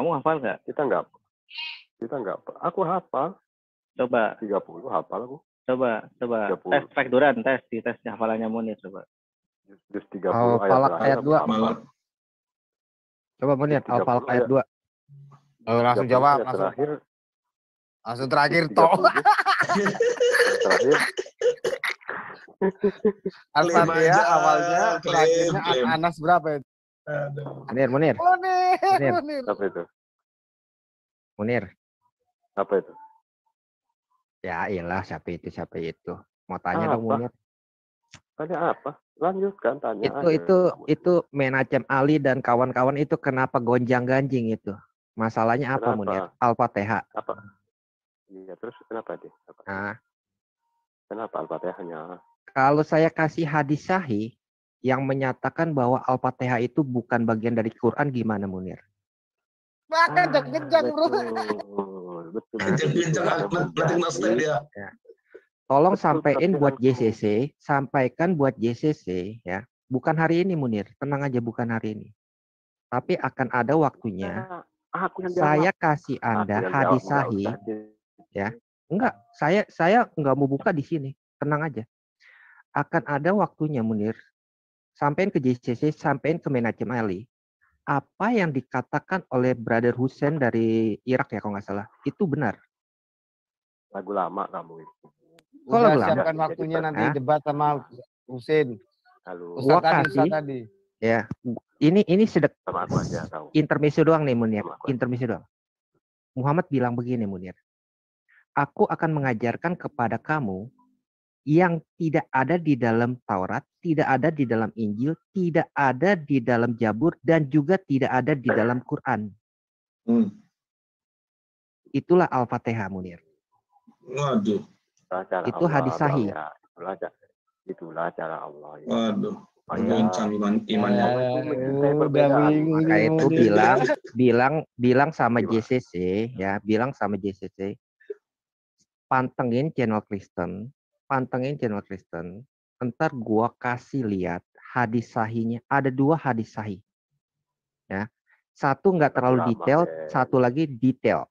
Kamu hafal nggak? Kita nggak kita nggak aku hafal Coba, 30 hafal aku. coba, coba. 30. Tes Pak Duran, tes di tes hafalannya Munir coba. Jus, jus 30 Oh, ayat Falak ayat dua. hafal. Malah Coba Munir, 30 Al-Falaq ayat ya. 2. Oh, langsung 30 jawab, ayat langsung, terakhir langsung terakhir toh. 30. terakhir Al-Fatihah awalnya, terakhirnya. Anas berapa itu? Aduh. Munir, Munir, Munir, Munir. Munir. apa itu? Munir. Apa itu? Ya iyalah siapa itu siapa itu. Mau tanya dong Apa? Munir. Tanya apa? Lanjutkan tanya Itu aja. itu itu Menacem Ali dan kawan-kawan itu kenapa gonjang ganjing itu? Masalahnya apa Kenapa? Munir? Al-Fatihah. apa? Iya, terus kenapa deh? Apa? Nah, Kenapa Al-Fatihahnya? kalau saya kasih hadis sahih yang menyatakan bahwa Al-Fatihah itu bukan bagian dari Quran gimana Munir? Bro. betul. Kencang-kencang nanti nasib dia. Tolong sampaikan buat. JCC, sampaikan buat JCC ya. Bukan hari ini Munir, tenang aja bukan hari ini. Tapi akan ada waktunya Nah, aku yang jawab. saya kasih Anda hadis sahih. di- Enggak, saya saya enggak mau buka di sini. Tenang aja. Akan ada waktunya Munir. Sampaikan ke JCC, sampaikan ke Menacem Ali. Apa yang dikatakan oleh Brother Hussein dari Irak ya kalau nggak salah, itu benar. Lagu lama kamu itu. Lagu lama? siapkan waktunya nanti Hah? debat sama Husin. Halo, Gua Ustaz tadi, Ustaz kasih- tadi. Ya, ini ini sedek sama aku aja tahu. intermezzo doang nih Munir, intermezzo doang. Muhammad bilang begini Munir, aku akan mengajarkan kepada kamu yang tidak ada di dalam Taurat, tidak ada di dalam Injil, tidak ada di dalam Jabur, dan juga tidak ada di dalam Quran. Hmm. Itulah Al-Fatihah Munir. Waduh, Itu Allah, hadis sahih. Ya. Itulah, ca- itulah cara Allah. Ya. waduh. Goncang iman imannya. Maka ini itu bilang, bilang, bilang sama? JCC ya, bilang sama JCC, pantengin channel Kristen, pantengin channel Kristen. Ntar gua kasih lihat hadis sahihnya. Ada dua hadis sahih. Ya, satu nggak terlalu detail, satu lagi detail.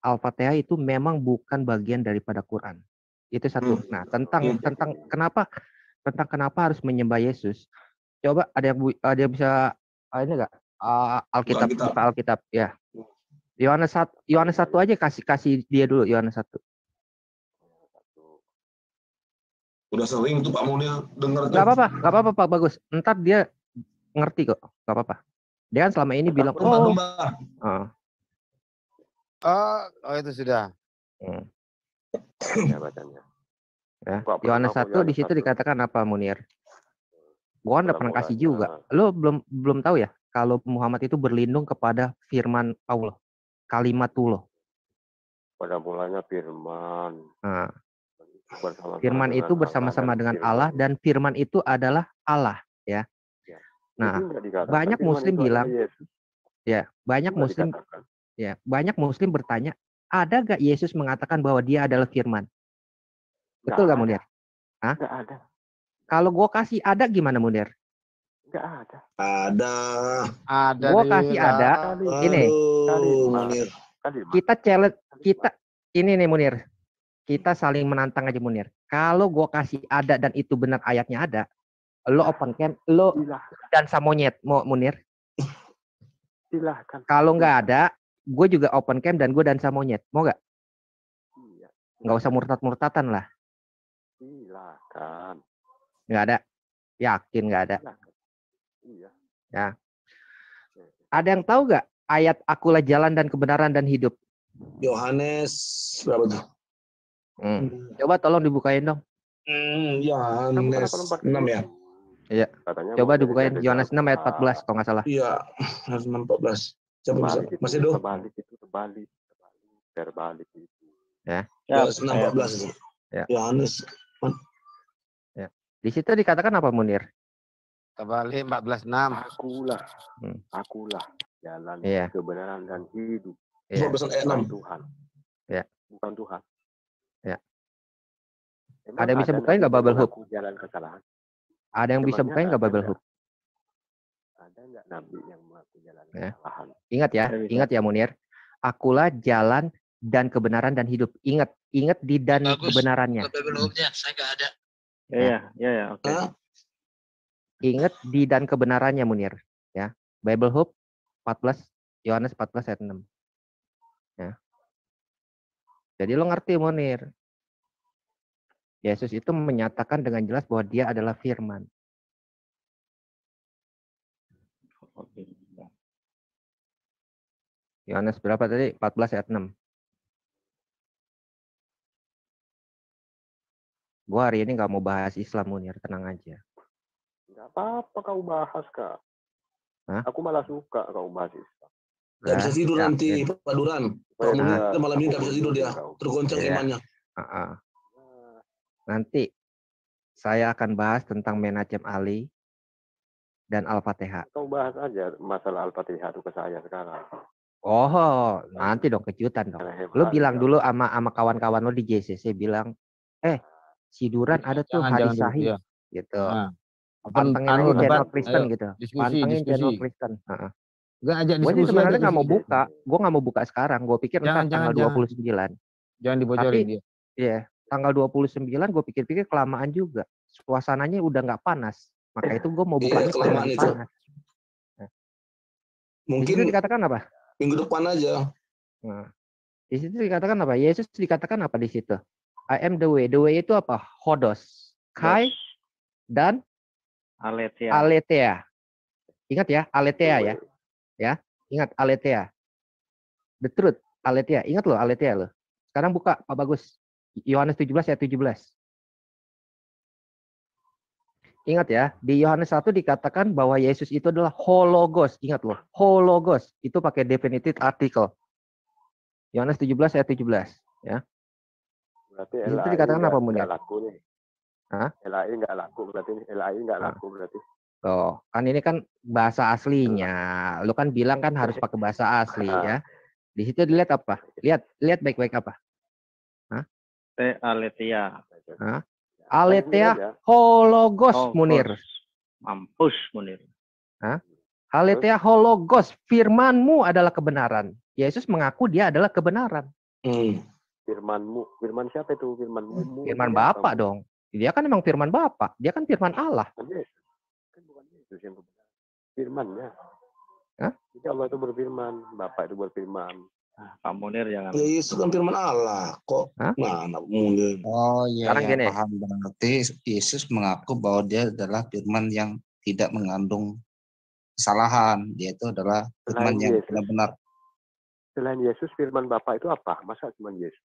Al-Fatihah itu memang bukan bagian daripada Quran. Itu satu. Hmm. Nah, tentang Hmm. tentang kenapa tentang kenapa harus menyembah Yesus. Coba ada yang ada yang bisa ah, ini enggak Alkitab Alkitab. buka Alkitab ya. Yohanes 1 Yohanes 1 aja kasih kasih dia dulu Yohanes 1. Udah sering tuh Pak Munir denger. Enggak apa-apa, enggak apa-apa Pak bagus. Ntar dia ngerti kok, enggak apa-apa. Dia kan selama ini bilang, "Oh, Oh, oh itu sudah. hmm." Ya, bacanya. ya. Yohanes 1 di situ 1? dikatakan apa Munir? Gua kan udah pernah kasih juga. Mulanya- Lo belum belum tahu ya kalau Muhammad itu berlindung kepada firman Allah, kalimatullah. Pada mulanya firman. Nah, firman itu bersama-sama dengan. Allah dan firman itu adalah Allah ya. Ya. Nah, banyak muslim bilang, ya, banyak muslim ya, banyak muslim bertanya, ada gak Yesus mengatakan bahwa dia adalah firman? Betul gak Munir? Nggak ada. Kalau gua kasih ada gimana Munir? Nggak ada. Ada. Ada Gua di kasih ada. Ini. Munir. Kita challenge kita ini nih Munir. Kita saling menantang aja Munir. Kalau gua kasih ada dan itu benar ayatnya ada, lo open cam, lo Silahkan. dan monyet mau Munir. Silahkan. Kalau nggak ada, gue juga open cam dan gue dansa monyet. Mau nggak? Iya. Nggak usah murtad-murtatan lah. Silahkan. Nggak ada. Yakin nggak ada. Silahkan. Iya. Ya. Ada yang tahu nggak ayat akulah jalan dan kebenaran dan hidup? Yohanes berapa tuh? Hmm. Coba tolong dibukain dong. Hmm, Yohanes kenapa lompat 6 ya? Iya. Katanya Coba dibukain Yohanes 6 ayat apa? 14 kalau nggak salah. Iya, Yohanes 6 14. Siapa bisa? Terbalik itu, Masih do? Terbalik itu terbalik. Terbalik. Terbalik itu. Ya, Yohanes 6 ayat 14. Ya. Yohanes Di situ dikatakan apa Munir? Kembali 14 6. Akulah. Hmm. Akulah jalan Iya. kebenaran dan hidup. Iya. 12 ayat Bukan 6. Tuhan. Iya. Bukan Tuhan. Emang Ada yang bisa bukain nggak Bubble mengaku Jalan kesalahan. Ada yang bisa bukain nggak Bubble nggak? Hoop? Ada nggak nabi yang mengaku Aku jalan Ya. kesalahan. Ingat ya, Ya, bisa. ingat ya Munir. Akulah jalan dan kebenaran dan hidup. Ingat, ingat di dan Bagus. kebenarannya. Ke Bible Hub-nya, saya nggak ada. Ya, ya, ya, ya, oke. Hah? Ingat di dan kebenarannya Munir. Ya, Bible Hub 14 Yohanes 14 ayat 6. Ya. Jadi lo ngerti Munir. Yesus itu menyatakan dengan jelas bahwa dia adalah firman. Oke. Yohanes berapa tadi? 14 ayat 6. Gua hari ini nggak mau bahas Islam Munir, tenang aja. Enggak apa-apa kau bahas, Kak. Hah? Aku malah suka kau bahas Islam. Gak bisa Nah, tidur yakin. nanti Pak Duran. Nah. malam ini nggak bisa tidur dia. Tergoncang Iya. imannya. Ah-ah. Nah, Nanti saya akan bahas tentang Menachem Ali dan Al-Fatihah. Kau bahas aja masalah Al-Fatihah itu ke saya sekarang. Oh, nanti dong kejutan dong. Hebat Lu bilang dulu sama sama kawan-kawan lo di JCC bilang, eh si Duran ada tuh Jangan, hadis jangan sahih ya. gitu. Nah, apa Pantengin anu, aja channel Kristen ayo, gitu. diskusi, Pantengin channel diskusi. Kristen. Heeh. Gak ajak Gue diskusi. sebenarnya ajak nggak mau buka. Gue nggak mau buka sekarang. Gue pikir Jangan, ntar tanggal jangan, 29. Jangan dibocorin dia. Iya, tanggal 29 gue pikir-pikir kelamaan juga. Suasananya udah nggak panas. Maka itu gue mau Iya, bukanya supaya kelamaan itu. panas. Di Mungkin situ dikatakan apa? minggu depan aja. Nah, di situ dikatakan apa? Yesus dikatakan apa di situ? I am the way. The way itu apa? Hodos, kai, dan Aletheia. aletheia. Ingat ya, aletheia ya. Ingat aletheia. The truth, aletheia. Ingat loh aletheia loh. Sekarang buka Pak Bagus. Yohanes 17 ayat 17. Ingat ya, di Yohanes 1 dikatakan bahwa Yesus itu adalah hologos. Ingat loh, hologos. Itu pakai definitive article. Yohanes 17 ayat 17. Berarti Di situ LAI dikatakan nggak- apa, Mun, ya? laku nih. Hah? LAI nggak laku berarti LAI nggak laku berarti. Tuh, kan ini kan bahasa aslinya. Lu kan bilang kan harus pakai bahasa asli ya. Di situ dilihat apa? Lihat, lihat baik-baik apa? Te aletheia. Hah? Ya, Aletheia aja. hologos Oh, Munir. Mampus Munir. Aletheia hologos, firmanmu adalah kebenaran. Yesus mengaku dia adalah kebenaran. Hmm. Firmanmu, firman siapa itu? Firmanmu. Firman Bapak dong. Dia kan emang firman Bapak. Dia kan firman Allah. Kan Yesus. Kan bukan Yesus yang kebenaran. Firmannya. Hah? Jadi Allah itu berfirman, Bapak itu berfirman. Pak Munir jangan. Ya Yesus kan firman Allah. Kok Hah? mana mungkin? Oh iya, Sekarang ya, gini. paham berarti Yesus mengaku bahwa dia adalah firman yang tidak mengandung kesalahan. Dia itu adalah firman Selain yang Yesus. benar-benar. Selain Yesus, firman Bapak itu apa? Masa cuma Yesus?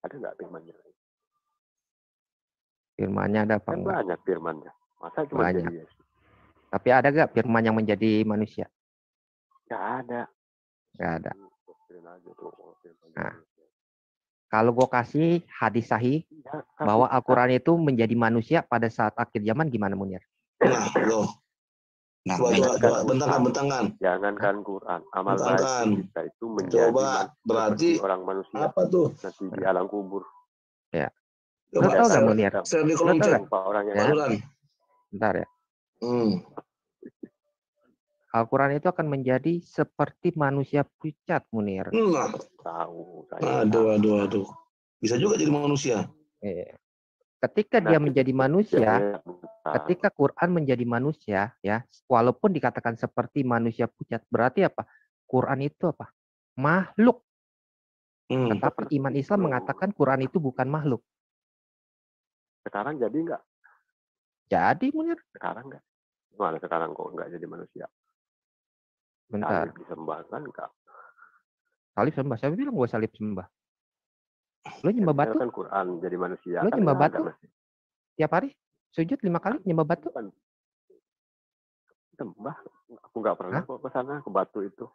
Ada nggak firmannya? Firmannya ada apa Kan enggak? banyak firmannya. Masa cuma Banyak. jadi Yesus? Tapi ada gak firman yang menjadi manusia? Nggak ada. Gak ada. Doktrin aja tuh, firman Nah. Kalau gue kasih hadis sahih Ya, bahwa. Al-Quran itu menjadi manusia pada saat akhir zaman gimana Munir? Nah, loh. Nah, Coba, coba, Jangankan coba. Bentangkan, bentangkan. Jangankan Quran, amal Bentangkan. baik kita itu menjadi Coba, berarti orang manusia Apa tuh? nanti di alam kubur. Lo Coba tau gak Munir? share di Lo kolom? Apa orang yang Ya. Duran. Bentar ya. Hmm. Al-Quran itu akan menjadi seperti manusia pucat Munir. Nah, tahu aduh, tahu. aduh, aduh. Bisa juga jadi manusia. Iya. Ketika dia menjadi manusia, ketika Quran menjadi manusia, ya, walaupun dikatakan seperti manusia pucat, berarti apa? Quran itu apa? Makhluk. Hmm. Tetapi iman Islam mengatakan Quran itu bukan makhluk. sekarang jadi nggak? Jadi Munir, Sekarang nggak? Mana sekarang kok nggak jadi manusia? Bentar. Salib disembah kan nggak? Salib sembah. Siapa bilang gue salib sembah? Lo nyembah Kan batu kan Quran jadi manusia. Lo kan nyembah nggak batu? masih. tiap hari? Sujud lima kali nyembah batu? Bukan. Sembah. Aku nggak pernah kok ke sana ke batu itu.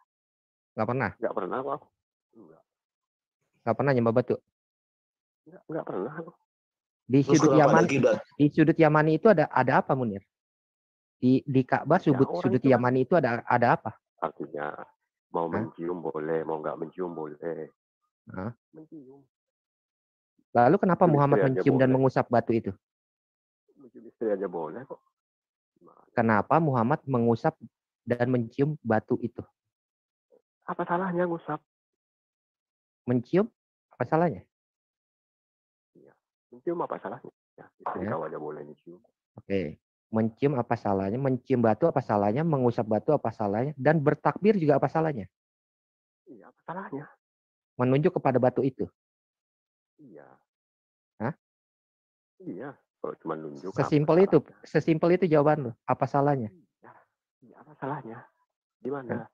Gak pernah. Nggak pernah kok aku. Nggak, Gak pernah nyembah batu. nggak, nggak pernah aku. Di Terus sudut Yaman, di sudut Yamani itu ada ada apa Munir? Di di Ka'bah sudut orang sudut itu kan- Yamani itu ada ada apa? Artinya mau Hah? mencium boleh, mau nggak mencium boleh. Hah? Mencium. Lalu kenapa Mencium Muhammad istri mencium dan boleh. mengusap batu itu? Mencium istri aja boleh kok. Gimana? Kenapa Muhammad mengusap dan mencium batu itu. Apa salahnya ngusap? Mencium apa salahnya? Mencium apa salahnya? Ya, itu Ya. aja boleh dicium. Oke. Mencium apa salahnya? Mencium batu apa salahnya? Mengusap batu apa salahnya? Dan bertakbir juga apa salahnya? Iya, apa salahnya? Menunjuk kepada batu itu. Iya. Hah? Iya. Kalau cuma nunjuk. Sesimpel itu, salahnya? sesimpel itu jawaban lo. Apa salahnya? Iya. Iya, apa salahnya? Di mana?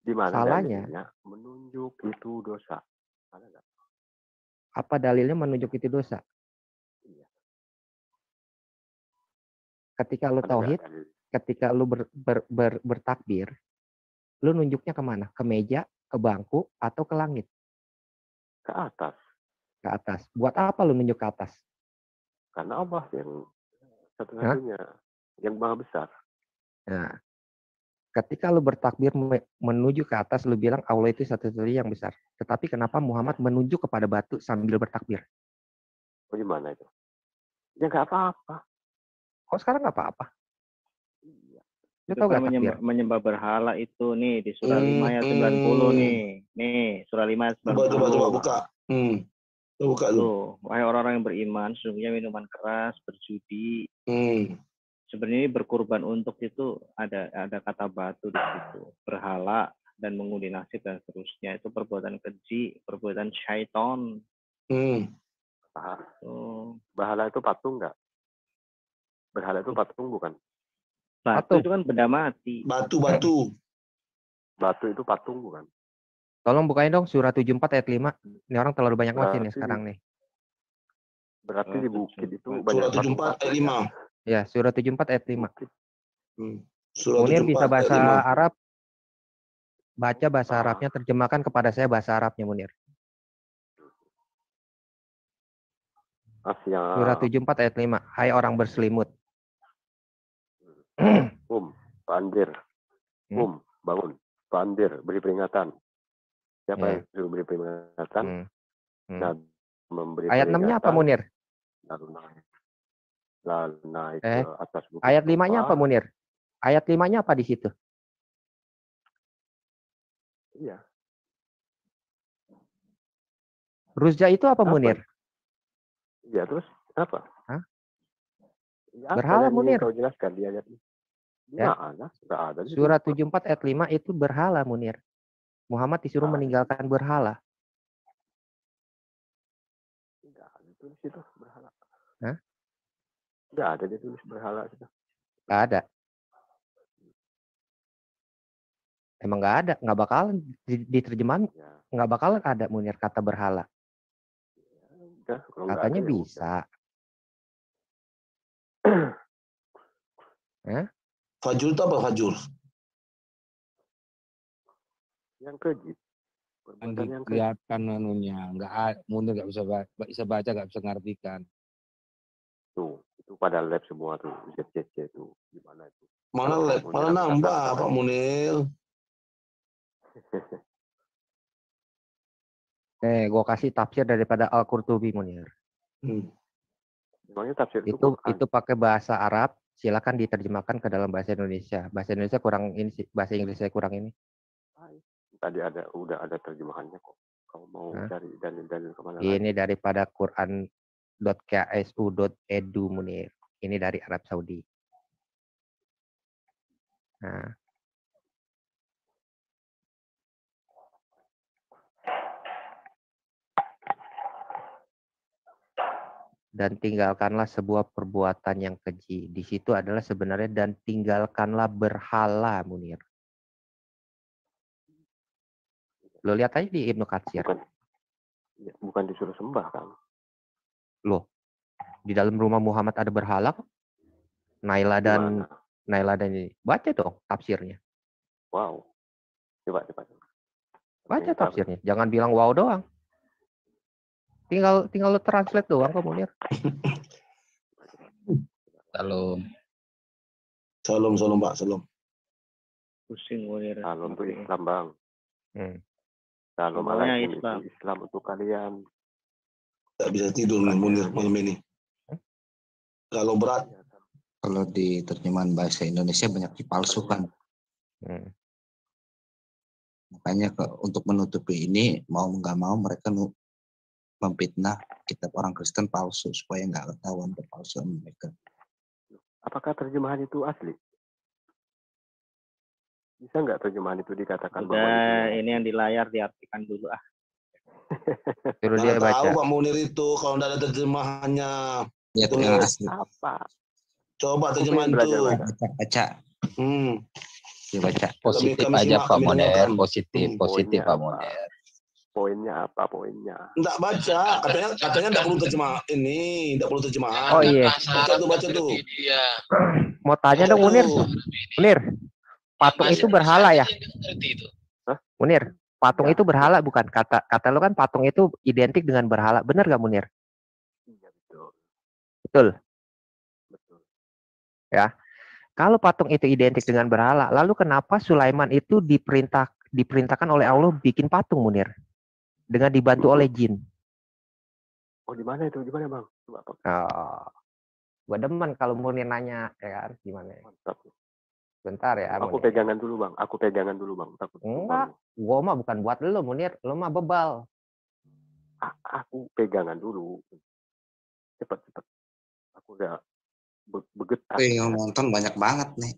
Di mana Salahnya? menunjuk itu dosa? Ada nggak? Apa dalilnya menunjuk itu dosa? Ketika lu tauhid, ketika lu ber, ber- ber- bertakbir, lu nunjuknya ke mana? Ke meja, ke bangku, atau ke langit? Ke atas. Ke atas. Buat apa lu nunjuk ke atas? Karena Allah yang satu-satunya. Yang maha besar. Nah, ketika lu bertakbir me- menuju ke atas, lu bilang Allah itu satu-satunya yang besar. Tetapi kenapa Muhammad menunjuk kepada batu sambil bertakbir? Oh, gimana itu? Ya nggak apa-apa. Kok sekarang nggak apa-apa? Iya. Lu Itu tau kan gak menyembah, menyembah berhala itu nih di surah Hmm, 5 ayat hmm. 90 nih. Nih, surah 5 ayat 90. Coba, coba, coba buka. Hmm. Coba buka lu. Tuh, wahai orang-orang yang beriman, sesungguhnya minuman keras, berjudi, Hmm. sebenarnya ini berkurban untuk itu ada ada kata batu di situ, berhala dan mengundi nasib dan seterusnya itu perbuatan keji, perbuatan syaiton. Hmm. Ah. Berhala itu patung nggak? Berhala itu patung bukan? Batu itu kan benda mati. Batu, batu. Batu itu patung bukan? Tolong bukain dong surah 74 ayat 5. Ini orang terlalu banyak nih Berarti- sekarang nih. Berarti di bukit itu banyak Surah 74 ayat 5. Ya, surah 74 ayat 5. Bukit. Hmm. Surah Munir 74 bisa bahasa 5. Arab? Baca bahasa Ah. Arabnya, terjemahkan kepada saya bahasa Arabnya Munir. Surah 74 ayat 5. Hai orang berselimut. Um, bandir. Hmm. Um, bangun. Bandir, beri peringatan. Siapa Ya. yang suruh beri peringatan? Hmm. Hmm. Nah, memberi Ayat 6-nya apa peringatan, Munir? Lalu naik. Lalu naik Eh, ke atas bukit. Ayat 5-nya apa. Munir? Ayat 5-nya apa di situ? Iya. Ruzja itu apa Apa? Munir? Iya, terus apa? Hah? Ya, Berhala, Munir. Kau jelaskan di ayat ini. Ya. Nggak ada, nggak ada. situ. 74 ayat 5 itu berhala Munir. Muhammad disuruh Ah. meninggalkan berhala. Nggak ada ditulis itu berhala. Hah? Nggak ada ditulis berhala itu. Gak ada. Emang gak ada, nggak bakalan di, di terjemahan Ya, nggak bakalan ada Munir kata berhala. udah. Kalau nggak Katanya ada, ya bisa. Fajur itu apa fajur? Yang keji. Perbuatan yang keji. kelihatan anunya, nggak Munir nggak bisa baca, bisa baca, nggak bisa ngartikan. Tuh, itu pada lab semua tuh. ZCC itu. Gimana itu? Mana Kalau lab, mana nambah. Pak Munir? Eh, gue kasih tafsir daripada Al-Qurtubi Munir. Hmm. Emangnya tafsir itu, Itu itu pakai bahasa Arab, silakan diterjemahkan ke dalam bahasa Indonesia. Bahasa Indonesia kurang ini sih, bahasa Inggris saya kurang ini. Tadi ada, udah ada terjemahannya kok. Kalau mau Hah? cari dalil-dalil ke mana lagi? Ini daripada Quran.ksu.edu Munir. Ini dari Arab Saudi. Nah, dan tinggalkanlah sebuah perbuatan yang keji. Di situ adalah sebenarnya dan tinggalkanlah berhala Munir. Lo lihat aja di Ibnu Katsir. Bukan, ya, bukan disuruh sembah kan? Di dalam rumah Muhammad ada berhala. Naila dan Gimana? Naila dan ini. Baca dong tafsirnya. Wow. Coba, coba. coba. Baca tafsirnya. Jangan bilang wow doang. Tinggal tinggal lo translate doang kok Munir. Kalau Salam, salam Pak, salam. Pusing Munir. Salam untuk Oke. Islam, Bang. Hmm. Salam alaikum Islam. Islam untuk kalian. Tidak bisa tidur nih Munir malam ini. Kalau berat, Kalau di terjemahan bahasa Indonesia banyak dipalsukan. Hmm. Makanya ke, untuk menutupi ini mau nggak mau mereka nu, memfitnah kitab orang Kristen palsu supaya nggak ketahuan kepalsuan mereka. Apakah terjemahan itu asli? Bisa nggak terjemahan itu dikatakan bahwa itu Udah yang ini yang di layar diartikan dulu ah. Suruh dia Nggak tahu baca. Pak Munir itu kalau nggak ada terjemahannya. Ya Betul. yang asli. apa? Coba terjemahan itu. baca. Baca, baca, Hmm. dibaca. Positif aja Pak dengarkan. positif, Hmm, positif Pak apa? Poinnya apa poinnya? Enggak baca, katanya katanya enggak perlu terjemahan ini, enggak perlu terjemahan. Oh iya. Baca tuh, baca tuh. Dia. Mau tanya dong Munir. Tuh. Munir, patung itu berhala ya? Munir, patung Ya. itu berhala bukan? Kata kata lo kan patung itu identik dengan berhala. Bener gak Munir? Iya betul. Betul. Betul. Kalau patung itu identik dengan berhala, lalu kenapa Sulaiman itu diperintah diperintahkan oleh Allah bikin patung Munir dengan dibantu oleh jin? Oh di mana itu? Di mana bang? Coba apa? Oh, gua demen kalau Munir nanya ya kan gimana? ya? Mantap. Bentar ya. Aku Munir. pegangan dulu bang. Aku pegangan dulu bang. Takut. Enggak. Gua mah bukan buat lo Munir, lo mah bebal. A- aku pegangan dulu. Cepat cepat. Aku udah be- begetar. Tapi yang nonton banyak banget nih.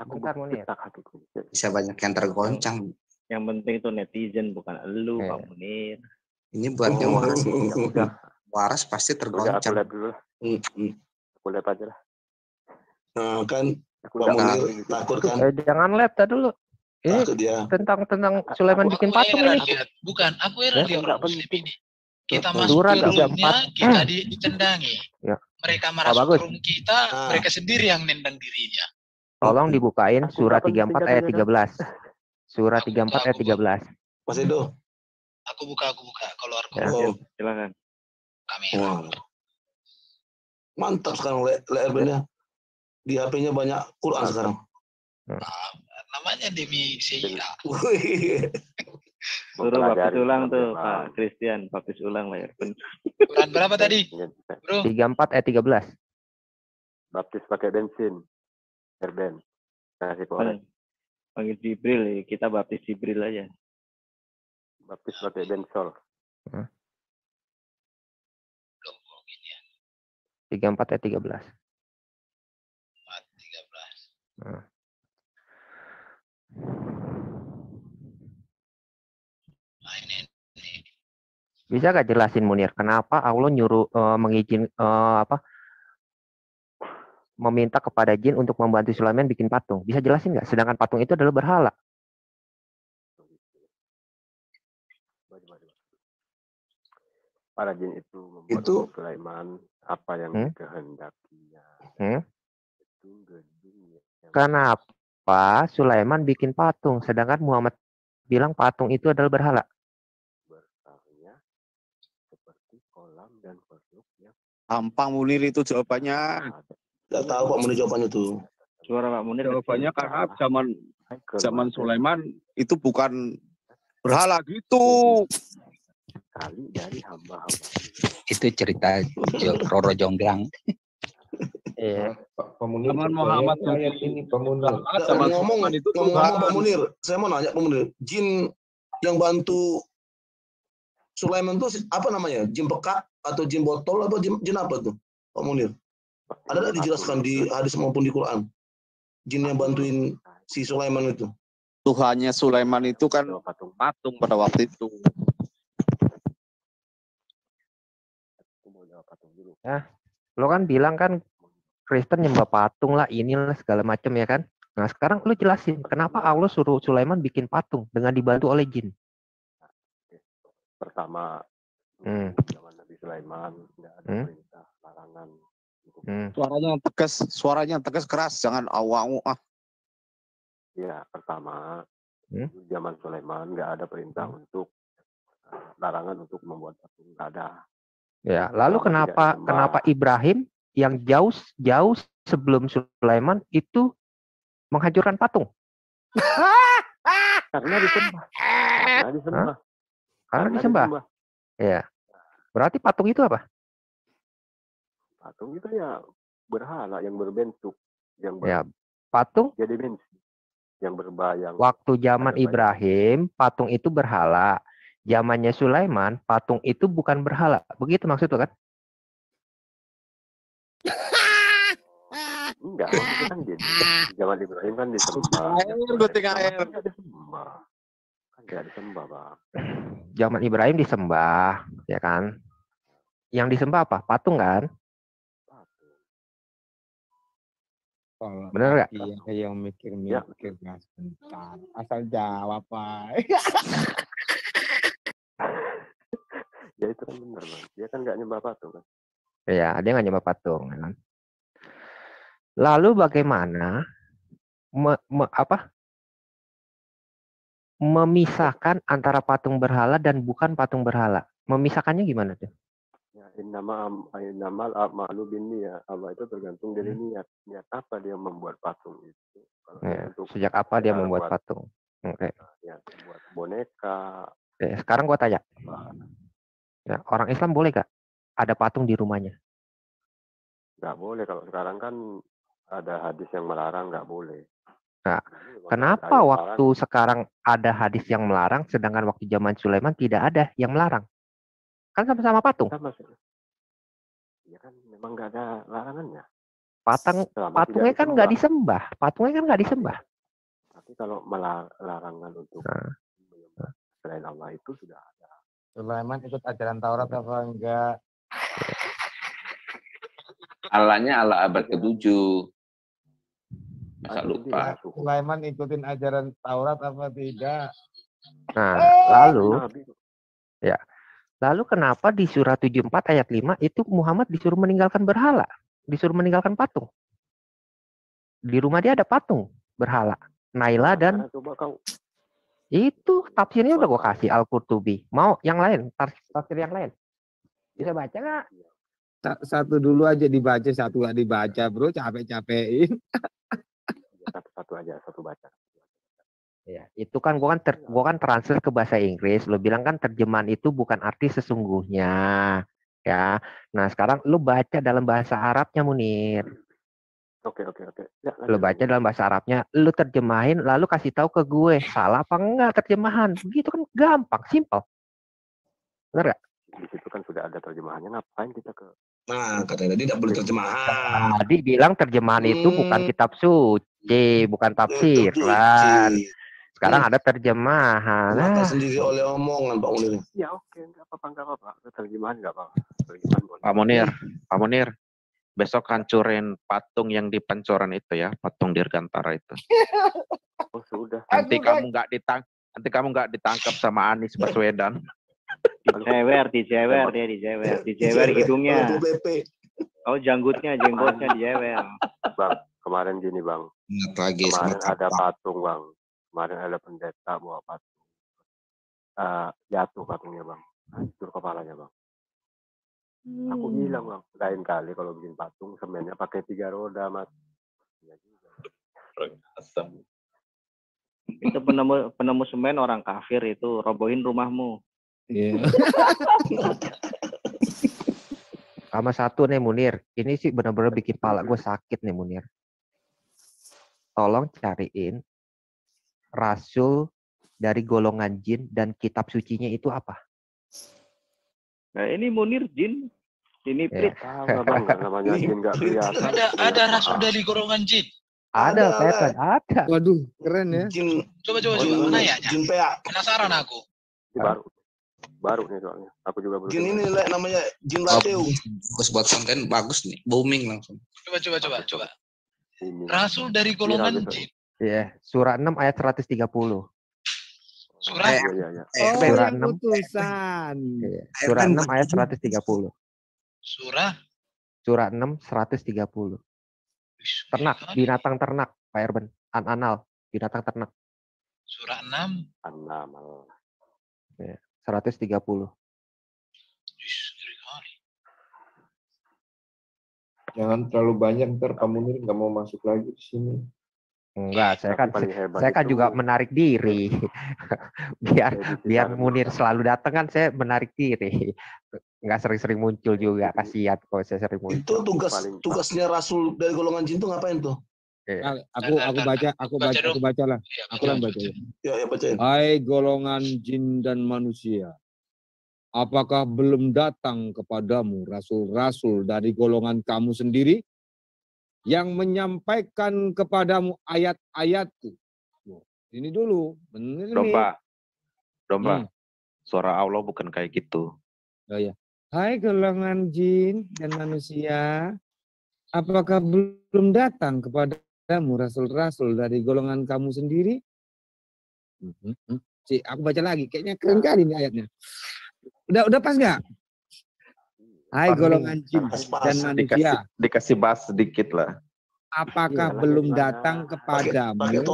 Aku Bentar, Munir. Bisa banyak yang tergoncang. Yang penting itu netizen bukan elu Iya. Pak Munir. Ini buat Oh. yang waras, Ya udah, waras pasti udah aku tergoncang. lihat dulu. Hmm, hmm. Aku lihat aja lah. Nah, kan Aku Pak udah Munir takut kan? Eh, jangan laptop dulu. Ini dia. tentang tentang Sulaiman Aku- bikin Aku patung ini. lihat. Bukan, aku heran Ya, lihat enggak orang muslim penting. ini. Kita Betul. masuk Surah ke roomnya, empat. kita di- ditendangi. Ya. Mereka Oh, masuk ke room kita, Ah. mereka sendiri yang nendang dirinya. Tolong dibukain surah nggak penting 34 ayat katanya, 13. Surah Aku 34 buka, ayat aku 13. Mas Edo. Aku buka, aku buka. Keluar Ya. keluar Oh, Silakan. kamera. wah. Mantap sekarang bandnya. Di HP-nya banyak Quran Mantap. sekarang. Nah, namanya demi. Wih. Suruh baptis ulang tuh. Pak Christian, baptis ulang layar penuh. Quran berapa tadi, Bensin. bro? 34 ayat 13. Baptis pakai bensin. Erben. Kasih korek. Pang- Panggil Jibril, ya. kita baptis Jibril aja. Baptis pakai bensol. Loh, kok gini ya? 34 ayat 13. 4, 13. Nah, ini, ini. Bisa gak jelasin Munir, kenapa Allah nyuruh eh, mengizin eh, apa meminta kepada jin untuk membantu Sulaiman bikin patung? Bisa jelasin nggak? Sedangkan patung itu adalah berhala. Para jin itu membuat Itu- Sulaiman apa yang Hmm? dikehendakinya. Hmm? Yang Kenapa Sulaiman bikin patung, sedangkan Muhammad bilang patung itu adalah berhala? berkarya seperti kolam dan perluk yang Gampang Munir itu jawabannya. ada. Nggak tahu Pak Munir jawabannya tuh. Suara Pak Munir. Jawabannya karena zaman zaman Sulaiman itu bukan berhala gitu. kali dari hamba-hamba Itu cerita Roro Jonggrang. Iya. Zaman Muhammad ayat ini Pak Munir. Zaman ngomong itu ngomong-ngomong Pak. Munir, saya mau nanya Pak Munir, jin yang bantu Sulaiman tuh apa namanya? Jin pekat atau jin botol atau jin, jin apa tuh? Pak Munir. Ada nggak dijelaskan di hadis maupun di Quran? Jin yang bantuin si Sulaiman itu. Tuhannya Sulaiman itu kan Ada patung patung pada waktu itu. aku mau jawab patung dulu Lo kan bilang kan Kristen nyembah patung lah, inilah segala macam ya kan? Nah sekarang lo jelasin kenapa Allah suruh Sulaiman bikin patung dengan dibantu oleh jin? pertama Hmm. zaman Nabi Sulaiman nggak ada Hmm. perintah larangan Hmm. Suaranya yang tegas, suaranya yang tegas keras, jangan awu ah. ya pertama Hmm. zaman Sulaiman nggak ada perintah untuk uh, larangan untuk membuat patung nggak ada Ya, lalu tidak kenapa kenapa Ibrahim yang jauh jauh sebelum Sulaiman itu menghancurkan patung? karena disembah karena disembah Karena disembah. Ya. Berarti patung itu apa? Patung itu ya berhala yang berbentuk yang ber, Ya, patung dia dimensi yang berbayang. waktu zaman. Ibrahim patung itu berhala. Zamannya Sulaiman patung itu bukan berhala. Begitu maksud lo kan? Enggak, maksudnya kan gini. Zaman Ibrahim kan disembah. Air, kan disembah. Kan disembah, Bang. Zaman Ibrahim disembah, ya kan? Yang disembah apa? Patung kan? Kalau Bener nggak? Iya, yang Ya. mikir-mikir mas bentar. Asal jawab, Pak. Ya itu kan benar, Bang. Dia kan nggak nyembah patung kan. Ya, dia nggak nyembah patung. ya kan? Lalu bagaimana me- me- apa? Memisahkan antara patung berhala dan bukan patung berhala. Memisahkannya gimana tuh? Ya, innama am- innamal a'malu binniyat. Allah itu tergantung dari niat. Niat apa dia membuat patung itu. Kalau Ya, untuk sejak apa dia membuat buat- patung? Oke. ya, buat boneka, Oke, sekarang gua tanya. Ya, orang Islam boleh gak ada patung di rumahnya? nggak boleh kalau sekarang kan ada hadis yang melarang nggak boleh. Nah, Kenapa waktu sekarang ada hadis yang melarang, sedangkan waktu zaman Sulaiman tidak ada yang melarang? Kan sama-sama patung. Sama sih. Ya kan memang nggak ada larangannya. Patang, Selama patungnya kan nggak disembah. Patungnya kan nggak disembah. Tapi kalau melar- larangan untuk Nah. menyembah selain Allah itu sudah ada. Sulaiman ikut ajaran Taurat apa enggak? Allahnya Allah abad ke-7. Masa lupa. Sulaiman ikutin ajaran Taurat apa tidak? Nah, lalu, Nabi kok. Lalu kenapa di surah 74 ayat 5 itu Muhammad disuruh meninggalkan berhala, disuruh meninggalkan patung? Di rumah dia ada patung berhala, Naila dan itu tafsirnya udah gua kasih Al-Qurtubi. Mau yang lain, tafsir yang lain? Bisa baca nggak? Sa- Satu dulu aja dibaca, satu nggak dibaca, bro. Capek-capekin. ya, satu-satu aja satu baca. Ya, itu kan gua kan ter, gua kan transfer ke bahasa Inggris. Lo bilang kan terjemahan itu bukan arti sesungguhnya. Ya. Nah, sekarang lu baca dalam bahasa Arabnya Munir. Oke oke oke. Ya, Lu baca dalam bahasa Arabnya, lu terjemahin lalu kasih tahu ke gue, salah apa enggak terjemahan. Begitu kan gampang, simpel. Benar gak? Di situ kan sudah ada terjemahannya. Ngapain kita ke Nah, katanya tadi tidak boleh terjemahan. Tadi bilang terjemahan itu bukan Hmm. kitab suci, bukan tafsiran. Sekarang ada terjemahan. Mata Nah, sendiri oleh omongan Pak Munir. Ya oke, nggak apa-apa, nggak apa-apa. Terjemahan nggak apa-apa. Pak Munir, Pak Munir, besok hancurin patung yang di pancoran itu ya, patung Dirgantara itu. Oh sudah. Nanti Aduh, kamu nggak ditang, nanti kamu nggak ditangkap sama Anies Baswedan. Dijewer, dijewer dia dijewer, dijewer hidungnya. Oh janggutnya, jenggotnya dijewer. Bang, kemarin gini bang. Sama Kemarin ada patung bang. Kemarin ada pendeta bawa patung. Eh, jatuh patungnya bang. Hancur kepalanya bang. Aku bilang bang, lain kali kalau bikin patung semennya pakai tiga roda mas. Iya juga. Itu penemu penemu semen orang kafir itu robohin rumahmu. Iya. sama satu nih Munir. Ini sih benar-benar bikin pala gue sakit nih Munir. Tolong cariin rasul dari golongan jin dan kitab sucinya itu apa? Nah ini Munir jin, ini Ya. Prit. Bang, yang namanya jin nggak kelihatan. Ada ada rasul dari golongan jin. Ada, Ada, setan, ada. Waduh, keren ya. Jin, Coba coba jin, coba mana ya? jin PA. Penasaran aku. Ini baru. Baru nih soalnya. Aku juga baru. Jin ini Le, namanya jin lateu. bagus buat konten bagus nih booming langsung Coba coba coba coba. Rasul dari golongan jin. Ya, surah 6 ayat 130. Surah Iya iya iya. eh Oh, Surah yang enam. utusan. Iya, Surah 6 ayat 130. surah Surah 6 130. Wih, Ternak, binatang ternak, Pak Erben. An-anal, binatang ternak Surah 6. Anamal. 130. Wih, ngeri kali. Jangan terlalu banyak ntar Pak Munir nggak mau masuk lagi di sini. Enggak, saya Tapi kan paling hebat saya kan itu juga menarik diri. biar biar. Munir selalu datang kan saya menarik diri. Enggak sering-sering muncul juga, kasihan kalau saya sering Itu muncul. tugas Paling- tugasnya rasul dari golongan jin itu ngapain tuh? Iya. Nah, aku aku baca aku Baca aku baca lah. Iya, Aku baca, lang baca. ya. Ya, ya bacain. Hai golongan jin dan manusia. Apakah belum datang kepadamu rasul-rasul dari golongan kamu sendiri yang menyampaikan kepadamu ayat-ayatku? Ini dulu, bener nih. Domba. Domba. Hmm. Suara Allah bukan kayak gitu. Oh ya. Hai golongan jin dan manusia, apakah belum datang kepadamu rasul-rasul dari golongan kamu sendiri? Mhm. Si, aku baca lagi, kayaknya keren kali nih ayatnya. Udah udah pas nggak? Hai golongan jin dan Dikasih manusia, dikasih bahas sedikit lah. apakah Iya, belum datang kepadamu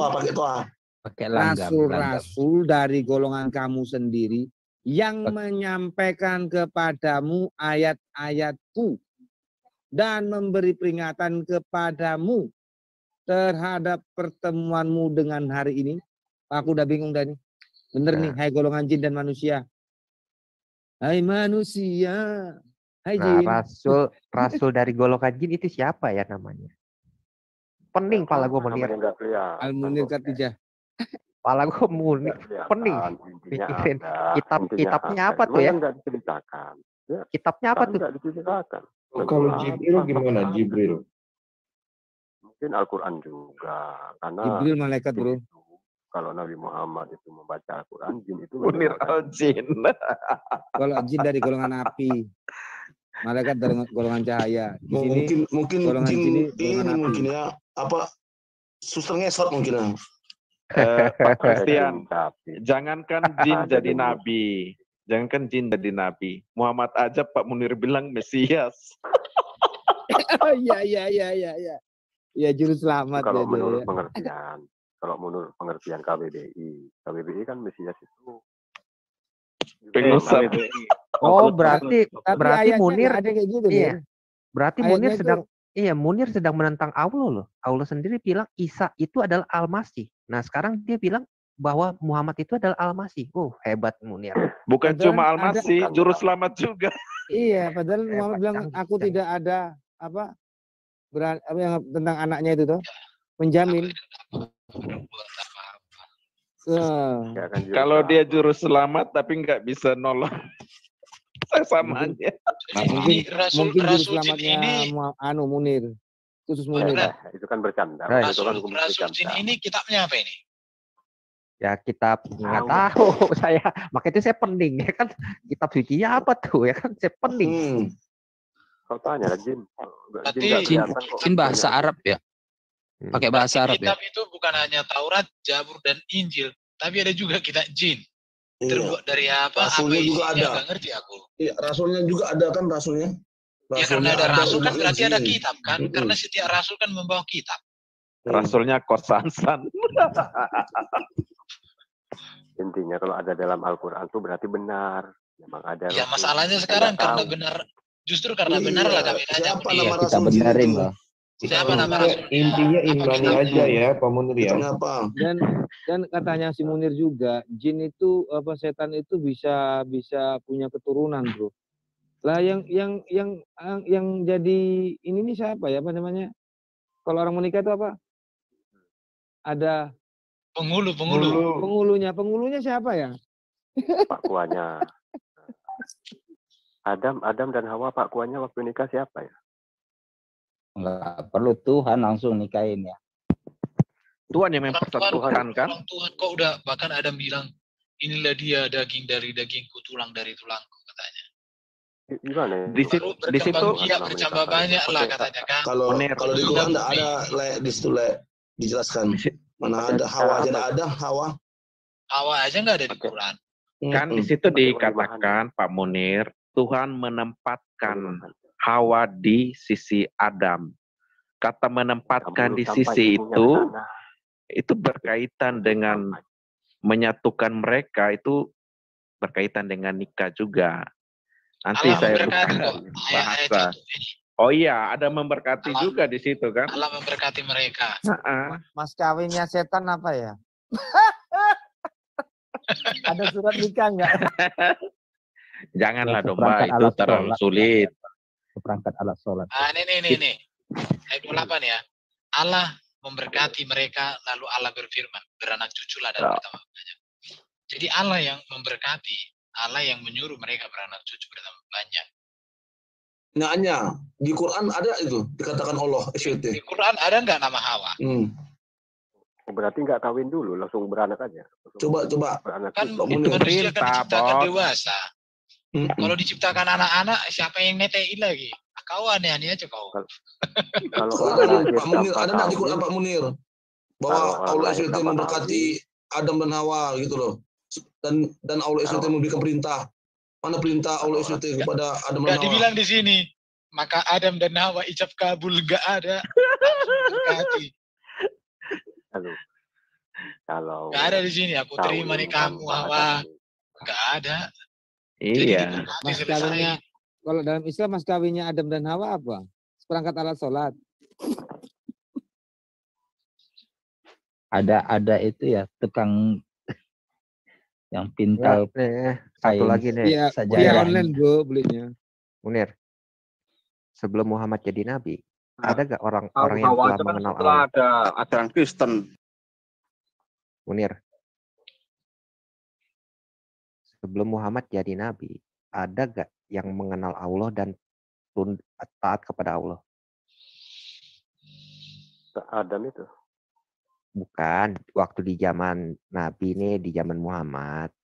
rasul-rasul dari golongan kamu sendiri yang Pak- menyampaikan kepadamu ayat-ayatku dan memberi peringatan kepadamu terhadap pertemuanmu dengan hari ini. Aku udah bingung dah nih. Bener nih, hai golongan jin dan manusia. Hai manusia. Hai Nah, jin. rasul rasul dari golongan jin itu siapa ya namanya? Pening pala gue menir. Al-Munir kok. Katijah. Pala gue kelihatan. pening. Mikirin kitab- intinya kitabnya ada. apa tuh ya? kan nggak diceritakan. Kitabnya apa tuh? nggak diceritakan. Kalau Jibril gimana. Jibril? Mungkin Al-Quran juga. Karena Jibril malaikat bro. jin kalau Nabi Muhammad itu membaca Al-Quran, jin itu Munir mendengarkan. Al-Jin. Kalau jin dari golongan api. Malaikat dari golongan cahaya. Di sini Mungkin mungkin golongan jin sini, ini golongan api. mungkin ya apa suster ngesot mungkin ya. Eh, Pak Christian, jangankan jin jadi nabi. Jangankan jin jadi nabi. Muhammad aja Pak Munir bilang Mesias. Oh iya iya iya iya iya. Ya juru selamat kalau ya, dia, menurut ya. pengertian, kalau menurut pengertian KBBI, KBBI kan Mesias itu Pengusaha. Oh, berarti Tapi berarti ayatnya Munir ada kayak gitu, iya. Mir. berarti Ayatnya Munir itu- sedang iya Munir sedang menentang Allah loh. Allah sendiri bilang Isa itu adalah Al-Masih. Nah, sekarang dia bilang bahwa Muhammad itu adalah Al-Masih. Oh, hebat Munir. Bukan Padahal cuma Al-Masih, juru selamat juga. Iya, padahal Hebat, Muhammad bilang canggih, aku canggih. tidak ada apa beran, apa yang tentang anaknya itu tuh menjamin. Juru Kalau dia selamat. juru selamat tapi nggak bisa nolong. Saya samanya. Jadi mungkin ini rasul mungkin juru rasul jin selamatnya ini anu Munir, khusus Munir. Eh, itu kan bercanda. Right. Itu kan rasul hukum rasul jin bercanda. ini kitabnya apa ini? Ya kitab nggak Tahu. tahu saya makanya itu saya pening ya kan kitab sucinya apa tuh ya kan saya pening. Hmm. Kau tanya lah Jin. Nggak- Berarti- Jin. Jin bahasa. Arab ya? Hmm. Pakai bahasa Arab ya? Kitab itu bukan hanya Taurat, Jabur dan Injil, tapi ada juga kitab jin. Iya. Terbuat dari apa? Rasulnya apa juga ada. Nggak ngerti aku. Iya, rasulnya juga ada kan rasulnya. Ya karena ada rasul kan berarti ada kitab kan? Karena setiap rasul kan membawa kitab. Hmm. Rasulnya kosansan. Intinya kalau ada dalam Al-Quran itu berarti benar. Memang ada. Ya masalahnya Kita sekarang karena tahu. benar, justru karena Iya, benar lah kami tanya siapa nama kita rasul benerin itu? Siapa nama Ya, rasulnya? intinya imani aja ya Pak Munir ya. Kitabnya apa? Dan dan katanya si Munir juga jin itu apa setan itu bisa bisa punya keturunan, Bro. Lah yang yang yang yang, yang jadi ini nih siapa ya apa namanya? Kalau orang menikah itu apa? Ada Penghulu, penghulu. penghulunya. Penghulunya siapa ya? Pak Kuanya. Adam, Adam dan Hawa Pak Kuanya waktu nikah siapa ya? Enggak perlu Tuhan langsung nikahin ya. Tuhan yang mempersatukan kan? Tuhan kok udah bahkan Adam bilang inilah dia daging dari dagingku, tulang dari tulangku katanya. Di- Gimana ya? Di situ, di situ berkembang biak, Namanya bercambah banyak lah katanya kan. Kalau kalau di Quran enggak ada le, di situ le, dijelaskan. Mana ada Hawa aja enggak ada Hawa. Hawa aja nggak ada di. Quran. Kan di situ dikatakan Pak Munir, Tuhan menempatkan Hawa di sisi Adam. Kata menempatkan di sisi itu itu berkaitan dengan menyatukan mereka itu berkaitan dengan nikah juga. Nanti Allah saya memberkati buka kok ayat-ayat bahasa. Oh iya, ada memberkati Allah- juga di situ kan? Allah memberkati mereka. Heeh. Mas kawinnya setan apa ya? ada surat nikah nggak? Janganlah domba itu terlalu sulit. Seperangkat alat sholat. Ah, ini, ini, ini. Ayat 28 ya. Allah memberkati mereka lalu Allah berfirman beranak cuculah dan bertambah banyak. Jadi Allah yang memberkati, Allah yang menyuruh mereka beranak cucu bertambah banyak. Nanya di Quran ada itu dikatakan Allah SWT. Di Quran ada nggak nama Hawa? Hmm. Oh, Berarti nggak kawin dulu, langsung beranak aja. Langsung Coba coba beranak Kan manusia kan perintah, dewasa. Mm-mm. Kalau diciptakan anak-anak, siapa yang netein lagi? Kau aneh-aneh aja kau. Kalau Pak Munir, ada nggak di Quran Pak Munir bahwa Allah SWT memberkati Adam dan Hawa gitu loh. Dan dan Allah SWT memberikan perintah. Mana perintah Allah SWT kepada Adam dan Hawa? dibilang di sini. Maka Adam dan Hawa ijab kabul nggak ada. Berkati. Halo. Kalau Nggak ada di sini. Aku terima nih kamu Hawa. Nggak ada. Iya. Mas selesai. kawinnya, kalau dalam Islam mas kawinnya Adam dan Hawa apa? Seperangkat alat sholat. Ada ada itu ya tukang yang Ya, pintal nih, satu kain lagi nih, Iya, saja iya ya. online bro belinya. Munir. Sebelum Muhammad jadi nabi, Nah, ada gak orang orang yang telah kan mengenal Allah? ada ajaran Kristen. Munir. Sebelum Muhammad jadi nabi, ada gak yang mengenal Allah dan taat kepada Allah? Adam itu. Bukan, waktu di zaman Nabi nih, di zaman Muhammad,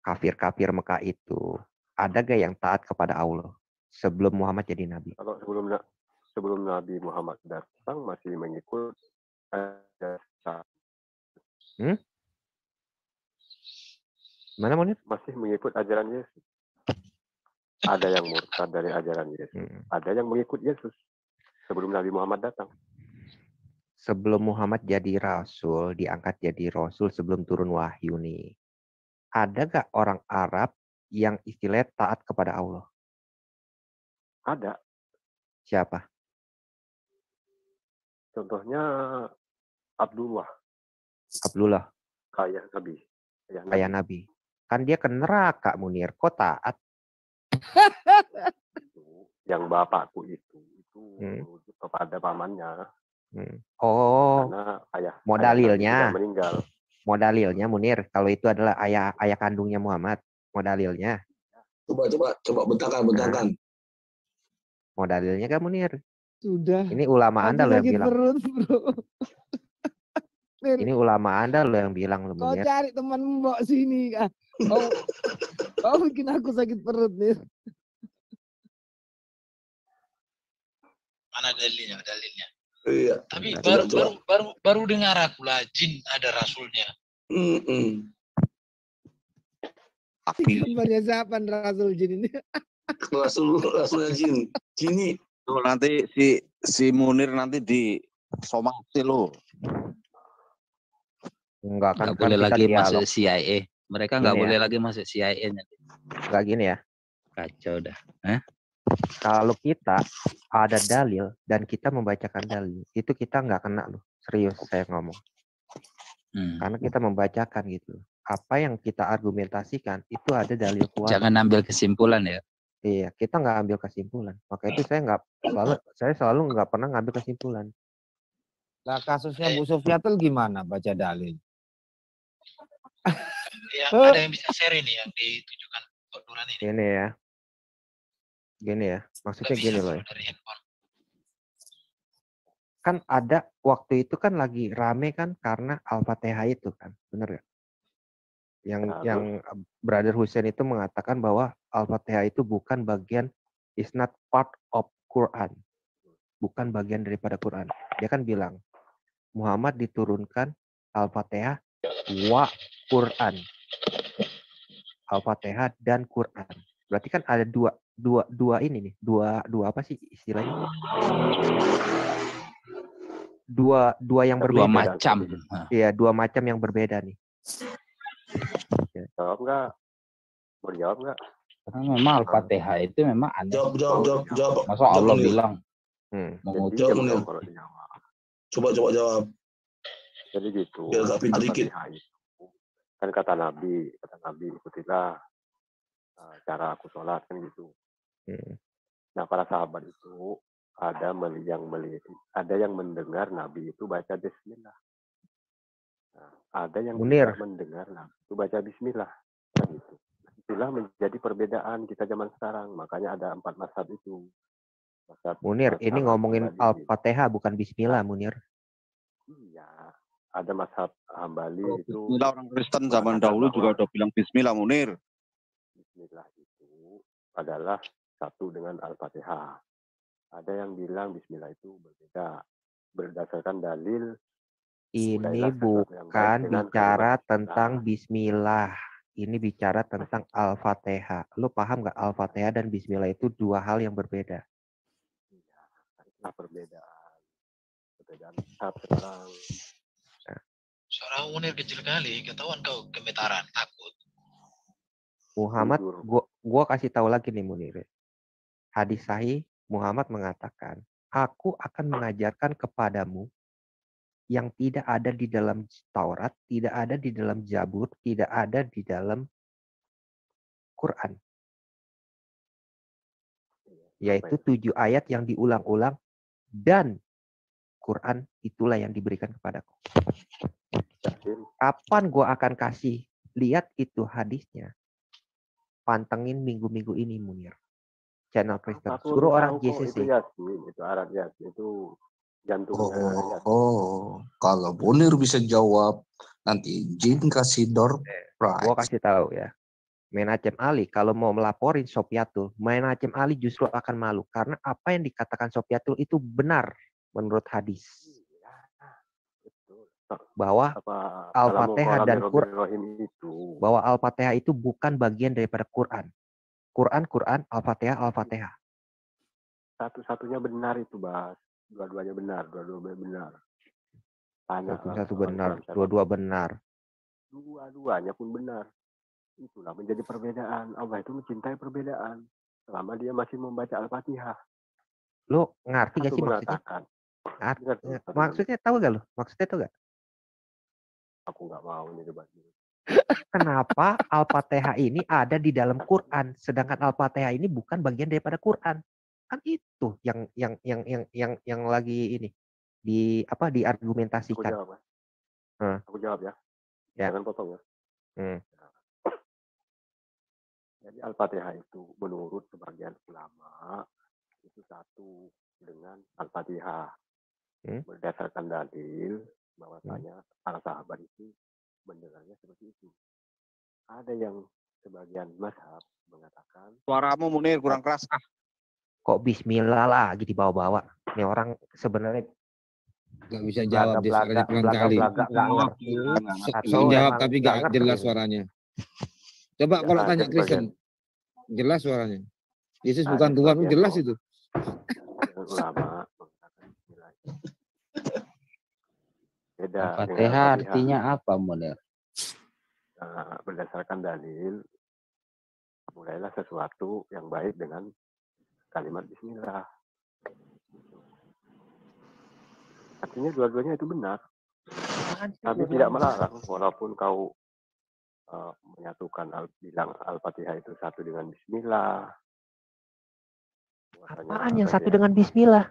kafir-kafir Mekah itu, ada gak yang taat kepada Allah sebelum Muhammad jadi Nabi? Kalau sebelum sebelum Nabi Muhammad datang masih mengikut ajaran Hmm? Mana Munir? masih mengikut ajaran Yesus. Ada yang murtad dari ajaran Yesus. Hmm. Ada yang mengikut Yesus sebelum Nabi Muhammad datang. Sebelum Muhammad jadi Rasul, diangkat jadi Rasul sebelum turun wahyu nih. Ada gak orang Arab yang istilahnya taat kepada Allah? Ada. Siapa? Contohnya Abdullah, Abdullah, kayak Nabi. Kayak Nabi. kayak Nabi. Kan dia ke neraka Munir, kok taat? itu yang bapakku itu itu Hmm. merujuk kepada pamannya Hmm. Oh, karena ayah mau ayah Nabi dalilnya? sudah meninggal mau dalilnya Munir, kalau itu adalah ayah ayah kandungnya Muhammad, mau dalilnya? Coba coba coba bentangkan bentangkan. Mau dalilnya kan Munir? Sudah. Ini ulama Anda loh yang bilang. perut bro. Ini ulama Anda loh yang bilang loh kau cari teman mbok sini kah? Kau, kau bikin aku sakit perut nih. Mana dalilnya? Dalilnya. Iya. Tapi Nah, baru, baru baru baru dengar aku lah jin ada rasulnya. Mm-mm. Tapi Gambarnya siapa Rasul Jin ini? Rasul Rasulnya jin. Jini. itu nanti si si Munir nanti di somasi lo. Enggak kan, nggak kan boleh lagi masuk CIA. Mereka nggak ya. boleh lagi masuk CIA nanti. Enggak gini ya. Kacau dah. Kalau kita ada dalil dan kita membacakan dalil, itu kita nggak kena loh. Serius saya ngomong. Hmm. Karena kita membacakan gitu. Apa yang kita argumentasikan itu ada dalil kuat. Jangan ambil kesimpulan ya. Iya, kita nggak ambil kesimpulan. Maka itu saya nggak selalu saya selalu nggak pernah ngambil kesimpulan. Lah kasusnya Bu Sofyatul gimana baca dalil? Ya, Eh. ada yang bisa share ini yang ditujukan Kok ini. Gini ya. Gini ya. Maksudnya bisa gini loh ya. Kan ada waktu itu kan lagi rame kan karena Al-Fatihah itu kan. Bener ya? Yang Terus? yang Brother Hussein itu mengatakan bahwa Al-Fatihah itu bukan bagian is not part of Quran. Bukan bagian daripada Quran. Dia kan bilang Muhammad diturunkan Al-Fatihah wa Quran. Al-Fatihah dan Quran. Berarti kan ada dua dua dua ini nih, dua dua apa sih istilahnya? Dua dua yang Dua berbeda. macam. Nah, Iya, dua macam yang berbeda nih. jawab nggak mau jawab nggak Karena memang Al-Fatihah itu memang ada. Jawab jawab jawab jawab. Masa jawab, Allah Munir. bilang Hmm. mengutus Jawab. Coba coba jawab. jadi gitu Biar agak pintar dikit. Al-Fatihah itu kan kata Nabi kata Nabi ikutilah uh, cara aku sholat kan gitu Hmm. nah para sahabat itu ada yang meli- ada yang mendengar Nabi itu baca Bismillah. Nah, ada yang Munir. mendengar Nabi itu baca Bismillah. Kan gitu. Itulah menjadi perbedaan kita zaman sekarang. Makanya ada empat mazhab itu. Mazhab, Munir, ini ngomongin. Al-Fatihah bukan Bismillah, Munir. Iya. Ada mazhab Hambali Oh, itu Bismillah orang Kristen zaman dahulu juga udah bilang Bismillah Munir. Bismillah itu adalah satu dengan Al-Fatihah. Ada yang bilang Bismillah itu berbeda berdasarkan dalil Ini bukan bicara tentang Bismillah. Ini bicara tentang Al-Fatihah. Lu paham nggak Al-Fatihah dan Bismillah itu dua hal yang berbeda? itulah perbedaan. Perbedaan mazhab sekarang. Suara Munir kecil kali, ketahuan kau gemetaran, takut. Muhammad, gua, gua kasih tahu lagi nih Munir. Hadis sahih Muhammad mengatakan, aku akan mengajarkan kepadamu yang tidak ada di dalam Taurat, tidak ada di dalam Zabur, tidak ada di dalam Quran. Yaitu tujuh ayat yang diulang-ulang dan Quran itulah yang diberikan kepadaku. Kapan gua akan kasih lihat itu hadisnya? Pantengin minggu-minggu ini Munir. Channel Kristen. Suruh orang kok, Itu JCC. Yasin, itu Arab Yasin, itu jantungnya Oh, Yasin. oh, kalau Munir bisa jawab, nanti Jin kasih door prize. Gua kasih tahu ya. Menacem Ali kalau mau melaporin Sopiatul, Menacem Ali justru akan malu karena apa yang dikatakan Sopiatul itu benar menurut hadis Betul. bahwa Apa Al-Fatihah dan Qawlan Qur- Rahim itu bahwa Al-Fatihah itu bukan bagian daripada Quran. Quran, Quran, Al-Fatihah, Al-Fatihah. satu-satunya benar itu, Bas. Dua-duanya benar, dua-duanya benar. Tanya Satu-satu orang benar, dua-dua benar. dua-duanya pun benar. Itulah menjadi perbedaan. Allah itu mencintai perbedaan. Selama dia masih membaca Al-Fatihah. Lo ngerti gak Satu sih maksudnya? Satu Maksudnya tahu gak lo? Maksudnya tahu gak? aku nggak mau nih debat ini. Kenapa Al-Fatihah ini ada di dalam Quran, sedangkan Al-Fatihah ini bukan bagian daripada Quran? Kan itu yang yang yang yang yang yang lagi ini di apa Aku diargumentasikan. jawab, Mas. Hmm. Aku jawab ya. Ya. Jangan potong ya. Hmm. Jadi Al-Fatihah itu menurut sebagian ulama itu satu dengan Al-Fatihah. Hmm. Berdasarkan dalil bahwasanya para sahabat itu mendengarnya seperti itu. Ada yang sebagian mazhab mengatakan Suaramu Munir kurang keras. Ah, Kok Bismillah lagi dibawa-bawa? Ini orang sebenarnya Gak bisa jawab dia suaranya belaga kali. belaga nggak ngerti. Jawab tapi nggak jelas suaranya. Coba Ya, kalau tanya Kristen, jelas suaranya. Yesus ada bukan Tuhan, jelas itu. ulama mengatakan Bismillah. Beda Al-Fatihah artinya apa, Munir? Nah, berdasarkan dalil mulailah sesuatu yang baik dengan kalimat Bismillah. Artinya dua-duanya itu benar. Dua-duanya? tidak melarang walaupun kau uh, menyatukan al bilang Al-Fatihah itu satu dengan Bismillah. Apaan yang satu dengan Bismillah?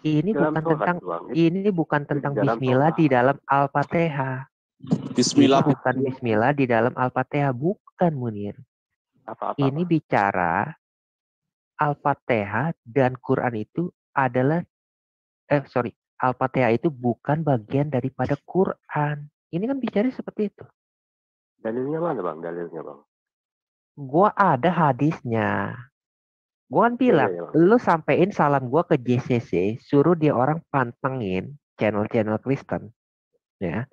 Ini dalam bukan tentang doang. Itu, ini bukan di tentang dalam Bismillah di dalam Al-Fatihah. Ini Bismillah. bukan Bismillah di dalam Al-Fatihah, bukan Munir. Apa-apa. Ini bicara Al-Fatihah dan Quran itu adalah eh sorry, Al-Fatihah itu bukan bagian daripada Quran. Ini kan bicara seperti itu. Dalilnya mana bang? Dalilnya bang? Gua ada hadisnya. Gua kan Iya, bilang, iya, Bang. lu sampein salam gua ke JCC, suruh dia orang pantengin channel-channel Kristen. Ya.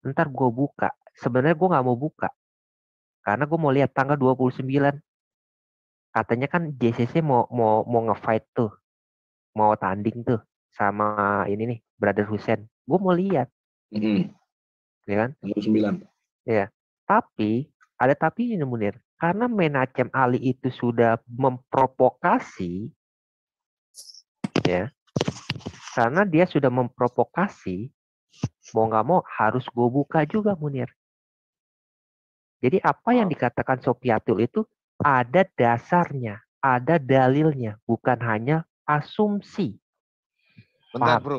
Ntar gua buka. Sebenarnya gua nggak mau buka. Karena gua mau lihat tanggal 29. Katanya kan JCC mau mau mau nge-fight tuh. Mau tanding tuh sama ini nih, Brother Hussein. Gua mau lihat, Mm-mm. ya kan? Tanggal 9. Tapi ada tapi ini Munir. Karena Menacem Ali itu sudah memprovokasi ya. Karena dia sudah memprovokasi mau nggak mau harus gue buka juga Munir. Jadi apa yang dikatakan Sopiatul itu ada dasarnya, ada dalilnya, bukan hanya asumsi. Bentar, Paham? Bro.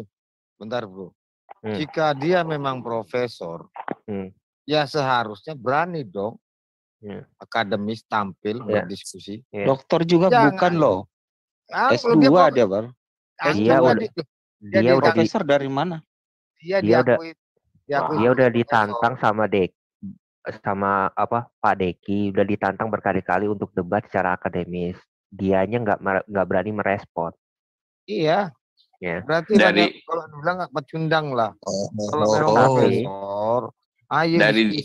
Bentar, Bro. Hmm. Jika dia memang profesor, Hmm. ya seharusnya berani dong Ya. akademis tampil Ya. berdiskusi. Ya. Dokter juga Jangan. bukan loh. Ah, kalau S2 dia, prof- dia, Bang. ah, Dia dia udah- di- dia Dia di- udah di, Profesor dari mana? dia dia udah- diakui diakui dia udah profesor. ditantang sama Dek sama apa Pak Deki udah ditantang berkali-kali untuk debat secara akademis. Dianya nggak nggak berani merespon. Iya. Ya. Berarti Dari- banyak kalau bilang nggak pecundang lah. Oh, Kalau oh, memang oh. profesor, ayo Dari-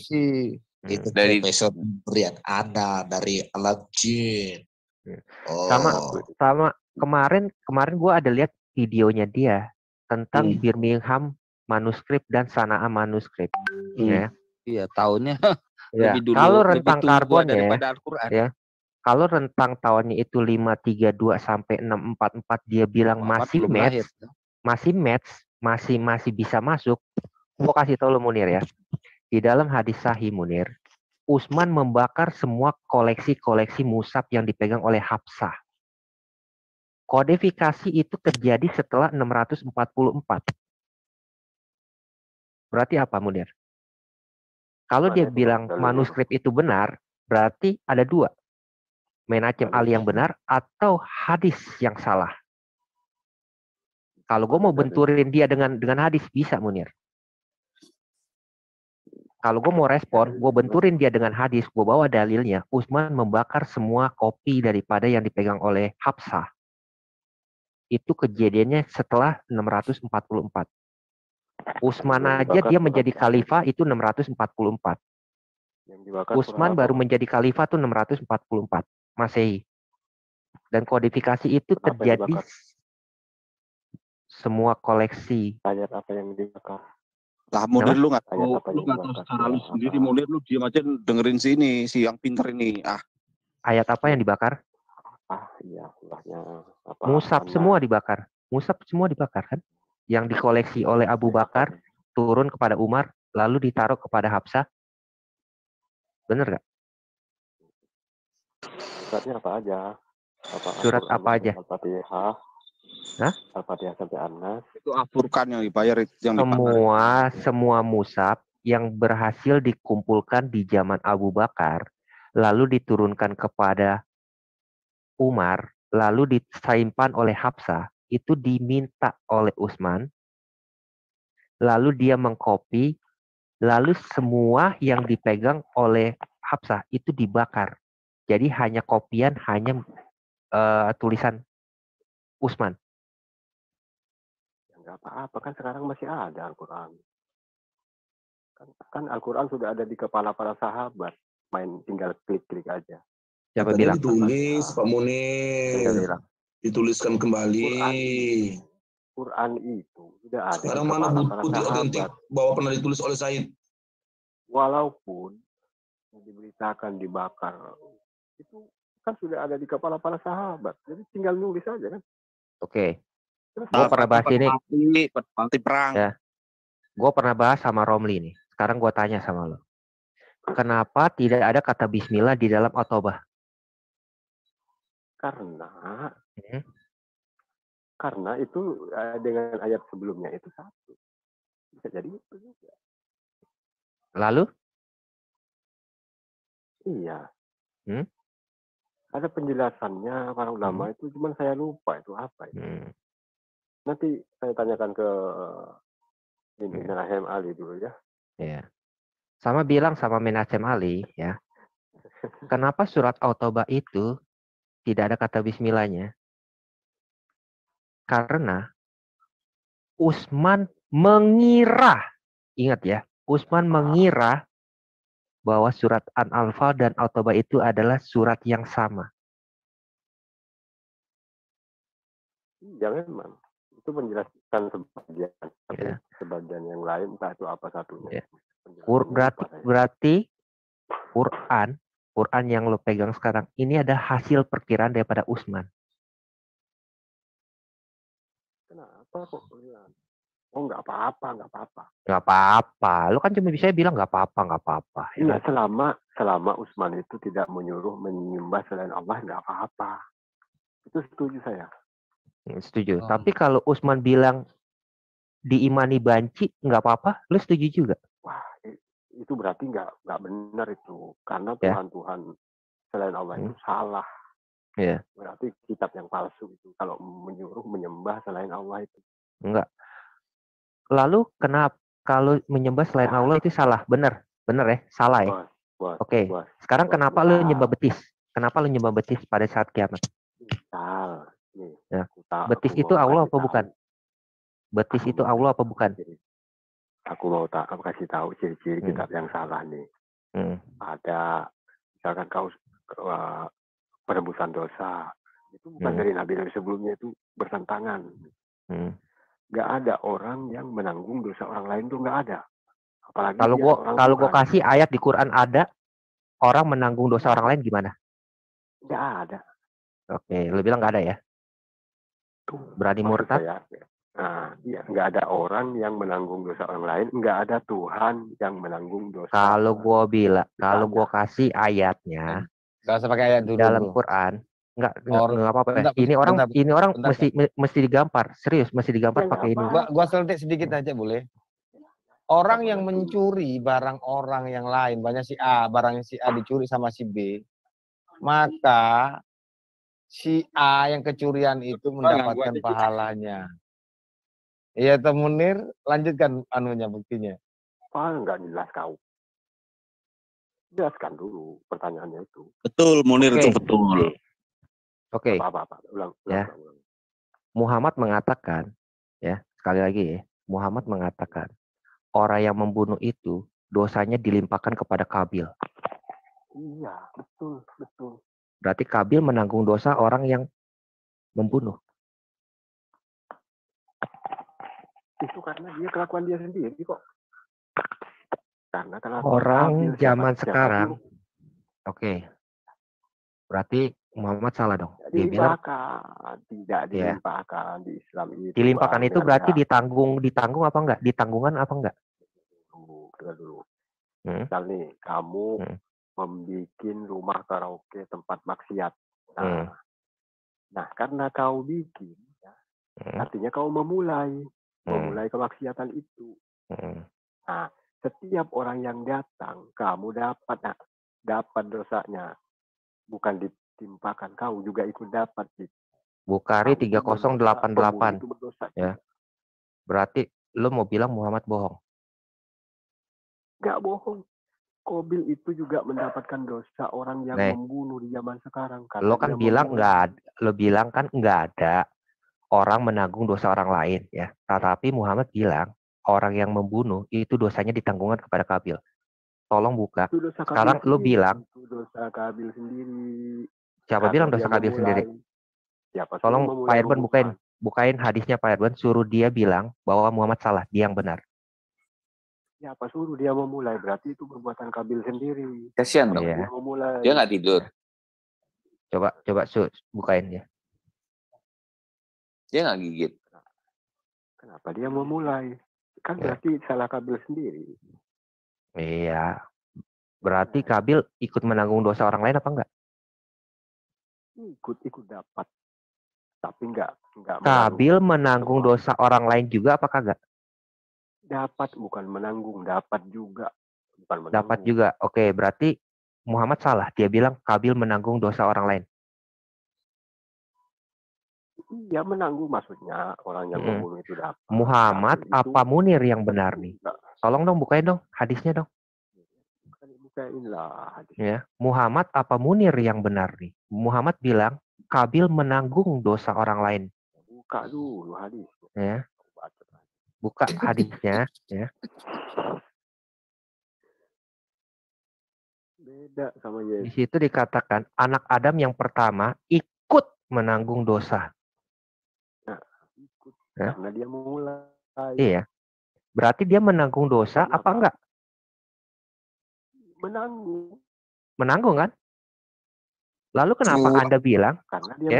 Itu Dari- profesor pemberian Anda dari alat jin. Hmm. Oh. Sama sama kemarin kemarin gua ada lihat videonya dia tentang Hmm. Birmingham manuskrip dan Sanaa manuskrip. Hmm. Ya. Iya, tahunnya Ya, lebih dulu kalau rentang karbon ya, daripada Al-Qur'an. ya. Kalau rentang tahunnya itu 532 sampai 644 dia bilang masih match, lahir. masih match, masih masih bisa masuk. Gua kasih tau lo Munir ya. Di dalam hadis sahih Munir, Utsman membakar semua koleksi-koleksi musab yang dipegang oleh Hafsah. Kodifikasi itu terjadi setelah 644. Berarti apa Munir? Kalau dia bilang manuskrip itu benar, berarti ada dua. Menacem Ali yang benar atau hadis yang salah. Kalau gue mau benturin dia dengan dengan hadis bisa Munir. Kalau gue mau respon, gue benturin dia dengan hadis, gue bawa dalilnya. Utsman membakar semua kopi daripada yang dipegang oleh Hafsah. Itu kejadiannya setelah 644. Utsman Yang aja dia menjadi khalifah itu 644. Yang dibakar Utsman Quran baru menjadi khalifah tuh 644 Masehi. Dan kodifikasi itu terjadi semua koleksi. Ayat apa yang dibakar? Lah Munir lu nggak tahu, apa lu nggak tahu secara lu sendiri apa? Munir lu diam aja dengerin sini si yang pinter ini. Ah, Ayat apa yang dibakar? Ah, iya, surahnya apa? Musab An-Nas. semua dibakar. Musab semua dibakar kan? Yang dikoleksi oleh Abu Bakar turun kepada Umar lalu ditaruh kepada Hafsah. Bener gak? Suratnya apa aja? Apa Surat apa aja? Al-Fatihah. Hah? Al-Fatihah sampai An-Nas. itu Afurkan yang dibayar yang dibayar. Semua semua musab yang berhasil dikumpulkan di zaman Abu Bakar lalu diturunkan kepada Umar lalu disimpan oleh Hafsah itu diminta oleh Utsman lalu dia mengcopy lalu semua yang dipegang oleh Hafsah itu dibakar jadi hanya kopian hanya eh, tulisan Utsman Ya nggak apa-apa kan sekarang masih ada Al-Quran. Kan, kan Al-Quran sudah ada di kepala para sahabat. Main tinggal klik-klik aja. siapa Tadi bilang ditulis Pak siapa Munir. Dituliskan kembali. Quran itu sudah ada Sekarang mana bukti otentik bahwa pernah ditulis oleh Said? Walaupun yang diberitakan dibakar itu kan sudah ada di kepala para sahabat. Jadi tinggal nulis aja kan. Oke Terus gue pernah bahas ini mati perang. Ya. gue pernah bahas sama Romli nih. Sekarang gue tanya sama lo. Kenapa tidak ada kata Bismillah di dalam otobah? karena Hmm. karena itu eh, dengan ayat sebelumnya itu satu. Bisa jadi itu juga. Lalu, Iya. Hmm? Ada penjelasannya para ulama itu, cuman saya lupa itu apa. itu. hmm, Nanti saya tanyakan ke pimpinan HM Ali dulu ya. ya. Sama bilang sama Menachem Ali, ya. Kenapa surat Autobah itu tidak ada kata Bismillahnya? Karena Usman mengira, ingat ya, Usman mengira bahwa surat An-Anfal dan Autobah itu adalah surat yang sama. Iya memang. Itu menjelaskan sebagian. Tapi Ya. sebagian yang lain entah itu apa satunya. Ya. Penjelasannya berarti berarti Quran Quran yang lo pegang sekarang ini ada hasil perkiraan daripada Usman. Kenapa kok? Oh nggak apa-apa, nggak apa-apa. Nggak apa-apa. Lo kan cuma bisa bilang nggak apa-apa, nggak apa-apa. ya Iya, kan? selama selama Utsman itu tidak menyuruh menyembah selain Allah nggak apa-apa. Itu setuju saya. Hmm, Setuju. Oh. Tapi kalau Usman bilang diimani banci nggak apa-apa, lu setuju juga? Wah, itu berarti nggak nggak benar itu. Karena Ya. Tuhan-Tuhan selain Allah itu Hmm. salah. Iya. Berarti kitab yang palsu itu. Kalau menyuruh menyembah selain Allah itu. Enggak. Lalu kenapa kalau menyembah selain Allah itu salah? Bener, bener ya, salah ya. Oke. bos. Sekarang kenapa lu nyembah betis? Kenapa lu nyembah betis pada saat kiamat? Ya. Betis itu Allah apa bukan? Betis itu Allah apa bukan? Aku mau tak aku kasih tahu ciri-ciri Hmm. kitab yang salah nih. Hmm. Ada misalkan kau uh, penebusan dosa itu bukan Hmm. dari nabi-nabi sebelumnya itu bertentangan. Hmm. Nggak ada orang yang menanggung dosa orang lain tuh nggak ada. Apalagi Kalau gua kalau gua kasih ayat di Quran ada orang menanggung dosa orang lain gimana? nggak ada. Oke, lu bilang nggak ada ya? Berani murtad? saya, nah, iya, nggak ada orang yang menanggung dosa orang lain, nggak ada Tuhan yang menanggung dosa. Kalau gua bilang, kalau gua kasih ayatnya Gak usah pakai ayat dulu. dalam. Quran, nggak nggak Or- nggak apa-apa. ya. bentar, Ini orang bentar, ini orang bentar, mesti me- mesti digampar, serius mesti digampar nggak pakai ini. Gua, gua seletik sedikit aja boleh. Orang yang mencuri barang orang yang lain, banyak si A, barangnya si A dicuri sama si B, maka si A yang kecurian itu mendapatkan pahalanya. Iya, Teh Munir, lanjutkan anunya buktinya. Ah, nggak jelas kau. Jelaskan dulu pertanyaannya itu. Betul, Munir itu Oke. betul. Oke, Apa apa, ulang, ulang, Ya. ulang, ulang. Muhammad mengatakan, ya sekali lagi ya, Muhammad mengatakan orang yang membunuh itu dosanya dilimpahkan kepada Kabil. Iya, betul, betul. Berarti Kabil menanggung dosa orang yang membunuh. Itu karena dia kelakuan dia sendiri kok. Karena Orang zaman siapa sekarang, oke. Berarti Muhammad salah dong. Dia bilang tidak Iya. dilimpahkan di Islam itu. dilimpahkan itu berarti ya. ditanggung, ditanggung apa enggak? Ditanggungan apa enggak? dulu, dengar dulu. Hmm. Misal nih, kamu Hmm. membikin rumah karaoke tempat maksiat. Nah, Hmm. nah karena kau bikin, ya, Hmm. artinya kau memulai, Hmm. memulai kemaksiatan itu. Hmm. Nah, setiap orang yang datang, kamu dapat, nah, dapat dosanya. Bukan ditimpakan, kau juga ikut dapat. Cik. Bukhari Kamu itu berdosa, 3088. pembunuh itu berdosa. Cik. Ya. Berarti lu mau bilang Muhammad bohong. Nggak bohong. Kobil itu juga mendapatkan dosa orang yang Nih. membunuh di zaman sekarang. karena Lo kan bilang ada, lo bilang kan enggak ada orang menanggung dosa orang lain ya. Tetapi Muhammad bilang orang yang membunuh itu dosanya ditanggungkan kepada Kabil. Tolong buka. Sekarang lo bilang Itu dosa Kabil sendiri. Siapa Karena bilang dosa Kabil sendiri? Siapa Tolong Pak Irban bukain bukain hadisnya Pak Irban suruh dia bilang bahwa Muhammad salah, dia yang benar. Siapa suruh dia memulai? Berarti itu perbuatan Kabil sendiri. Kasihan dong. Iya. Dia memulai. Dia nggak tidur. Coba coba su, bukain ya. Dia nggak gigit. Kenapa dia memulai? Kan Ya. berarti salah Kabil sendiri. Iya. Berarti Kabil ikut menanggung dosa orang lain apa enggak? Ikut ikut dapat. Tapi enggak enggak Kabil menanggung dosa orang lain juga apa kagak? dapat bukan menanggung, dapat juga. Bukan menanggung. Dapat juga. Oke, berarti Muhammad salah. Dia bilang Kabil menanggung dosa orang lain. Iya menanggung maksudnya orang yang membunuh itu dapat. Muhammad itu apa Munir yang benar nih? enggak. Tolong dong bukain dong hadisnya dong. Kan bukain lah hadis. Ya, Muhammad apa Munir yang benar nih? Muhammad bilang Kabil menanggung dosa orang lain. Buka dulu hadis. Ya, buka hadisnya. Ya, Beda sama di Yesus. situ dikatakan anak Adam yang pertama ikut menanggung dosa. Ikut Ya. karena dia memulai. Iya. Berarti dia menanggung dosa apa enggak? Menanggung Menanggung kan? Lalu kenapa Iya. Anda bilang karena dia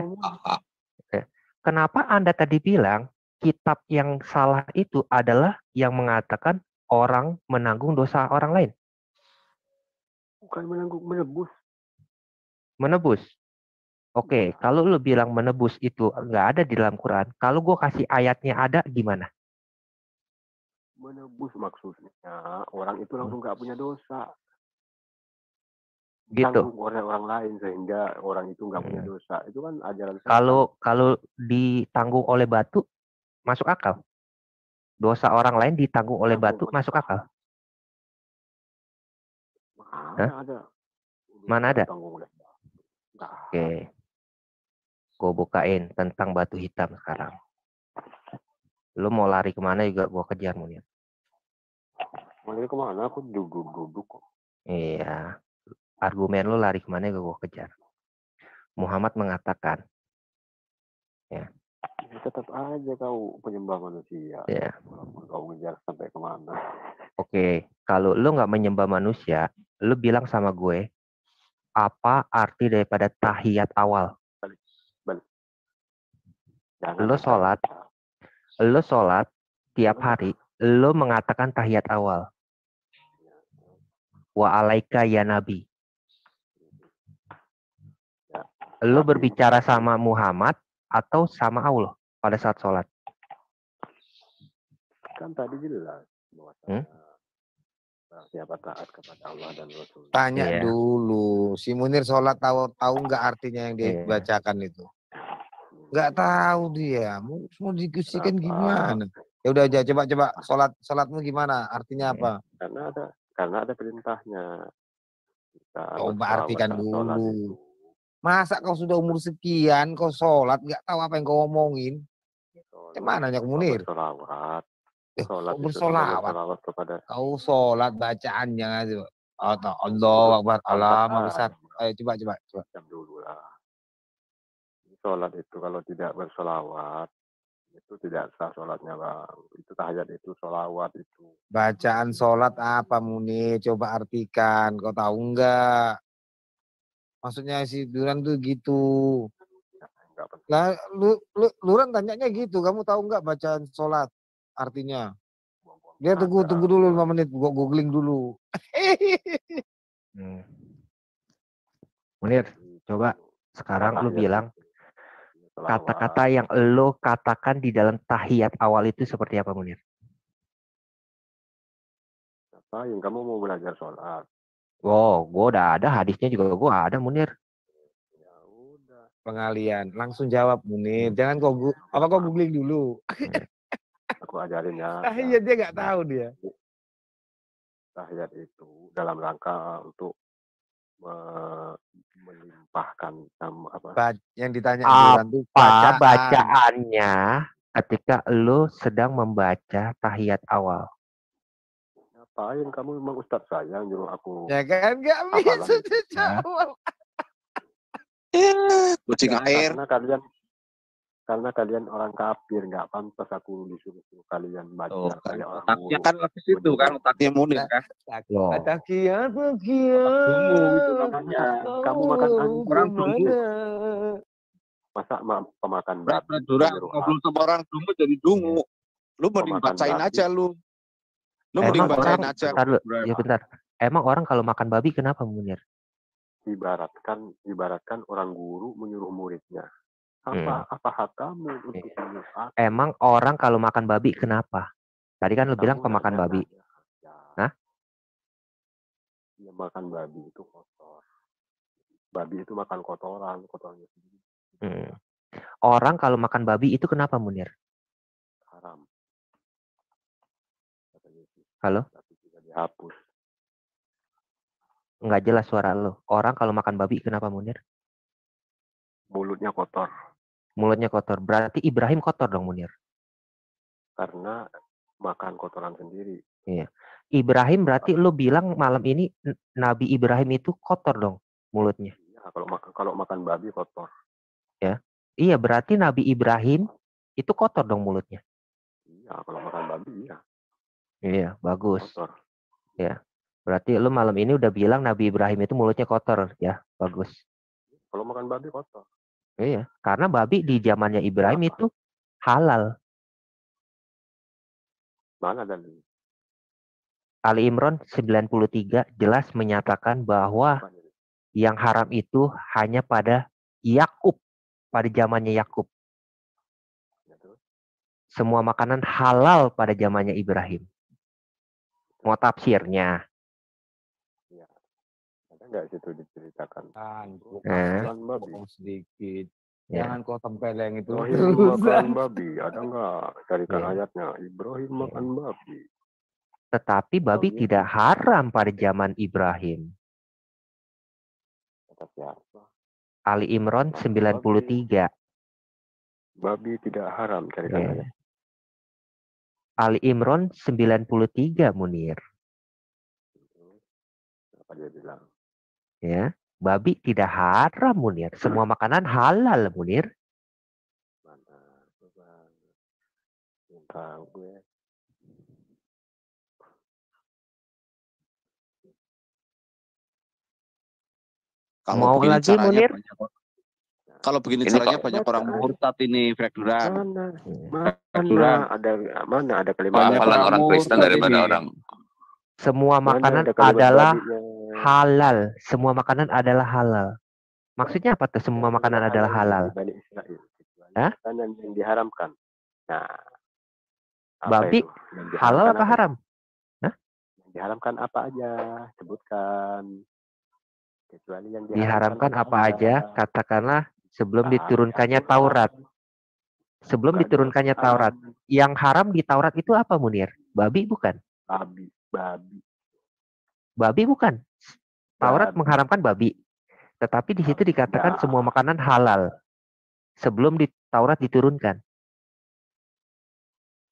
Ya. Kenapa Anda tadi bilang kitab yang salah itu adalah yang mengatakan orang menanggung dosa orang lain? Bukan menanggung menebus. Menebus. Oke, kalau lu bilang menebus itu nggak ada di dalam Quran, kalau gua kasih ayatnya ada gimana? Menebus maksudnya orang itu langsung nggak punya dosa. Gitu. Oleh orang lain sehingga orang itu nggak punya Hmm. dosa. Itu kan ajaran. Kalau kalau ditanggung oleh batu masuk akal. Dosa orang lain ditanggung oleh batu masuk akal. Mana ada? Mana ada? Oke. Gue bukain tentang batu hitam sekarang. Lu mau lari ke mana juga gua kejar Munir. Mau lari ke mana? Aku duduk-duduk kok. Iya. Argumen lu lari ke mana gua kejar. Muhammad mengatakan, Ya, tetap aja kau penyembah manusia. ya, kau ngejar sampai ke mana. oke, kalau lu nggak menyembah manusia, lu bilang sama gue, apa arti daripada tahiyat awal? Jangan Lu sampai sholat, lu sholat tiap hari, lu mengatakan tahiyat awal. Wa alaika ya Nabi. Lu berbicara sama Muhammad atau sama Allah pada saat sholat? Kan tadi jelas Hmm? bahwa siapa taat kepada Allah dan Rasul. Tanya Iya. dulu, si Munir sholat tahu tahu nggak artinya yang Iya. dibacakan itu? Nggak tahu dia. Mau, mau diskusikan gimana? Ya udah aja coba coba sholat sholatmu gimana? Artinya apa? Karena ada karena ada perintahnya. Kita Coba artikan dulu. Masa kau sudah umur sekian, kau sholat nggak tahu apa yang kau omongin? Macam mana Nyak Munir? Bersolawat. Eh, Sholat bersolawat? bersolawat kepada Kau sholat bacaannya aja. Allah Allah Akbar, Allah besar. Ayo coba coba coba. jam dulu lah. Sholat itu kalau tidak bersolawat itu tidak sah sholatnya bang. Itu tahiyat itu solawat itu. Bacaan sholat apa Munir? Coba artikan. Kau tahu nggak? Maksudnya si Duran tuh gitu. Lah, lu, lu, Luran tanyanya gitu. Kamu tahu nggak bacaan sholat artinya? Dia tunggu tunggu dulu lima menit. Gua googling dulu. Hmm. Munir, coba sekarang lu bilang kata-kata yang lo katakan di dalam tahiyat awal itu seperti apa Munir? Apa yang kamu mau belajar sholat? Wow, gua udah ada hadisnya juga gua ada Munir. Pengalian. Langsung jawab Munir. Jangan kau gu- apa kau googling dulu. Aku ajarin ya. Ah, iya dia nggak tahu dia. Tahiyat itu dalam rangka untuk me- melimpahkan apa? Ba- yang ditanya Apa bacaan. bacaannya ketika lo sedang membaca tahiyat awal? Ngapain kamu memang ustadz saya yang nyuruh aku Ya kan nggak bisa dijawab. Kucing air. Karena kalian karena kalian orang kafir nggak pantas aku disuruh suruh kalian baca Tuh, kan kayak orang otaknya kan ke situ kan otaknya Munir kan. Dungu itu namanya. Kamu makan anjing. Orang dungu. Masa ma- pemakan babi Dura menyuruh ngobrol sama orang dungu jadi dungu. Lu mending bacain aja lu. Lu mending Emang bacain orang, aja. bentar dulu, ya bentar. Emang orang kalau makan babi kenapa Munir? ibaratkan ibaratkan orang guru menyuruh muridnya Hmm. apa apa hak kamu untuk menyuruh aku Emang orang kalau makan babi kenapa? Tadi kan lu bilang Kamu pemakan nanya babi. saya. Hah? dia makan babi itu kotor babi itu makan kotoran kotorannya sendiri Hmm. Orang kalau makan babi itu kenapa Munir? haram kata Yesus Halo? tapi tidak dihapus Nggak jelas suara lo. Orang kalau makan babi kenapa Munir? mulutnya kotor Mulutnya kotor. Berarti Ibrahim kotor dong Munir. karena makan kotoran sendiri Iya. Ibrahim berarti lo bilang malam ini Nabi Ibrahim itu kotor dong mulutnya. ya, kalau makan kalau makan babi kotor Ya. Iya berarti Nabi Ibrahim itu kotor dong mulutnya. iya kalau makan babi iya Iya, bagus. kotor Ya. Berarti lu malam ini udah bilang Nabi Ibrahim itu mulutnya kotor, ya. Bagus. kalau makan babi kotor Iya, karena babi di zamannya Ibrahim itu halal. mana dalil Ali Imran 93 jelas menyatakan bahwa yang haram itu hanya pada Yakub pada zamannya Yakub. Ya? Semua makanan halal pada zamannya Ibrahim. Mau tafsirnya? Ya. Ada nggak situ diceritakan? Kan, Eh. makan babi. sedikit. Ya. Jangan kau tempeleng itu. Ibrahim makan babi. Ada nggak? Carikan Ya. ayatnya. Ibrahim Ya. makan babi. Tetapi babi gitu. tidak haram pada zaman Ibrahim. Kata siapa? Ali Imran Makan 93. Babi tidak haram. Carikan Ya. ayat. Ali Imran 93 Munir. Apa dia bilang? Ya. Babi tidak haram Munir. Semua makanan halal Munir. Mana? Tahu gue. Kalau Mau lagi, Munir? banyak kalau begini Ini caranya kok banyak orang murtad ini, Duran. Mana? Ada mana ada kalimat? Hafalan orang orang Kristen daripada ini. orang Semua makanan ada adalah babinya? halal. Semua makanan adalah halal. Maksudnya apa tuh semua makanan halal adalah halal? Hah? makanan yang diharamkan. Nah? Yang halal apa haram? Yang diharamkan apa aja? Sebutkan. Kecuali yang diharamkan Diharamkan apa aja? Katakanlah sebelum Babi diturunkannya. Taurat. Sebelum diturunkannya haram. Taurat. Yang haram di Taurat itu apa Munir? Babi bukan? Babi, babi, Babi bukan. Taurat babi. mengharamkan babi. Tetapi di situ dikatakan Ya. semua makanan halal. Sebelum di Taurat diturunkan.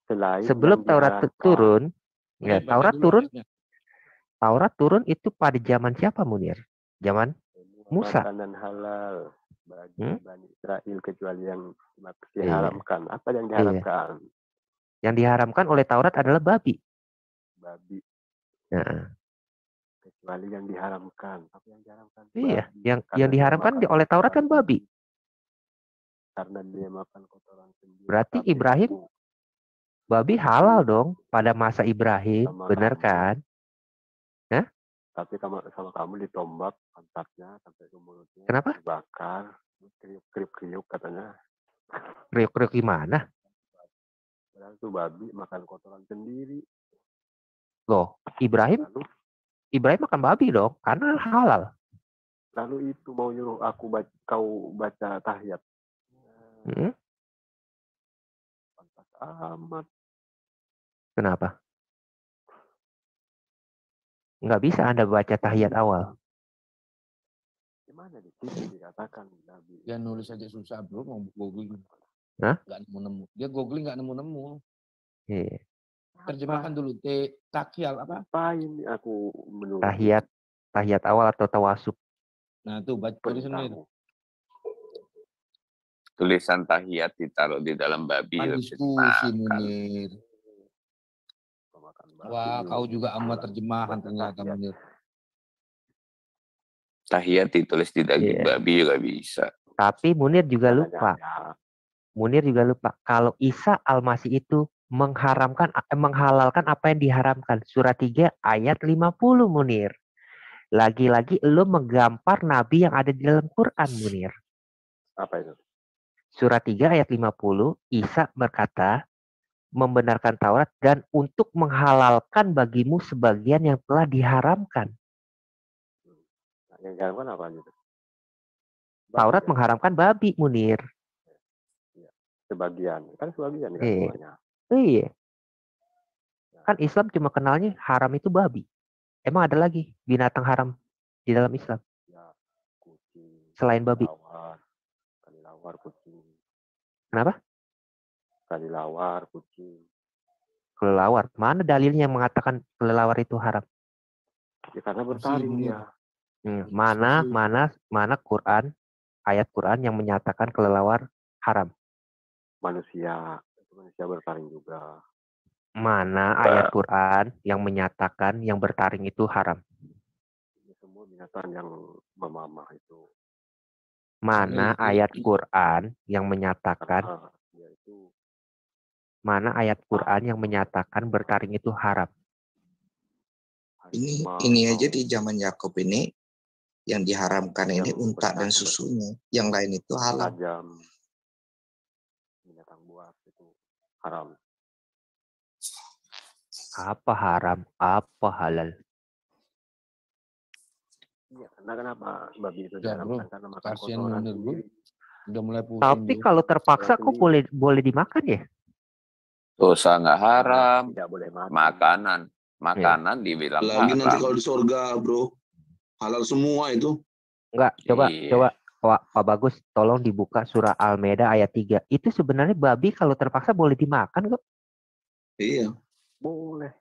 Selain Sebelum Taurat turun, ya Baca Taurat turun. Taurat turun itu pada zaman siapa Munir? Zaman Musa. makanan halal bagi Hmm? Bani Israel kecuali yang Iya. diharamkan. Apa yang Iya. diharamkan? Yang diharamkan oleh Taurat adalah babi. Babi. Nah, Kecuali yang diharamkan. Apa yang diharamkan? iya, Babi. yang Karena yang diharamkan di- oleh Taurat kan babi. Karena dia makan kotoran sendiri. Berarti Ibrahim itu babi halal dong pada masa Ibrahim, sama benar kan? Tapi sama, sama kamu ditombak pantatnya sampai ke mulutnya. Kenapa? Dibakar. Kriuk, kriuk, kriuk katanya. Kriuk-kriuk gimana? Padahal itu babi makan kotoran sendiri. Loh, Ibrahim Lalu Ibrahim makan babi dong, karena halal. lalu itu mau nyuruh aku baca, kau baca tahiyat. Hmm, Pantas amat. Kenapa? Nggak bisa Anda baca tahiyat awal. Gimana di sini dikatakan Nabi Dia nulis aja susah bro, mau googling. Hah? Nggak nemu-nemu. Dia googling nggak nemu-nemu. Iya. Terjemahkan dulu. T. Takial apa? ngapain nih aku menulis Tahiyat, tahiyat awal atau tawasub. Nah tuh baca tulis sendiri. tahu. tulisan tahiyat ditaruh di dalam babi ya diskusi. Munir. Wah kau juga amat terjemahan ternyata tahiyat. Munir. Tahiyat ditulis di daging Iya. babi juga bisa. Tapi Munir juga lupa. Munir juga lupa kalau Isa Al-Masih itu mengharamkan eh, menghalalkan apa yang diharamkan. Surat 3 ayat 50 Munir. Lagi-lagi lo menggampar nabi yang ada di dalam Quran Munir. Apa itu? Surat 3 ayat 50 Isa berkata membenarkan Taurat dan untuk menghalalkan bagimu sebagian yang telah diharamkan. Yang diharamkan apa gitu? Taurat kan? mengharamkan babi Munir. Sebagian. Kan sebagian kan Iya. semuanya. Iya. Kan Islam cuma kenalnya haram itu babi. Emang ada lagi binatang haram di dalam Islam Ya, kucing, selain babi? kucing. Kenapa? Kali lawar kucing. Kelelawar. Mana dalilnya yang mengatakan kelelawar itu haram? Ya karena bertaring dia. Hmm, Mana mana mana Quran ayat Quran yang menyatakan kelelawar haram? Manusia. Manusia bertaring juga. Mana ayat Quran yang menyatakan yang bertaring itu haram? Ini semua binatang yang memamah itu. Mana itu- ayat Quran yang menyatakan Karena dia itu mana ayat Quran yang menyatakan bertaring itu haram? Ini ini aja di zaman Yakub ini Yang diharamkan ini unta dan susunya. Yang lain itu halal. tajam binatang buas itu haram Apa haram, apa halal. iya karena kenapa babi itu Ya, diharamkan karena makan Kasihan kotoran Udah mulai pusing Tapi kalau terpaksa kok boleh boleh dimakan ya? Dosa nggak haram, tidak boleh mati makanan, makanan dibilang Lagi nanti haram. kalau di surga, bro. Halal semua itu. Enggak, coba Iya. coba Pak, Pak Bagus tolong dibuka surah Al-Maidah ayat 3. Itu sebenarnya babi kalau terpaksa boleh dimakan kok. Iya. boleh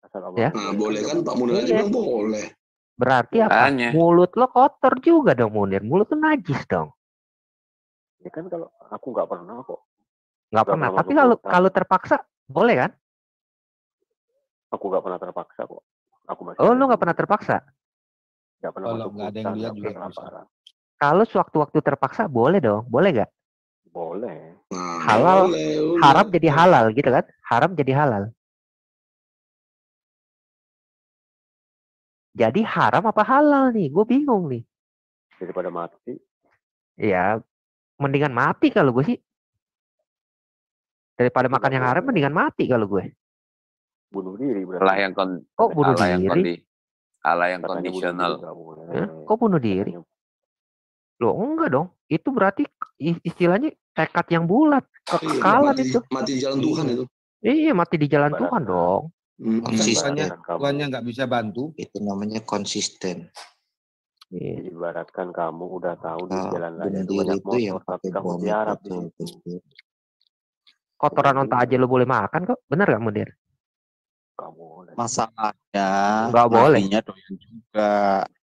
asal Allah Ya. Nah, boleh kan Pak Munir Iya. bilang boleh. Berarti apa? Makanya. Mulut lo kotor juga dong Munir. Mulut lo najis dong. ya kan kalau aku nggak pernah kok Nggak pernah. pernah Tapi kalau kalau terpaksa boleh kan? aku nggak pernah terpaksa kok aku masih Oh, lo nggak pernah terpaksa. nggak pernah Kalau nggak ada yang lihat nggak juga pernah bisa. Kalau sewaktu-waktu terpaksa boleh dong. Boleh nggak? boleh Nah, Halal, boleh, haram jadi halal gitu kan? Haram jadi halal. Jadi haram apa halal nih? Gue bingung nih. daripada mati Ya, mendingan mati kalau gue sih. Daripada makan yang haram, mendingan mati kalau gue. bunuh diri berarti Allah yang kon, Kok bunuh Allah yang diri? kondi, Allah yang Katanya bunuh diri kondisional. Kok bunuh diri? Loh, enggak dong. Itu berarti istilahnya tekad yang bulat. Iya, Kekekalan mati, itu. mati di jalan Tuhan itu. Iya, mati di jalan Ibarat- Tuhan dong. Hmm. Masa Konsisten. Tuhannya, nggak bisa bantu. Itu namanya konsisten. Iya. ibaratkan kamu udah tahu di Kalau jalan bunuh itu diri banyak itu yang motor, pakai kamu tiarap di itu situ. Kotoran onta aja lo boleh makan kok. Bener gak, Munir? Nggak boleh. Masalahnya Nggak boleh. doyan juga.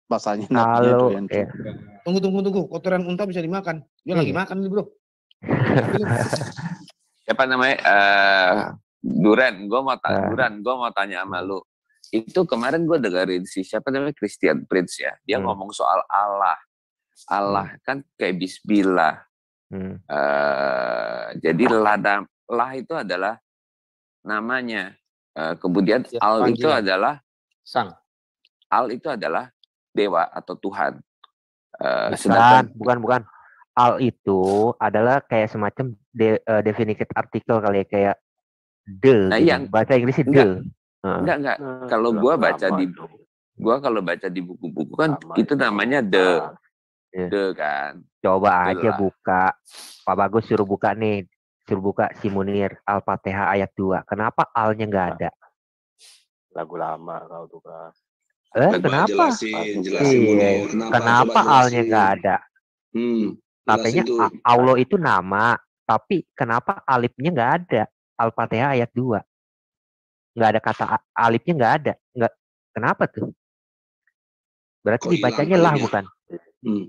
Masalahnya Kalau doyan ya, juga. Tunggu, tunggu, tunggu. Kotoran unta bisa dimakan. Dia lagi Iya. makan nih bro. Siapa namanya? Eh Duren, gue mau tanya, Ah. Duran, gue mau tanya sama lu. Itu kemarin gue dengerin si siapa namanya Christian Prince ya. Dia Hmm. ngomong soal Allah. Allah kan kayak Bismillah. Hmm. Eh, jadi lada lah itu adalah namanya. Eh, kemudian Ya, al itu panggilan. adalah Sang. al itu adalah dewa atau Tuhan. Eh, Bukan, sedangkan bukan, bukan. Al itu adalah kayak semacam de, eh, definitive artikel kali ya kayak the. Nah, gitu. yang- Bahasa enggak. the. Heeh. enggak enggak. Nah, Kalau gua baca di itu. gua kalau baca di buku-buku kan Sama itu itu. namanya the Iya. the kan. Coba aja Jelas. buka. Pak Bagus suruh buka nih. Suruh buka si Munir Al-Fatihah ayat 2. Kenapa alnya nggak ada? lagu lama kau tuh kan. Eh, kenapa? jelasin, jelasin Iya. Munir. Kenapa? Kenapa alnya nggak ada? Hmm. Katanya Allah itu nama, tapi kenapa alifnya nggak ada? Al-Fatihah ayat 2. Nggak ada kata alifnya nggak ada. Nggak. Kenapa tuh? Berarti Kok dibacanya lah alifnya? bukan? Hmm.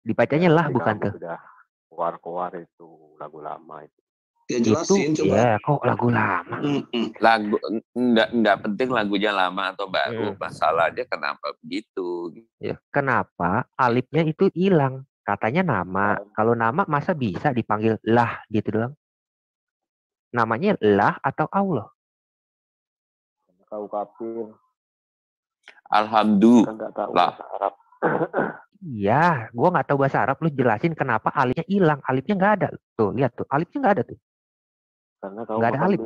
Dibacanya lah bukan tuh? Sudah keluar-keluar itu lagu lama itu. Ya Itu jelasin coba. ya kok lagu lama. Hmm, hmm. Lagu enggak enggak penting lagunya lama atau baru, Hmm. masalahnya kenapa begitu. Ya, kenapa alifnya itu hilang? Katanya nama. Kalau nama masa bisa dipanggil lah gitu doang? Namanya lah atau Allah? Kau kafir Alhamdulillah. kan tahu Lah. bahasa Arab. Iya, gua nggak tahu bahasa Arab. Lu jelasin kenapa alifnya hilang? Alifnya nggak ada. Tuh, lihat tuh. Alifnya nggak ada tuh. Karena kau Nggak ada alif.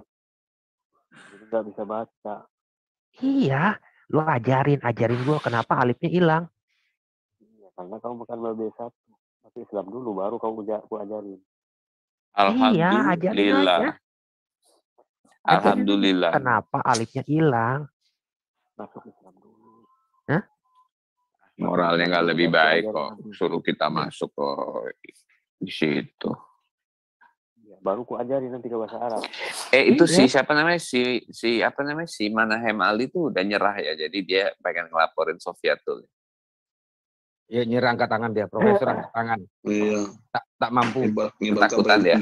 Jadi nggak bisa baca. Iya, lu ajarin, ajarin gua kenapa alifnya hilang. Iya, karena kau makan B1. Tapi Islam dulu baru kau uja- aku ajarin. Iya, ajarin Alhamdulillah. aja. Alhamdulillah. Kenapa alifnya hilang? Masuk. Moralnya nggak lebih Aku baik kok. Suruh kita masuk kok di situ. Iya, baru ku ajarin nanti ke bahasa Arab. Eh itu Iya. si siapa namanya si si apa namanya si Manahem Ali tuh udah nyerah ya. Jadi dia pengen ngelaporin Sofiatul. Ya nyerah angkat tangan dia, profesor angkat tangan. Iya. Tak tak mampu. Ketakutan ya?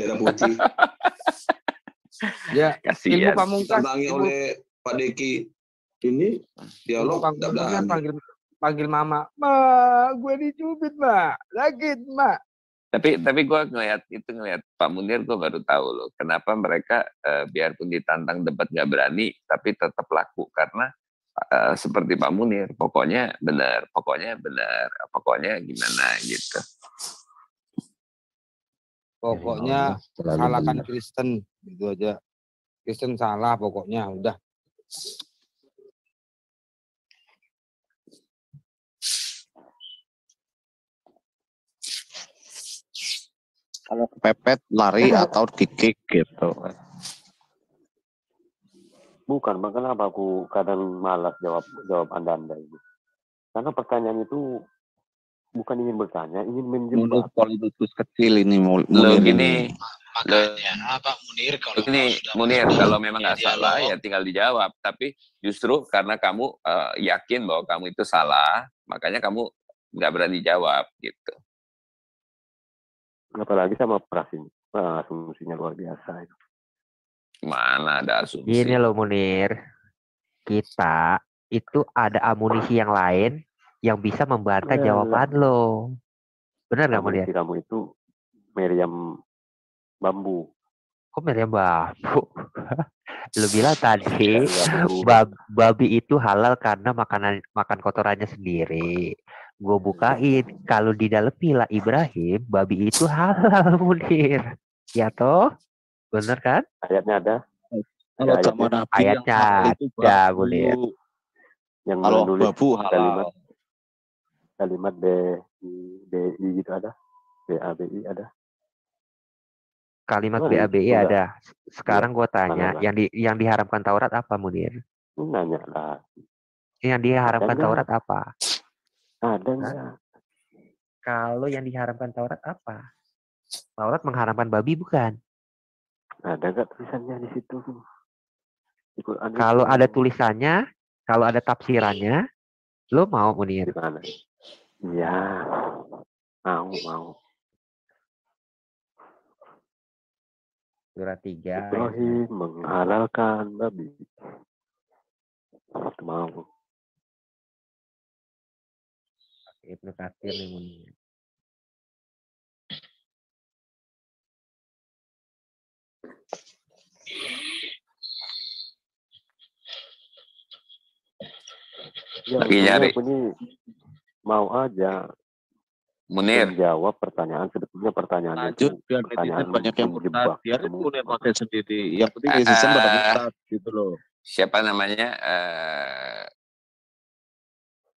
Ya, ilmu Kasihan. pamungkas. Ilmu, oleh Pak Deki. Ini ilmu dialog tidak panggil panggil mama. Ma, gue dicubit, ma. Sakit, ma. Tapi tapi gue ngelihat itu ngelihat Pak Munir gue baru tahu loh kenapa mereka eh, biarpun ditantang debat nggak berani tapi tetap laku karena eh, seperti Pak Munir, pokoknya benar, pokoknya benar, pokoknya gimana gitu. Pokoknya Terlalu salahkan. Kristen gitu aja. Kristen salah pokoknya udah. Kalau kepepet lari atau kikik gitu. Bukan, bang. Kenapa aku kadang malas jawab jawab anda anda ini? Karena pertanyaan itu bukan ingin bertanya, ingin menjebak. Munir politikus kecil ini Mul- Lo gini, ini. Makanya Pak Munir kalau sudah Munir, kalau memang nggak salah ya tinggal dijawab. Tapi justru karena kamu eh, yakin bahwa kamu itu salah, makanya kamu nggak berani jawab gitu. Apalagi sama prasin, ah, asumsinya luar biasa itu. Mana ada asumsi? Gini loh Munir, kita itu ada amunisi yang lain yang bisa membantah Alah. jawaban lo. Benar nggak Munir? Amunisi kamu itu meriam bambu. Kok meriam bambu? Lu bilang tadi bab- babi itu halal karena makanan makan kotorannya sendiri. Gue bukain kalau di dalam pila Ibrahim babi itu halal Munir. Ya toh? Bener kan? Ayatnya ada. Kalau ayatnya. Nabi yang Ayatnya ada. Munir. Yang Kalau menulis babu kalimat halal. kalimat B B I gitu ada. B A B I ada. Kalimat Mana BABI itu? Enggak. ada. Sekarang gue tanya, Mana lah? yang di yang diharamkan Taurat apa Munir? Nanya lah. Yang diharamkan? Taurat apa? Ada enggak? Kalau yang diharamkan Taurat apa? Taurat mengharamkan babi bukan? Ada enggak tulisannya di situ? Di Kalau ada tulisannya, kalau ada tafsirannya, lo mau Munir? mana? Iya. Mau, mau. Surat 3 ayat Ibrahim menghalalkan babi. Mau. Ibnu Katsir nih Munir. Ya, Lagi nyari. aku ini mau aja Munir, menjawab pertanyaan sebetulnya pertanyaannya Lanjut itu biar pertanyaan banyak yang Biarin semua. Munir pakai sendiri. Yang penting pada eh. murtad gitu loh. siapa namanya? eh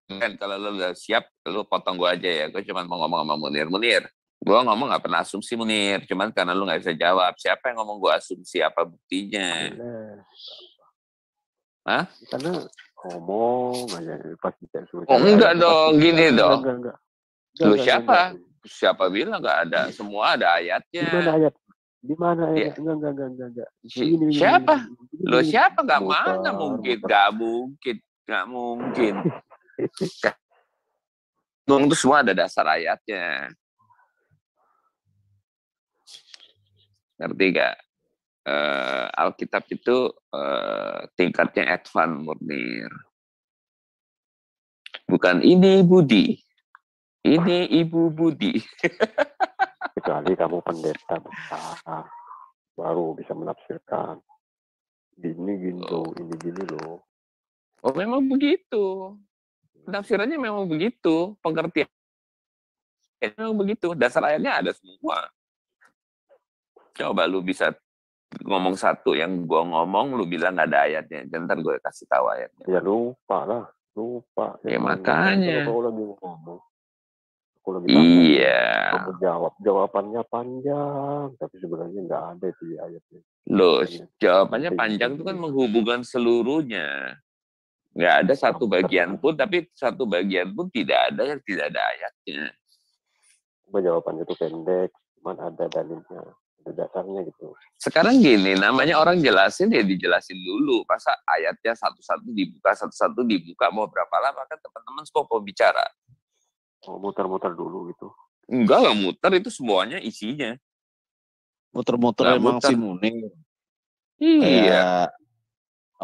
kan kalau lo udah siap, lo potong gua aja ya. Gue cuma mau ngomong sama Munir. Munir, gua ngomong nggak pernah asumsi Munir. Cuman karena lu nggak bisa jawab. Siapa yang ngomong gua asumsi? Apa buktinya? Hah? Karena ngomong aja pas kita suruh Oh, enggak dong, gini enggak, dong. Enggak, enggak. Lu Enggak, enggak, siapa? enggak. Siapa bilang nggak ada? Semua ada ayatnya. Di mana ayat? Di mana Ya. ayat? Enggak, enggak, enggak, enggak, enggak. Begini, siapa? Lo siapa? Nggak Muter, mana mungkin? muter. Nggak mungkin. Nggak mungkin. Ngomong itu semua ada dasar ayatnya. Ngerti gak? Eh, Alkitab itu eh, tingkatnya advance murni. Bukan ini Budi. Ini Ibu Budi. Kecuali kamu pendeta besar. Baru bisa menafsirkan. Gini, gini loh. Ini gini loh. Oh memang begitu. Penafsirannya memang begitu. Pengertian memang begitu. Dasar ayatnya ada semua. Coba lu bisa ngomong satu yang gua ngomong, lu bilang nggak ada ayatnya. Ntar gue kasih tahu ayatnya. Ya lupa lah. Lupa. Ya, Emang makanya. Kalau lagi ngomong. Aku lagi Iya. Kamu jawab. Jawabannya panjang. Tapi sebenarnya nggak ada di ayatnya. Loh, jawabannya panjang itu kan menghubungkan seluruhnya. Nggak ada satu bagian pun, tapi satu bagian pun tidak ada yang tidak ada ayatnya. Cuma jawabannya itu pendek. Cuman ada dalilnya. Ada dasarnya gitu. Sekarang gini, namanya orang jelasin ya dijelasin dulu. Masa ayatnya satu-satu dibuka, satu-satu dibuka, mau berapa lama kan teman-teman semua mau bicara. Oh, muter-muter dulu gitu. Enggak lah muter, itu semuanya isinya. Muter-muter Nggak emang muter. si Munir. Iya. Kayak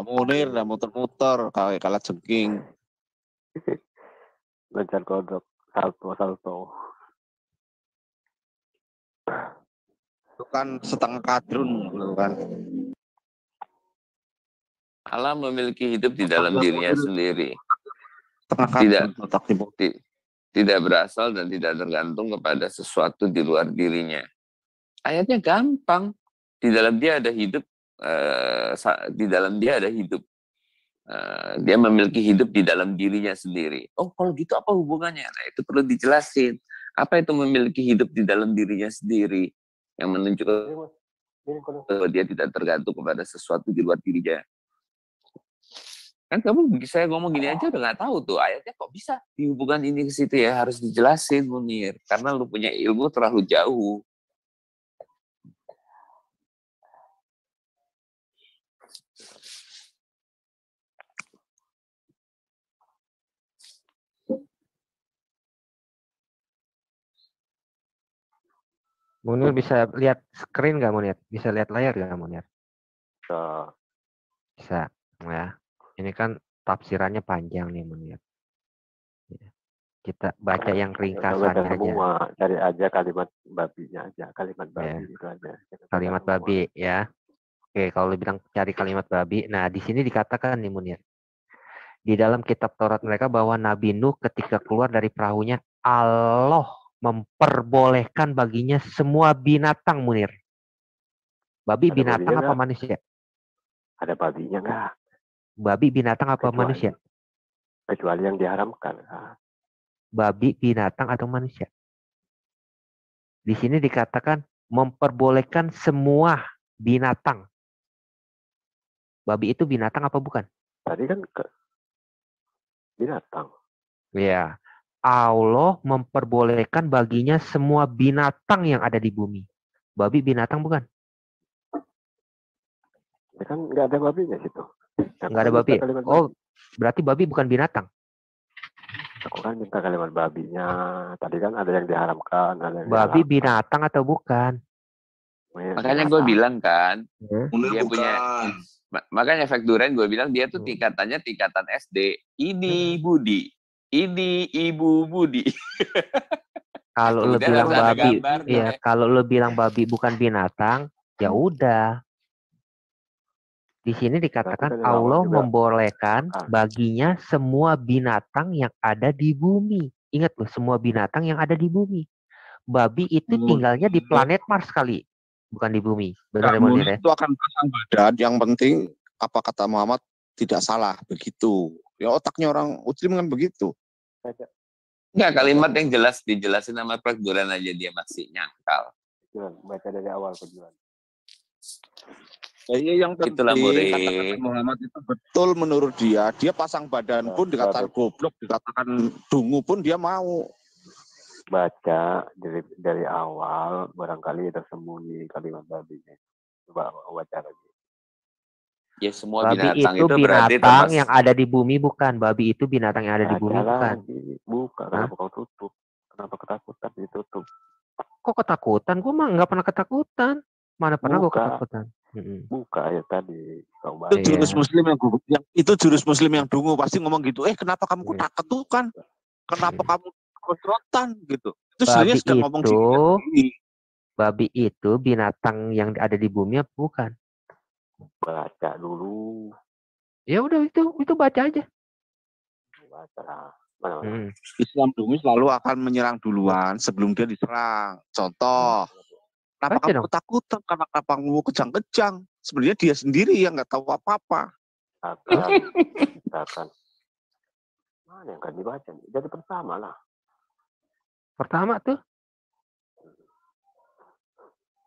Munir lah muter-muter kayak kalah jengking. Lancar kodok. Salto, salto. Itu kan setengah kadrun gitu kan. Allah memiliki hidup di dalam dirinya sendiri. Tidak tidak berasal dan tidak tergantung kepada sesuatu di luar dirinya. Ayatnya gampang. Di dalam dia ada hidup, eh, di dalam dia ada hidup. Eh, dia memiliki hidup di dalam dirinya sendiri. Oh, kalau gitu apa hubungannya? Nah, itu perlu dijelasin. Apa itu memiliki hidup di dalam dirinya sendiri? Yang menunjukkan bahwa dia tidak tergantung kepada sesuatu di luar dirinya. Kan kamu saya ngomong gini aja udah nggak tahu tuh ayatnya kok bisa dihubungkan ini ke situ ya harus dijelasin Munir karena lu punya ilmu terlalu jauh. Munir bisa lihat screen nggak Munir? Bisa lihat layar nggak Munir? Bisa. Bisa. Ya. Ini kan tafsirannya panjang nih Munir. Ya. Kita baca yang ringkasannya aja. semua, cari aja kalimat babinya aja, kalimat babi Ya. itu aja. Kita Kalimat semua. babi ya. Oke, kalau lu bilang cari kalimat babi. Nah, di sini dikatakan nih Munir. Di dalam kitab Taurat mereka bahwa Nabi Nuh ketika keluar dari perahunya Allah memperbolehkan baginya semua binatang Munir. Babi Ada binatang apa manusia? Ada babinya enggak? Babi binatang apa Kecuali, manusia? kecuali yang diharamkan. Ah, Babi binatang atau manusia? Di sini dikatakan memperbolehkan semua binatang. Babi itu binatang apa bukan? Tadi kan ke binatang. Ya. Allah memperbolehkan baginya semua binatang yang ada di bumi. Babi binatang bukan? Ya kan nggak ada babinya situ. Aku Enggak ada babi. Oh, berarti babi bukan binatang. Aku kan minta kalimat babinya. Tadi kan ada yang diharamkan, ada yang Babi diharamkan. binatang atau bukan? Ya, Makanya gue bilang kan, Munir dia punya bukan. ma- makanya efek duren gue bilang dia tuh Hmm. tingkatannya tingkatan SD. Ini Budi, ini Ibu Budi. Kalau lu Kemudian bilang babi, gambarnya. ya kalau lu bilang babi bukan binatang, ya udah. Di sini dikatakan kan awal Allah juga- membolehkan Ah. baginya semua binatang yang ada di bumi. Ingat loh, semua binatang yang ada di bumi. Babi itu Hmm. tinggalnya di planet Mars kali, bukan di bumi. Benar ya, ya? itu akan pasang badan. Yang penting apa kata Muhammad tidak salah begitu. Ya otaknya orang Muslim kan begitu. Enggak, kalimat yang jelas dijelasin sama Prof. Duren aja dia masih nyangkal. Baca dari awal pejuan. Ya, iya, yang penting Itulah, Muhammad itu betul menurut dia. Dia pasang badan Nah, pun dikatakan goblok, dikatakan dungu pun dia mau. Baca dari dari awal, barangkali tersembunyi kalimat babinya. Coba baca lagi. Ya semua Babi binatang itu itu, berarti binatang yang ada di bumi bukan. Babi itu binatang yang ada di bumi bukan. lagi. Buka, Hah? kenapa kau tutup? Kenapa ketakutan ditutup? Kok ketakutan? Gue mah nggak pernah ketakutan. Mana pernah gue ketakutan? Buka ayat tadi. Kau Itu baca. jurus Iya. muslim yang, yang itu jurus muslim yang dungu pasti ngomong gitu. Eh kenapa kamu Iya. ketakutan? Kenapa Iya. kamu kerotan gitu? Itu sebenarnya Babi sedang ngomong sendiri. babi itu binatang yang ada di bumi apa bukan? Baca dulu. Ya udah itu itu baca aja. Baca lah. Mana, mana? Hmm. Islam dungu selalu akan menyerang duluan sebelum dia diserang. Contoh, kenapa Baca kamu dong. ketakutan? Karena kenapa kamu kejang-kejang? Sebenarnya dia sendiri yang nggak tahu apa-apa. Akan. Akan. Mana yang kan dibaca? nih? Jadi pertama lah. Pertama tuh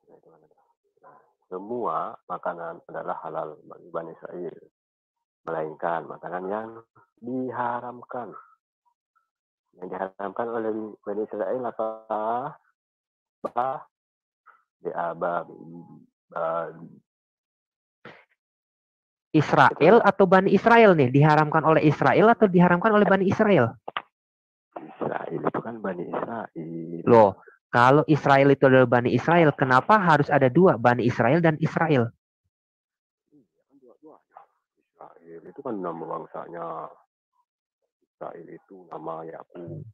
Nah, itu mana tuh? Nah, semua makanan adalah halal bagi Bani Israel. Melainkan makanan yang diharamkan. Yang diharamkan oleh Bani Israel apa? Ba, Ba, Ba, Israel atau Bani Israel nih diharamkan oleh Israel atau diharamkan oleh Bani Israel? Israel itu kan Bani Israel. Loh, kalau Israel itu adalah Bani Israel, kenapa harus ada dua Bani Israel dan Israel? Kan dua-duanya. Israel itu kan nama bangsanya. Israel itu nama Yakub.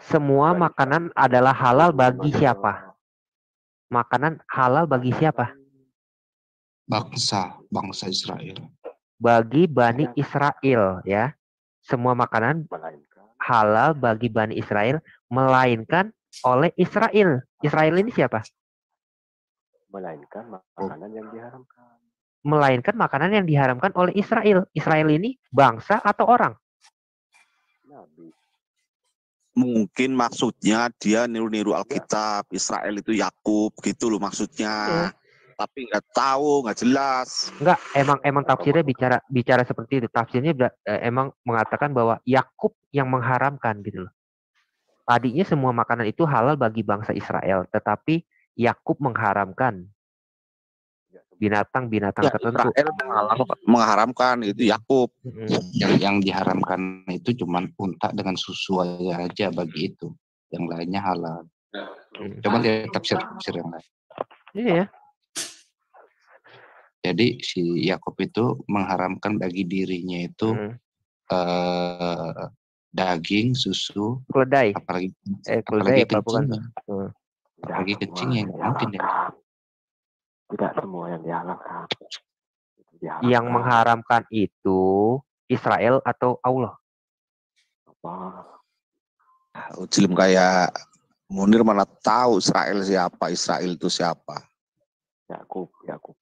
Semua makanan adalah halal bagi siapa? Makanan halal bagi siapa? Bangsa, bangsa Israel. bagi Bani Israel ya. Semua makanan halal bagi Bani Israel melainkan oleh Israel. Israel ini siapa? melainkan makanan yang diharamkan. Melainkan makanan yang diharamkan oleh Israel. Israel ini bangsa atau orang? Nabi. Mungkin maksudnya dia niru-niru Alkitab, Israel itu Yakub gitu loh maksudnya. Tapi nggak tahu, nggak jelas. Enggak, emang emang tafsirnya bicara bicara seperti itu. Tafsirnya eh, emang mengatakan bahwa Yakub yang mengharamkan gitu loh. Tadinya semua makanan itu halal bagi bangsa Israel, tetapi Yakub mengharamkan binatang-binatang Ya, tertentu. Israel mengharam- mengharamkan itu Yakub. Mm-mm. Yang yang diharamkan itu cuman unta dengan susu aja bagi itu. Yang lainnya halal. Mm. Coba lihat tafsir-tafsir yang lain. Iya, Jadi si Yakub itu mengharamkan bagi dirinya itu Mm. eh, daging, susu, keledai. apalagi Eh, apalagi keledai apa bukan? kencing. Mm. Apalagi kencing ya nggak mungkin ya. Tidak semua yang dihalalkan. Yang mengharamkan itu Israel atau Allah? Apa? Ujilm kayak Munir mana tahu Israel siapa, Israel itu siapa. Yakub, Yakub.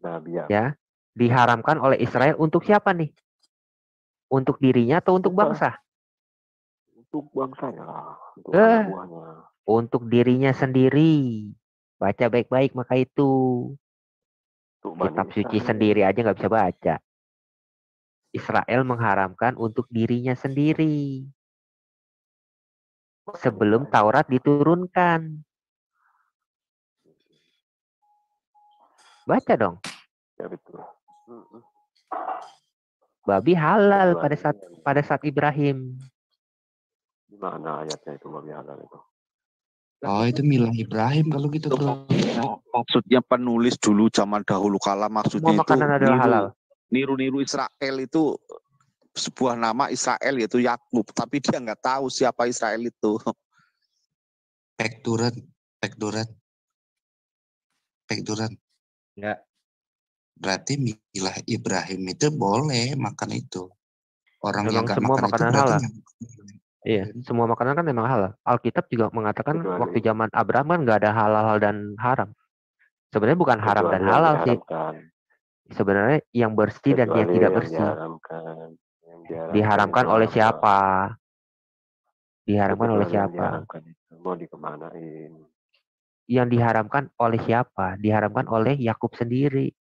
Nabi Yakub. Ya, diharamkan oleh Israel untuk siapa nih? Untuk dirinya atau untuk bangsa? Untuk bangsanya. Untuk Eh. Untuk dirinya sendiri. Baca baik-baik maka itu. Untuk Kitab suci sendiri aja nggak bisa baca. Israel mengharamkan untuk dirinya sendiri. Sebelum Taurat diturunkan. Baca dong. Ya betul. Babi halal pada saat pada saat Ibrahim. Di mana ayatnya itu babi halal itu? Oh itu milah Ibrahim kalau gitu bro. Maksudnya penulis dulu zaman dahulu kala maksudnya Semua itu makanan adalah niru- halal. Niru-niru Israel itu sebuah nama Israel yaitu Yakub, tapi dia nggak tahu siapa Israel itu. Pekturan, pekturan, pekturan. Enggak. Berarti milah Ibrahim itu boleh makan itu. Orang yang Memang nggak semua makan itu makanan berarti halal. Iya, semua makanan kan memang halal. Alkitab juga mengatakan Kecuali- waktu zaman Abraham kan nggak ada halal dan haram. Sebenarnya bukan haram dan Kecuali yang halal sih. Sebenarnya yang bersih dan yang tidak yang bersih. diharamkan. Yang diharamkan, Diharamkan itu oleh apa? siapa? Diharamkan oleh yang siapa? diharamkan itu mau dikemanain? Yang diharamkan oleh siapa? Diharamkan oleh Yakub sendiri.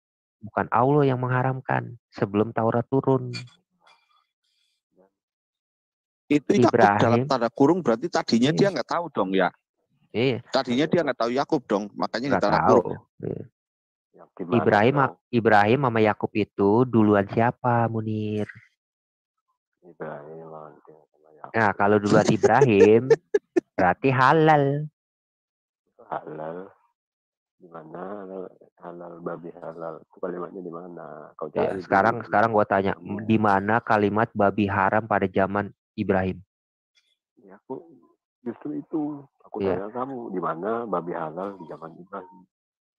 Bukan Allah yang mengharamkan sebelum Taurat turun. Itu Yakub dalam Ibrahim. tanda kurung berarti tadinya Iya. dia nggak tahu dong ya. Iya, Tadinya dia nggak tahu Yakub dong, makanya nggak tahu. kurung. Iya. Gimana Ibrahim? Ibrahim sama Yakub itu duluan siapa, Munir? Ibrahim nanti sama Yakub. Nah, kalau duluan Ibrahim, berarti halal. halal di mana halal, babi halal itu kalimatnya di mana kau Ya, cari sekarang dulu. sekarang gua tanya, Iya. di mana kalimat babi haram pada zaman Ibrahim? ya aku justru itu aku Iya. tanya kamu di mana babi halal di zaman Ibrahim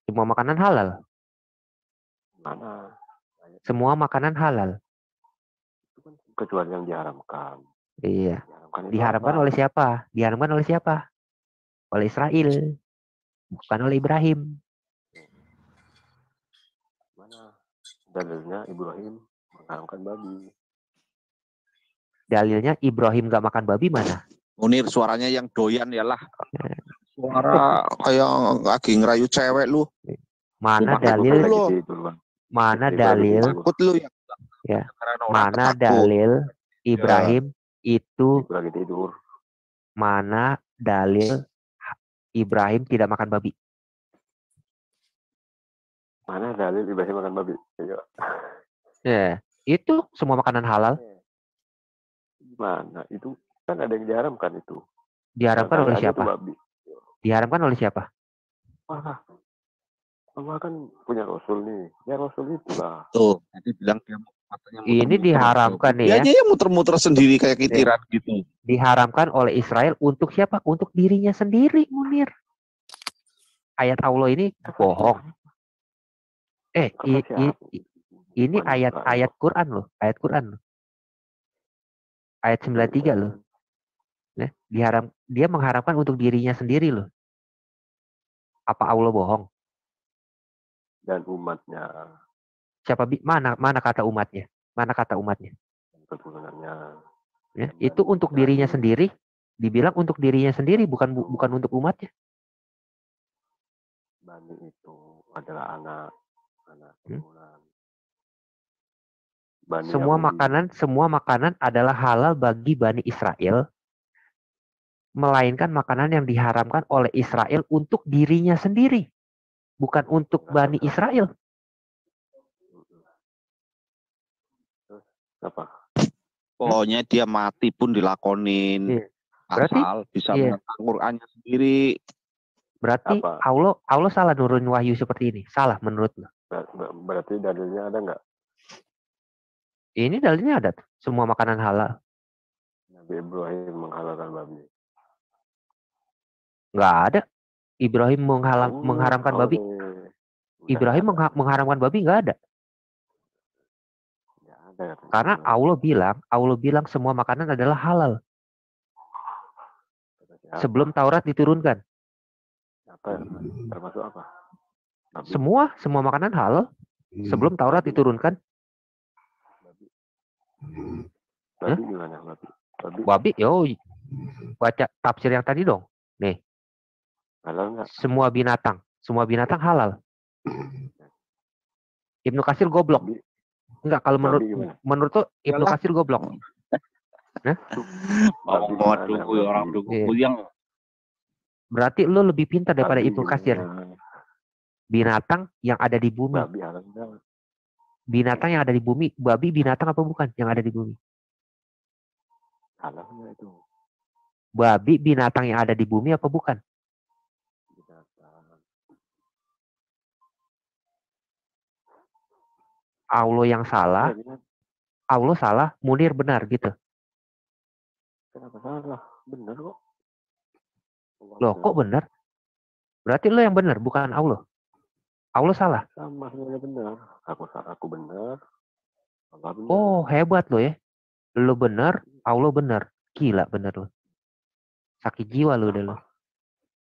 Semua makanan halal. Mana Semua makanan halal. itu kan kecuali yang diharamkan Iya. diharamkan itu Diharamkan oleh siapa? Diharamkan oleh siapa? Oleh Israel. Bukan oleh Ibrahim. Dalilnya Ibrahim mengharamkan babi Dalilnya Ibrahim gak makan babi mana? Munir suaranya yang doyan ya lah. Suara kayak lagi ngerayu cewek lu. Mana Takut dalil? lu. bang Mana Ibrahim dalil? Takut lu ya. Ya. Mana ketakut. dalil Ibrahim itu Ibu lagi tidur mana dalil Ibrahim tidak makan babi? Mana dalil Ibrahim makan babi Ayo. Ya, itu semua makanan halal mana itu kan ada yang diharamkan itu diharamkan oleh siapa? babi Diharamkan oleh siapa? wah Allah kan punya Rasul nih ya Rasul itulah Tuh, tadi bilang dia matanya Ini muter-muter. diharamkan nih Dia ya. aja yang muter-muter sendiri kayak kitiran gitu. Diharamkan oleh Israel untuk siapa? Untuk dirinya sendiri, Munir. Ayat Allah ini bohong. Eh, i- i- ini Bani ayat Israel. ayat Quran loh, ayat Quran loh. Ayat 93 loh. Ya, diharam dia mengharapkan untuk dirinya sendiri loh. Apa Allah bohong? Dan umatnya, Siapa mana mana kata umatnya? Mana kata umatnya? keturunannya. Ya, itu untuk dirinya sendiri, dibilang untuk dirinya sendiri bukan bu- bukan untuk umatnya. Bani itu adalah anak, Hmm. Bani Semua Yahudi. makanan, semua makanan adalah halal bagi Bani Israel, melainkan makanan yang diharamkan oleh Israel untuk dirinya sendiri, bukan untuk Bani Israel. Apa? Pokoknya dia mati pun dilakonin. Iya. Berarti- Asal bisa iya. menentang Qurannya sendiri. Berarti Apa? Allah Allah salah nurunin wahyu seperti ini. Salah menurut lo. Ber- ber- Berarti dalilnya ada nggak? Ini dalilnya ada tuh. Semua makanan halal. Nabi Ibrahim menghalalkan babi. Nggak ada. Ibrahim menghalang, Oh, mengharamkan oh, babi. Udah Ibrahim mengha- mengharamkan babi nggak ada. Nggak ada. Karena Allah bilang, Allah bilang semua makanan adalah halal. Sebelum Taurat diturunkan. Apa? Termasuk apa? Semua, semua makanan halal. Sebelum Taurat diturunkan. Babi. Babi gimana? Babi. Babi Babi, yo. Baca tafsir yang tadi dong. Nih, halal nggak? semua binatang. Semua binatang halal. Ibnu Kasir goblok. Enggak, kalau menurut menurut tuh Ibnu. Kasir goblok. Tunggu orang yang Berarti lu lebih pintar daripada Ibnu Kasir. Binatang yang ada di bumi. Babi? Binatang yang ada di bumi. Babi binatang apa bukan yang ada di bumi? Nggak itu? Babi binatang yang ada di bumi apa bukan? Binatang. Allah yang salah, binatang. Allah salah, Munir benar gitu. Kenapa salah? Bener kok. Loh, kok benar? Berarti lo yang benar, bukan Allah. Allah salah. Sama semuanya benar. Aku sa- aku benar. Allah benar. Oh, hebat lo ya. Lo benar, Allah benar. Gila bener lo. Sakit jiwa lo udah lo.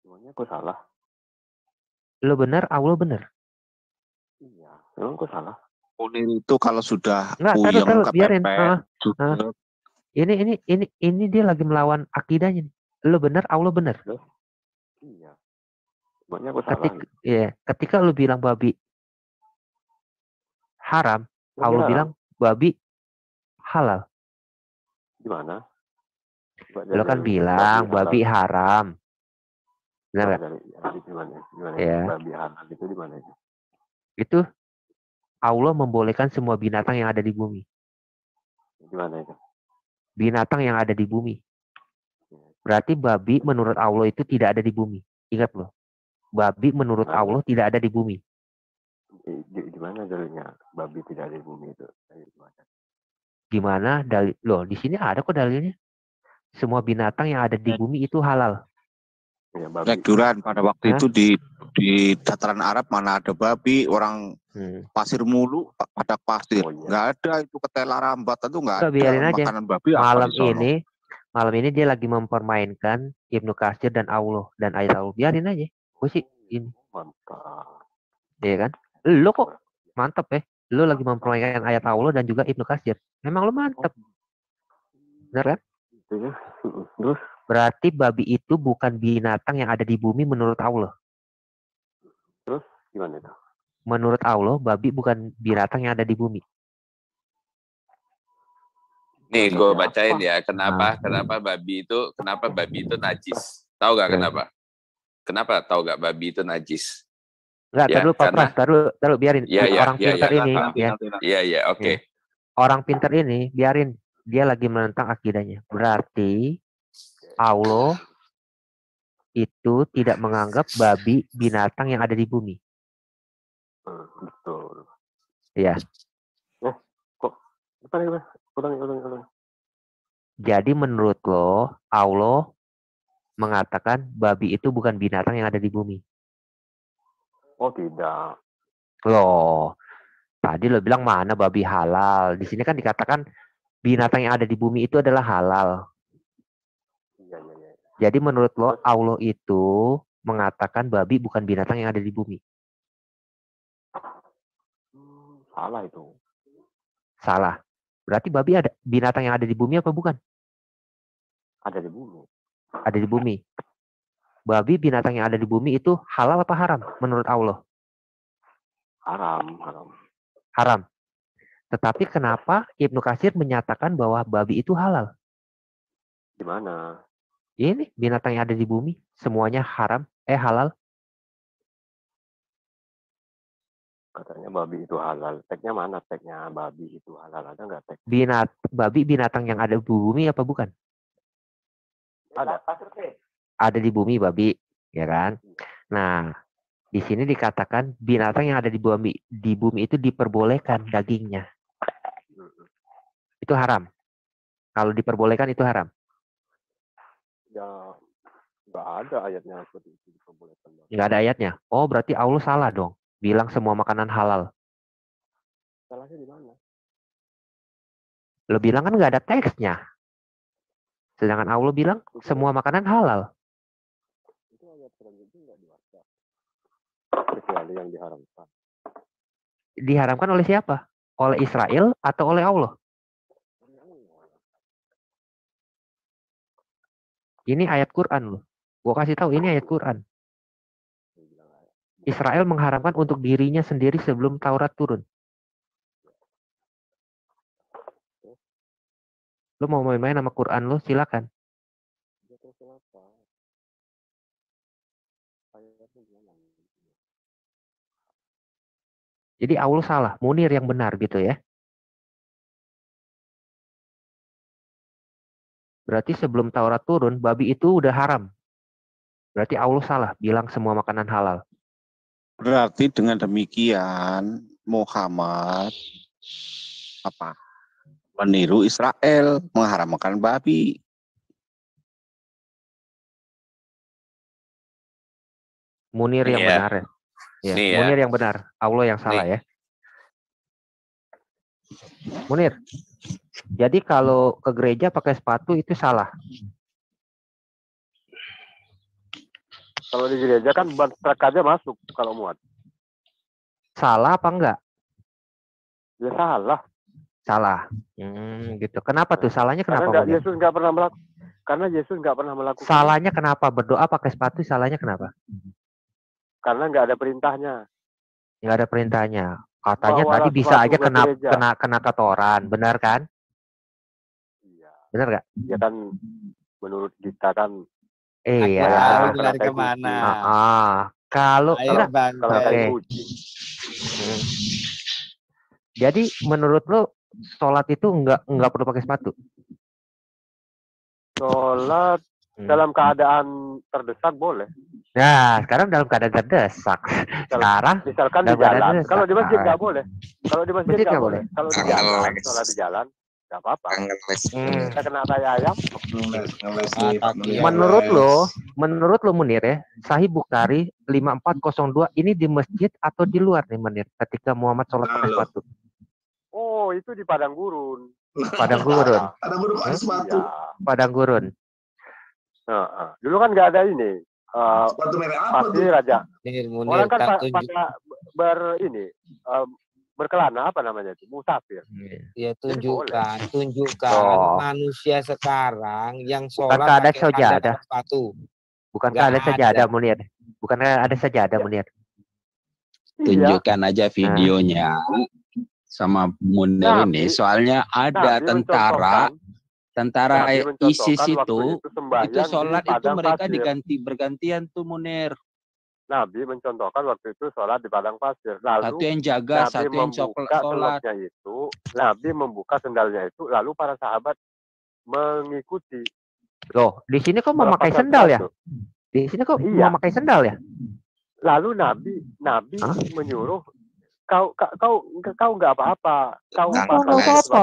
Semuanya aku salah. Lo benar, Allah benar. Iya. Emang aku salah. Munir itu kalau sudah Enggak, taruh, puyeng taruh, biarin. kepepet, Ah, juga Ini ini ini ini dia lagi melawan akidahnya nih. Lo benar, Allah benar. Iya. Semuanya aku salah. Ketika ya, ketika lo bilang babi haram, Lagi Allah bilang babi halal. Gimana? Lo kan dari- bilang halal. babi haram. Benar dari dari gimana? Gimana? Iya. Babi halal itu di mana itu? Itu Allah membolehkan semua binatang yang ada di bumi. Gimana itu? Binatang yang ada di bumi. Berarti babi menurut Allah itu tidak ada di bumi. Ingat loh. Babi menurut Ada. Allah tidak ada di bumi. Di, di, di mana dalilnya babi tidak ada di bumi itu? Dari mana? Gimana dalil loh di sini ada kok dalilnya. Semua binatang yang ada di bumi itu halal. Ya, babi. Nek Duran pada waktu Hah? itu di di dataran Arab mana ada babi orang Hmm. pasir mulu pada pasir Oh, iya. nggak ada itu ketela rambat itu nggak ada biarin aja. makanan babi Malam ini malam ini dia lagi mempermainkan Ibnu Katsir dan Allah dan ayat Allah. Biarin aja. Gue sih ini, Mantap. ya kan? Lo kok mantep ya. Lo lagi mempermainkan ayat Allah dan juga Ibnu Katsir. Memang lo mantep. Bener kan? Itu ya. Terus Berarti babi itu bukan binatang yang ada di bumi menurut Allah. gimana itu? Menurut Allah, babi bukan binatang yang ada di bumi. Nih, gue bacain ya. Kenapa? Kenapa babi itu? Kenapa babi itu najis? Tahu gak kenapa? Kenapa tahu gak babi itu najis? Enggak, Ya, taruh karena- Pras, taruh, taruh biarin. Iya, iya, orang iya, pintar iya. ini, ya. nanti, nanti. Iya, iya, oke. Orang pintar ini, biarin. Dia lagi menentang akidahnya. Berarti Allah itu tidak menganggap babi binatang yang ada di bumi. Hmm, betul. Ya. Apa nih? Mas? Ulangi, ulangi, ulangi. Jadi menurut lo, Allah mengatakan babi itu bukan binatang yang ada di bumi. Oh tidak. Loh, tadi lo bilang mana babi halal. Di sini kan dikatakan binatang yang ada di bumi itu adalah halal. Iya, iya, iya. Jadi menurut lo Allah itu mengatakan babi bukan binatang yang ada di bumi. Hmm, salah itu. Salah. Berarti babi ada binatang yang ada di bumi apa bukan? Ada di bumi. Ada di bumi. Babi binatang yang ada di bumi itu halal apa haram menurut Allah? Haram, haram. Haram. Tetapi kenapa Ibnu Katsir menyatakan bahwa babi itu halal? Di mana? Ini binatang yang ada di bumi semuanya haram, eh halal. Katanya babi itu halal. Tagnya mana tagnya babi itu halal? Ada nggak tag? Binat babi binatang yang ada di bumi apa bukan? Ada. Ada di bumi babi, ya kan? Nah, di sini dikatakan binatang yang ada di bumi di bumi itu diperbolehkan dagingnya. Itu haram. Kalau diperbolehkan itu haram. Ya nggak ada ayatnya seperti itu diperbolehkan. Nggak ada ayatnya. Oh, berarti Allah salah dong. Bilang semua makanan halal. Salahnya di mana? Lo bilang kan nggak ada teksnya. Sedangkan Allah bilang semua makanan halal. Itu ayat selanjutnya nggak dibaca. Kecuali yang diharamkan. Diharamkan oleh siapa? Oleh Israel atau oleh Allah? Ini ayat Quran loh. Gua kasih tahu ini ayat Quran. Israel mengharamkan untuk dirinya sendiri sebelum Taurat turun. Lo mau main-main sama Quran lo, silakan. Ya terus kenapa? Ayatnya gimana? Jadi Allah salah, Munir yang benar gitu ya. Berarti sebelum Taurat turun, babi itu udah haram. Berarti Allah salah, bilang semua makanan halal. Berarti dengan demikian Muhammad apa? Meniru Israel mengharamkan babi. Munir yang Iya. benar ya. Ya, Nih ya. Munir yang benar, Allah yang salah ya. Munir. Jadi kalau ke gereja pakai sepatu itu salah. Kalau di gereja kan ban truk aja masuk kalau muat. Salah apa enggak? Ya salah. Salah. Hmm, gitu. Kenapa tuh? Salahnya Karena kenapa? nggak Munir? Yesus nggak pernah melakukan. Karena Yesus nggak pernah melakukan. Salahnya kenapa? Berdoa pakai sepatu salahnya kenapa? Karena nggak ada perintahnya. Nggak ada perintahnya. Katanya Bawa tadi bisa aja ke kena gereja. kena kena ketoran, benar kan? Iya. Benar nggak? Ya kan menurut kita kan Iya. Lari kayak ke mana. Ah, ah. Kalau enggak, kalau. Hmm. Jadi menurut lo sholat itu enggak enggak perlu pakai sepatu? Sholat Hmm. dalam keadaan terdesak boleh. Nah, sekarang dalam keadaan terdesak. Sekarang Misalkan di jalan. Kalau di masjid nggak boleh. Kalau di masjid nggak boleh. Kalau di jalan, sholat di jalan nggak apa-apa. Hmm. Kita kena kayak ayam. Ya. Menurut lo, menurut lo Munir ya, Sahih Bukhari 5402 ini di masjid atau di luar nih Munir ketika Muhammad sholat pakai sepatu? Oh, itu di padang gurun. Padang gurun. Ada guru pakai Hah? sepatu. Iya. Padang gurun. Heeh. Dulu kan nggak ada ini. Eh, Sepatu merek apa pasti tuh? raja. Munir, Orang kan pa- pada ber ini eh, berkelana apa namanya itu musafir. Ya tunjukkan, tunjukkan Oh. manusia sekarang yang sholat Bukankah ada sajadah? atau sepatu. Bukankah Nggak ada ada. sajadah Munir? Bukankah ada sajadah Ya. Munir? Iya. tunjukkan aja videonya sama Munir Nabi- ini soalnya ada Nabi tentara tentara Nabi ISIS itu itu itu sholat itu mereka pasir. diganti bergantian tuh Munir Nabi mencontohkan waktu itu sholat di padang pasir. Lalu satu yang jaga Nabi satu yang membuka sholat itu, Nabi membuka sendalnya itu, lalu para sahabat mengikuti. Loh, di sini kok mau pakai Melepaskan sendal ya? Di sini kok Iya. mau pakai sendal ya? Lalu Nabi Nabi Hah? menyuruh kau kau kau kau nggak apa-apa, kau Nggak apa-apa.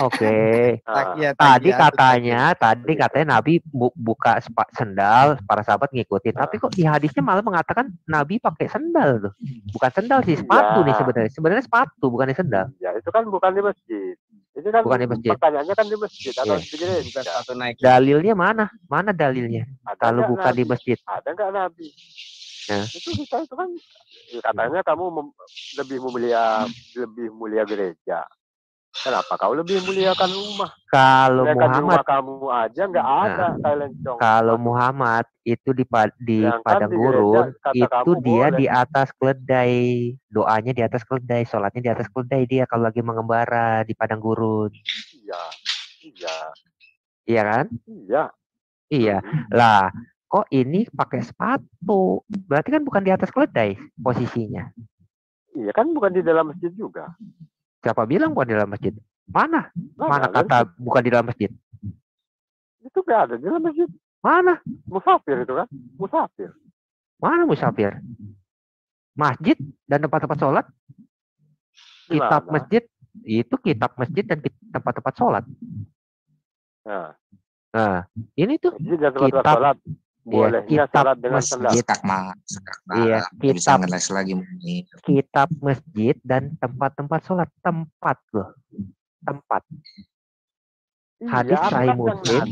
Oke. Nah, Iya, Tadi tahiyatut katanya, tadi katanya Nabi bu- buka sepa- sendal, para sahabat ngikutin. Tapi kok di hadisnya malah mengatakan Nabi pakai sendal tuh. Bukan sendal sih, sepatu nih Iya. sebenarnya. Sebenarnya sepatu, bukan sendal. ya itu kan bukan di masjid. Ini kan Bukan di masjid. pertanyaannya kan di masjid atau Iya. di gereja. bukan sepatu naik. Dalilnya mana? Mana dalilnya? Ada Kalau bukan di Nabi? masjid. Ada nggak Nabi? Nah. Itu kita itu kan ya katanya kamu mem- lebih mulia lebih mulia gereja. Kenapa kau lebih muliakan rumah? Kalau Sedangkan di rumah Muhammad, kamu aja nggak ada Thailand Chong. kalau Muhammad itu di di Sedangkan padang di gereja gurun itu dia boleh. di atas keledai, doanya di atas keledai, sholatnya di atas keledai dia kalau lagi mengembara di padang gurun. Iya, iya, Iya kan? iya. Iya. Lah, kok ini pakai sepatu? Berarti kan bukan di atas keledai posisinya. Iya kan bukan di dalam masjid juga. Siapa bilang bukan di dalam masjid? Mana? Mana Mana ada? kata bukan di dalam masjid? Itu nggak ada di dalam masjid. Mana? Musafir itu kan, musafir. Mana musafir? Masjid dan tempat-tempat sholat? Di Kitab masjid itu kitab masjid dan tempat-tempat sholat. Nah, Nah, ini tuh masjid dan tempat kitab sholat. Iya, Bolehnya kitab sendal. masjid. Kitab Iya, kitab ngeles lagi kitab masjid dan tempat-tempat sholat tempat loh tempat hadis Iya, sahih kan yang muslim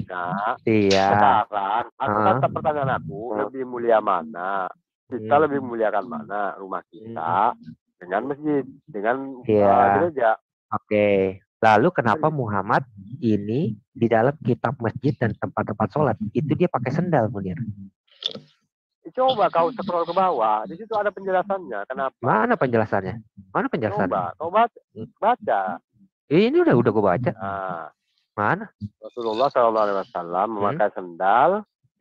iya Sekarang, aku kata pertanyaan aku, lebih mulia mana? Kita Hmm. lebih muliakan mana? Rumah kita dengan masjid, dengan Iya. uh, gereja. oke lalu kenapa Muhammad ini di dalam kitab masjid dan tempat-tempat sholat itu dia pakai sendal Munir Coba kau scroll ke bawah, di situ ada penjelasannya. Kenapa? mana penjelasannya mana penjelasannya Coba, kau baca. baca. ini udah udah gue baca Nah, mana Rasulullah Shallallahu Alaihi Wasallam memakai sendal.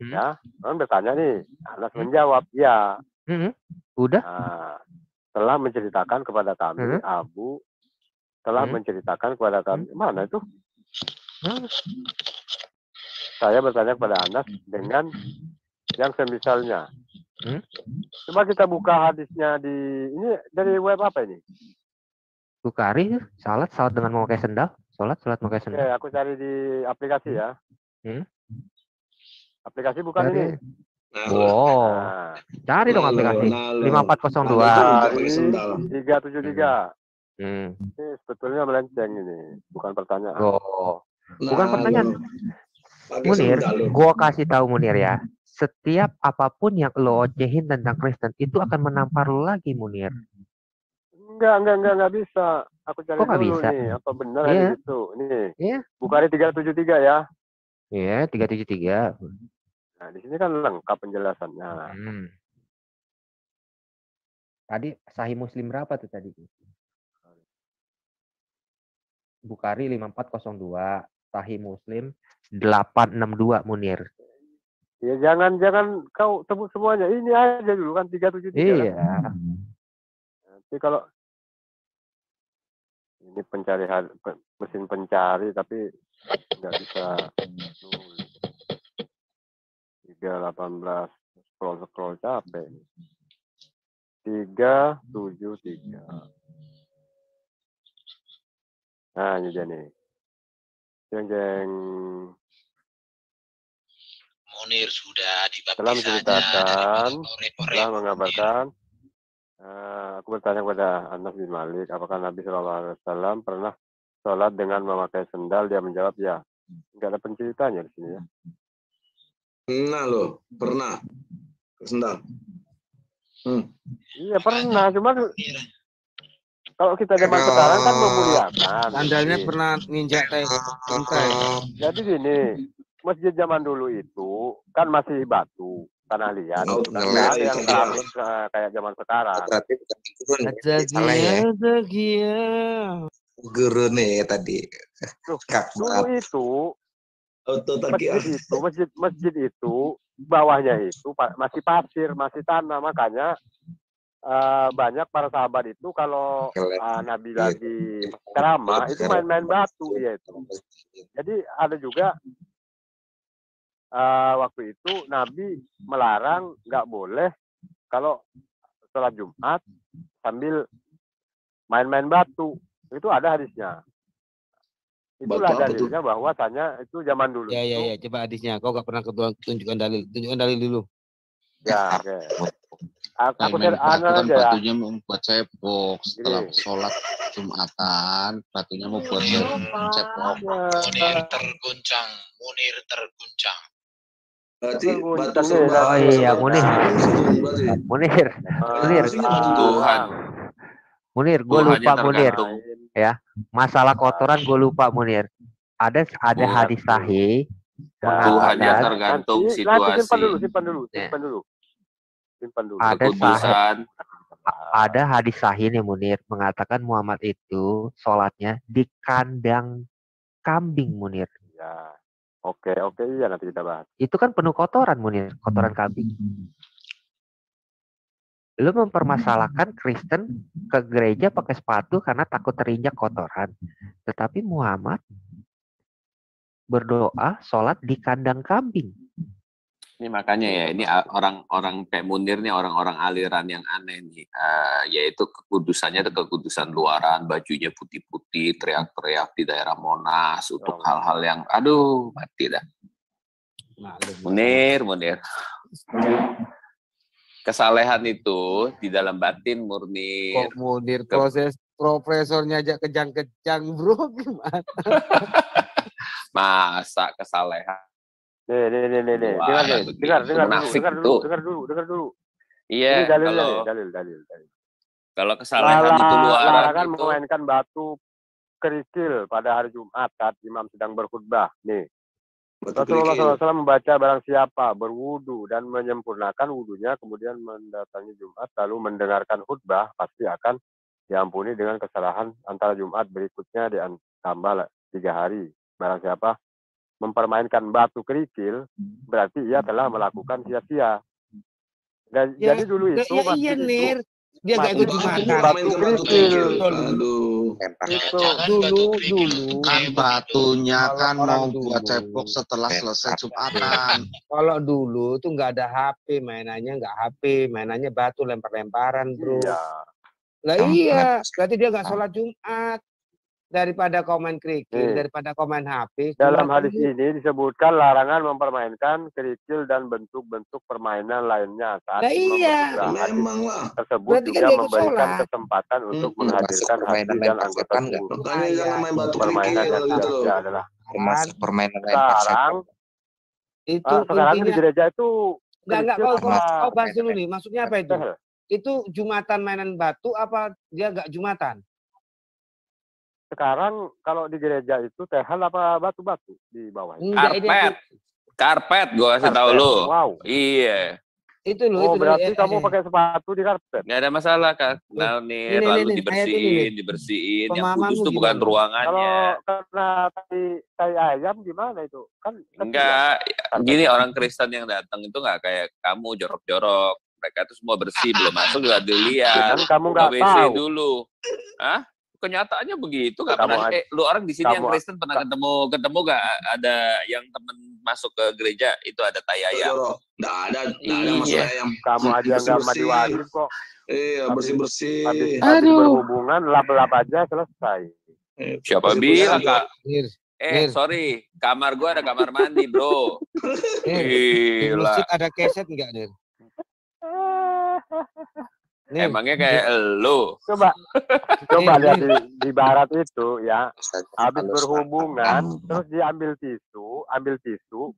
Hmm. Ya, orang bertanya nih, Anas menjawab, ya. Hmm, udah Nah, telah menceritakan kepada kami, Hmm. Abu telah Hmm. menceritakan kepada kami. Mana itu? Mana? Saya bertanya kepada Anas dengan yang semisalnya. Hmm? Coba kita buka hadisnya di ini dari web apa ini? Bukhari salat salat dengan memakai sendal sholat sholat memakai Oke, sendal aku cari di aplikasi ya. Hmm? Aplikasi bukan Cari. ini. wow Nah, cari dong aplikasi nalo. 5402 dari 373. Hmm. Ini sebetulnya melenceng ini, bukan pertanyaan. Oh, bukan Nalo. pertanyaan. Pakai Munir, gua kasih tahu Munir ya. Setiap apa pun yang lo ocehin tentang Kristen itu akan menampar lo lagi Munir. Enggak, enggak, enggak, enggak bisa. Aku cari Kok dulu bisa? nih, apa benar Iya. hadis itu. Ini, Iya. Bukhari 373 ya. Iya, 373. Nah, di sini kan lengkap penjelasannya. Hmm. Tadi Sahih Muslim berapa tuh tadi? Bukhari 5402, Sahih Muslim 862 Munir. Ya jangan jangan kau sebut semuanya. Ini aja dulu kan 373 kan. Iya. Nanti kalau ini pencari mesin pencari tapi nggak bisa nulis. 318 scroll scroll capek. 373. Nah, ini dia nih. Jeng jeng. Munir sudah Telah dibaptis saja menceritakan, telah mengabarkan. eh, aku bertanya kepada Anas bin Malik, apakah Nabi Shallallahu Alaihi Wasallam pernah sholat dengan memakai sendal? Dia menjawab ya. Enggak ada penceritanya di sini ya. Pernah lo, pernah. Ke Sendal. Hmm. Iya pernah, cuman kalau kita zaman sekarang kan memuliakan. Sandalnya Jadi- pernah nginjak teh lantai. Jadi gini, masjid zaman dulu itu kan masih batu, tanah liat. Oh, gitu Itu yang keramik kayak zaman sekarang. Berarti bukan. Ada Salah ya. ya tadi. Dulu itu masjid itu, masjid masjid itu bawahnya itu masih pasir, masih tanah, makanya eh, banyak para sahabat itu kalau eh, Nabi lagi ceramah itu main-main batu dia itu. Jadi ada juga eh, waktu itu Nabi melarang nggak boleh kalau sholat Jumat sambil main-main batu. Itu ada hadisnya. Itulah tuh? dalilnya bahwasanya itu zaman dulu. Ya ya ya, coba hadisnya. Kau gak pernah ketua- tunjukkan dalil. Tunjukkan dalil dulu. Ya, oke. Aku, aku Main share batu anu kan aja ya. batunya membuat cebok setelah Gini. sholat jumatan batunya membuat cebok Munir terguncang, Munir terguncang. Berarti batu. Oh iya, Munir. Munir, Munir, tuh. Tuhan. Munir, gue lupa Munir. Ya, masalah kotoran gue lupa Munir. Ada ada hadis sahih Tuhannya tergantung nanti simpan situasi. dulu, simpan dulu, Ya. simpan dulu. Simpan dulu. ada sahih ada hadis sahih nih Munir mengatakan Muhammad itu sholatnya di kandang kambing Munir. Ya. Oke, oke, iya nanti kita bahas. Itu kan penuh kotoran Munir, kotoran kambing. Lu mempermasalahkan Kristen ke gereja pakai sepatu karena takut terinjak kotoran. Tetapi Muhammad berdoa sholat di kandang kambing. Ini makanya ya, ini orang-orang kayak Munir nih orang-orang aliran yang aneh nih, Eh, yaitu kekudusannya itu kekudusan luaran, bajunya putih-putih, teriak-teriak di daerah Monas untuk Oh. hal-hal yang, aduh, mati dah. Maklum. Munir, Munir. Kesalehan itu di dalam batin murni. Kok Munir proses profesornya aja kejang-kejang bro gimana? Masa kesalehan. Nih, nih, nih, nih, Dengar nih, dengar, dengar dulu, dengar itu. dulu, dengar dulu, dengar dulu. Iya, Ini dalilnya kalau dalil, dalil, dalil. kalau kesalehan itu Lala- luaran larangan itu memainkan batu kerikil pada hari Jumat saat imam sedang berkhutbah. Nih, Rasulullah. SAW membaca barang siapa berwudu dan menyempurnakan wudunya kemudian mendatangi Jumat lalu mendengarkan khutbah pasti akan diampuni dengan kesalahan antara Jumat berikutnya ditambah tiga hari. Barang siapa mempermainkan batu kerikil berarti ia telah melakukan sia-sia. Dan Ya, jadi dulu Ya, itu ya iya itu Nir. Dia gak ikut Jumatan. batu batu kerikil. Aduh. Itu Dulu dulu kan batunya kan mau buat cebok setelah selesai jumatan kalau dulu tuh nggak ada HP mainannya nggak HP mainannya batu lempar-lemparan bro. Iya. Lah iya, berarti dia nggak sholat Jumat. Daripada main kerikil, Nih. daripada main HP. Dalam hadis duit. ini disebutkan larangan mempermainkan kerikil dan bentuk-bentuk permainan lainnya saat imam iya. Memang lah. tersebut Berarti kan juga ikut memberikan sholat. kesempatan untuk Hmm, menghadirkan haji dan anggota nggak? tubuh. Makanya jangan main batu Permainan yang gitu loh. tidak adalah. termasuk permainan Sekarang, Itu ah, sekarang di gereja itu nggak nggak kerikil kau kau, bahas dulu nih. Maksudnya apa itu? Itu Jumatan mainan batu apa dia nggak Jumatan? Sekarang kalau di gereja itu tehel apa batu-batu di bawah? Enggak karpet. Karpet gua kasih tahu lu. Wow. Iya. itu loh Oh itu berarti Eh, kamu eh, pakai sepatu di karpet? Nggak ada masalah kak. Nah, nih ini, lalu ini, dibersihin, dibersihin. Yang kudus tuh bukan ruangannya. Kalau kena tai, tai ayam gimana itu? Kan ya Enggak, karpet. gini orang Kristen yang datang itu nggak kayak kamu jorok-jorok. Mereka tuh semua bersih, belum masuk juga dilihat. Kan kamu Ke nggak WC tahu. dulu. Hah? Kenyataannya begitu nggak pernah. Eh, lu orang di sini yang Kristen pernah ketemu ketemu nggak ada yang temen masuk ke gereja itu ada tai ayam. Jorok. Nggak ada, nggak ada Iya. masalah yang Kamu aja nggak bersih-bersih. wajib kok. Iya, Habis, bersih-bersih. habis, habis Aduh. berhubungan lap-lap aja selesai. Eh, Siapa bilang kak? Eh Nir. sorry, kamar gua ada kamar mandi bro. Nir, di Gila. masjid ada keset nggak Nir? Nir, Emangnya kayak elu. Coba, coba lihat di, di barat itu ya, habis berhubungan, terus diambil tisu, ambil tisu,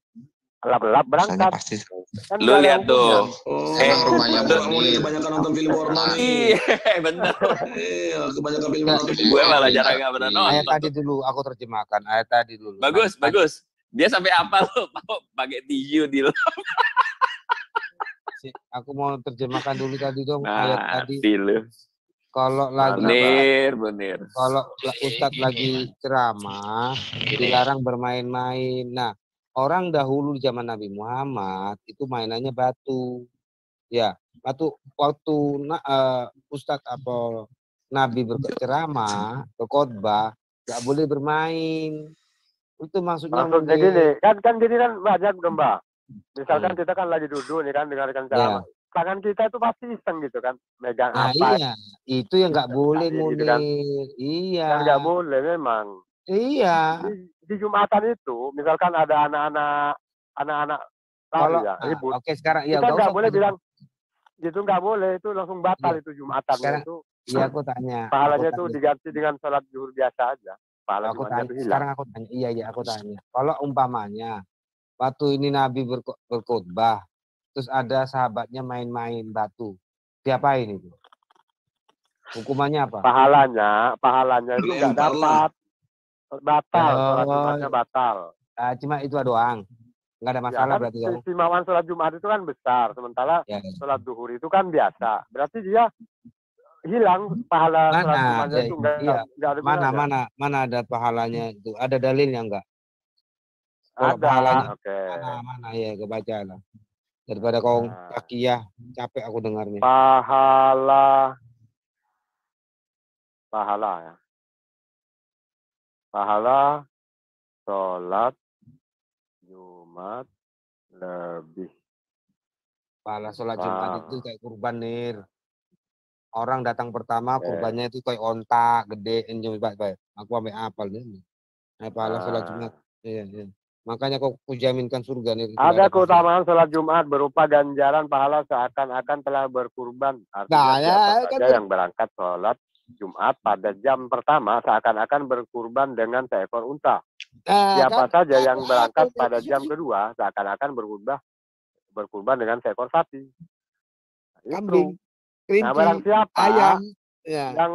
lap-lap berangkat. pasti Kan Lu ada lihat tuh. hubungan. Oh, Eh, rumahnya Muni kebanyakan nonton film porno nih. Iya, bener. Iya, kebanyakan film nonton film Gue porno. malah jarang nggak pernah ayat nonton. tadi dulu aku terjemahkan ayat tadi dulu. Bagus, Nah, bagus. Dia sampai apa lu mau pakai tisu di lu. Aku mau terjemahkan dulu tadi dong ayat tadi. Kalau lagi Benir, benir. kalau la- Ustadz lagi ceramah dilarang bermain-main. Nah, orang dahulu di zaman Nabi Muhammad itu mainannya batu. Ya, batu waktu na, eh, Ustadz atau Nabi berceramah, berkhotbah, nggak boleh bermain. Itu maksudnya Maksudnya gini, kan kan gini kan banyak domba. Misalkan kita kan lagi duduk nih kan dengarkan ceramah. Tangan kita itu pasti iseng gitu kan, megang Nah apa iya, itu yang nggak boleh Iya, gitu kan. Iya. kan nggak boleh memang. Iya. Di, di Jumatan itu, misalkan ada anak-anak anak-anak Kalau ya, ah, ribut. oke sekarang iya kita nggak boleh tanya. bilang gitu nggak boleh itu langsung batal Iya. itu Jumatan Sekarang itu iya aku tanya. pahalanya itu diganti dengan sholat zuhur biasa aja pahala aku tanya. itu Sekarang aku tanya. Iya iya aku tanya. Kalau umpamanya waktu ini Nabi berkhutbah, terus ada sahabatnya main-main batu, diapain itu? Hukumannya apa? pahalanya pahalanya itu nggak dapat batal sholat Oh, Jumatnya batal ah, cuma itu doang. Nggak ada ya masalah kan berarti kalau keistimewaan sholat Jumat itu kan besar sementara ya. sholat duhur itu kan biasa berarti dia hilang pahala sholat Mana? Jumatnya Ya, itu nggak iya. ada Mana mana mana ada pahalanya itu? Ada dalilnya enggak? Kalau ada pahalanya oke mana mana ya kebaca lah. Daripada kau Nah. takiyah capek aku dengarnya. pahala pahala ya pahala sholat Jumat lebih Pahala sholat Jumat itu kayak kurban nir. Orang datang pertama Oke. kurbannya itu kayak ontak gede enjong baik baik. Aku sampai apal nih. Nah, pahala sholat Ah. Jumat. Iya, iya. Makanya kau kujaminkan surga nih. Ada keutamaan sholat Jumat berupa ganjaran pahala seakan-akan telah berkurban. Artinya Nah, ya, kan saja yang berangkat sholat Jumat pada jam pertama seakan-akan berkurban dengan seekor unta. Nah, Siapa kan saja yang aku berangkat apal pada jam kedua seakan-akan berkurban berkurban dengan seekor sapi. Nah, Kambing. Nah, barang siapa ayam. Ya. yang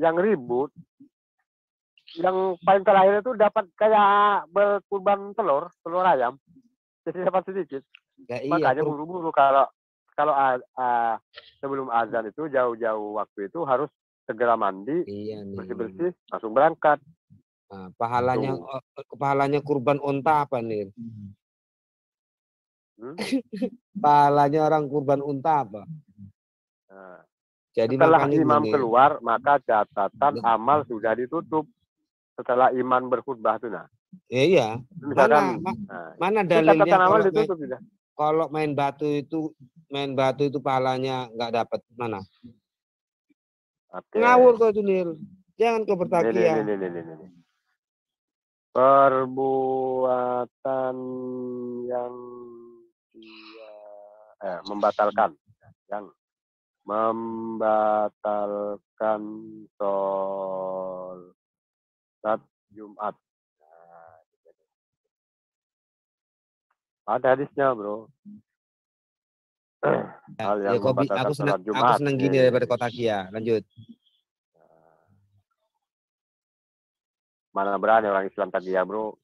yang ribut yang paling terakhir itu dapat kayak berkurban telur, telur ayam. Jadi dapat sedikit. Ya, iya, Makanya buru-buru kalau kalau a- sebelum azan itu jauh-jauh waktu itu harus segera mandi, Iya bersih-bersih, langsung berangkat. Nah, pahalanya Tuh. eh, pahalanya kurban unta apa nih? Hmm? Pahalanya orang kurban unta apa? Nah, Jadi setelah imam keluar, maka catatan amal sudah ditutup. Setelah iman berkhutbah itu nah. Ya, iya. Misalkan, Mana ma- nah, mana itu dalilnya kalau main, ditutup sudah. kalau main batu itu main batu itu pahalanya nggak dapat mana? Oke. Ngawur kau itu Nil. Jangan kau bertakia. ini, ini, ini, ini, ini. Perbuatan yang dia eh, membatalkan, yang membatalkan sholat Jumat. Nah. Ada hadisnya, bro. Hal Ya yang membatalkan aku senang sholat aku Jumat. senang Ini, gini ini, daripada ini. kau takia. Lanjut. Mana berani orang Islam tadi ya, bro.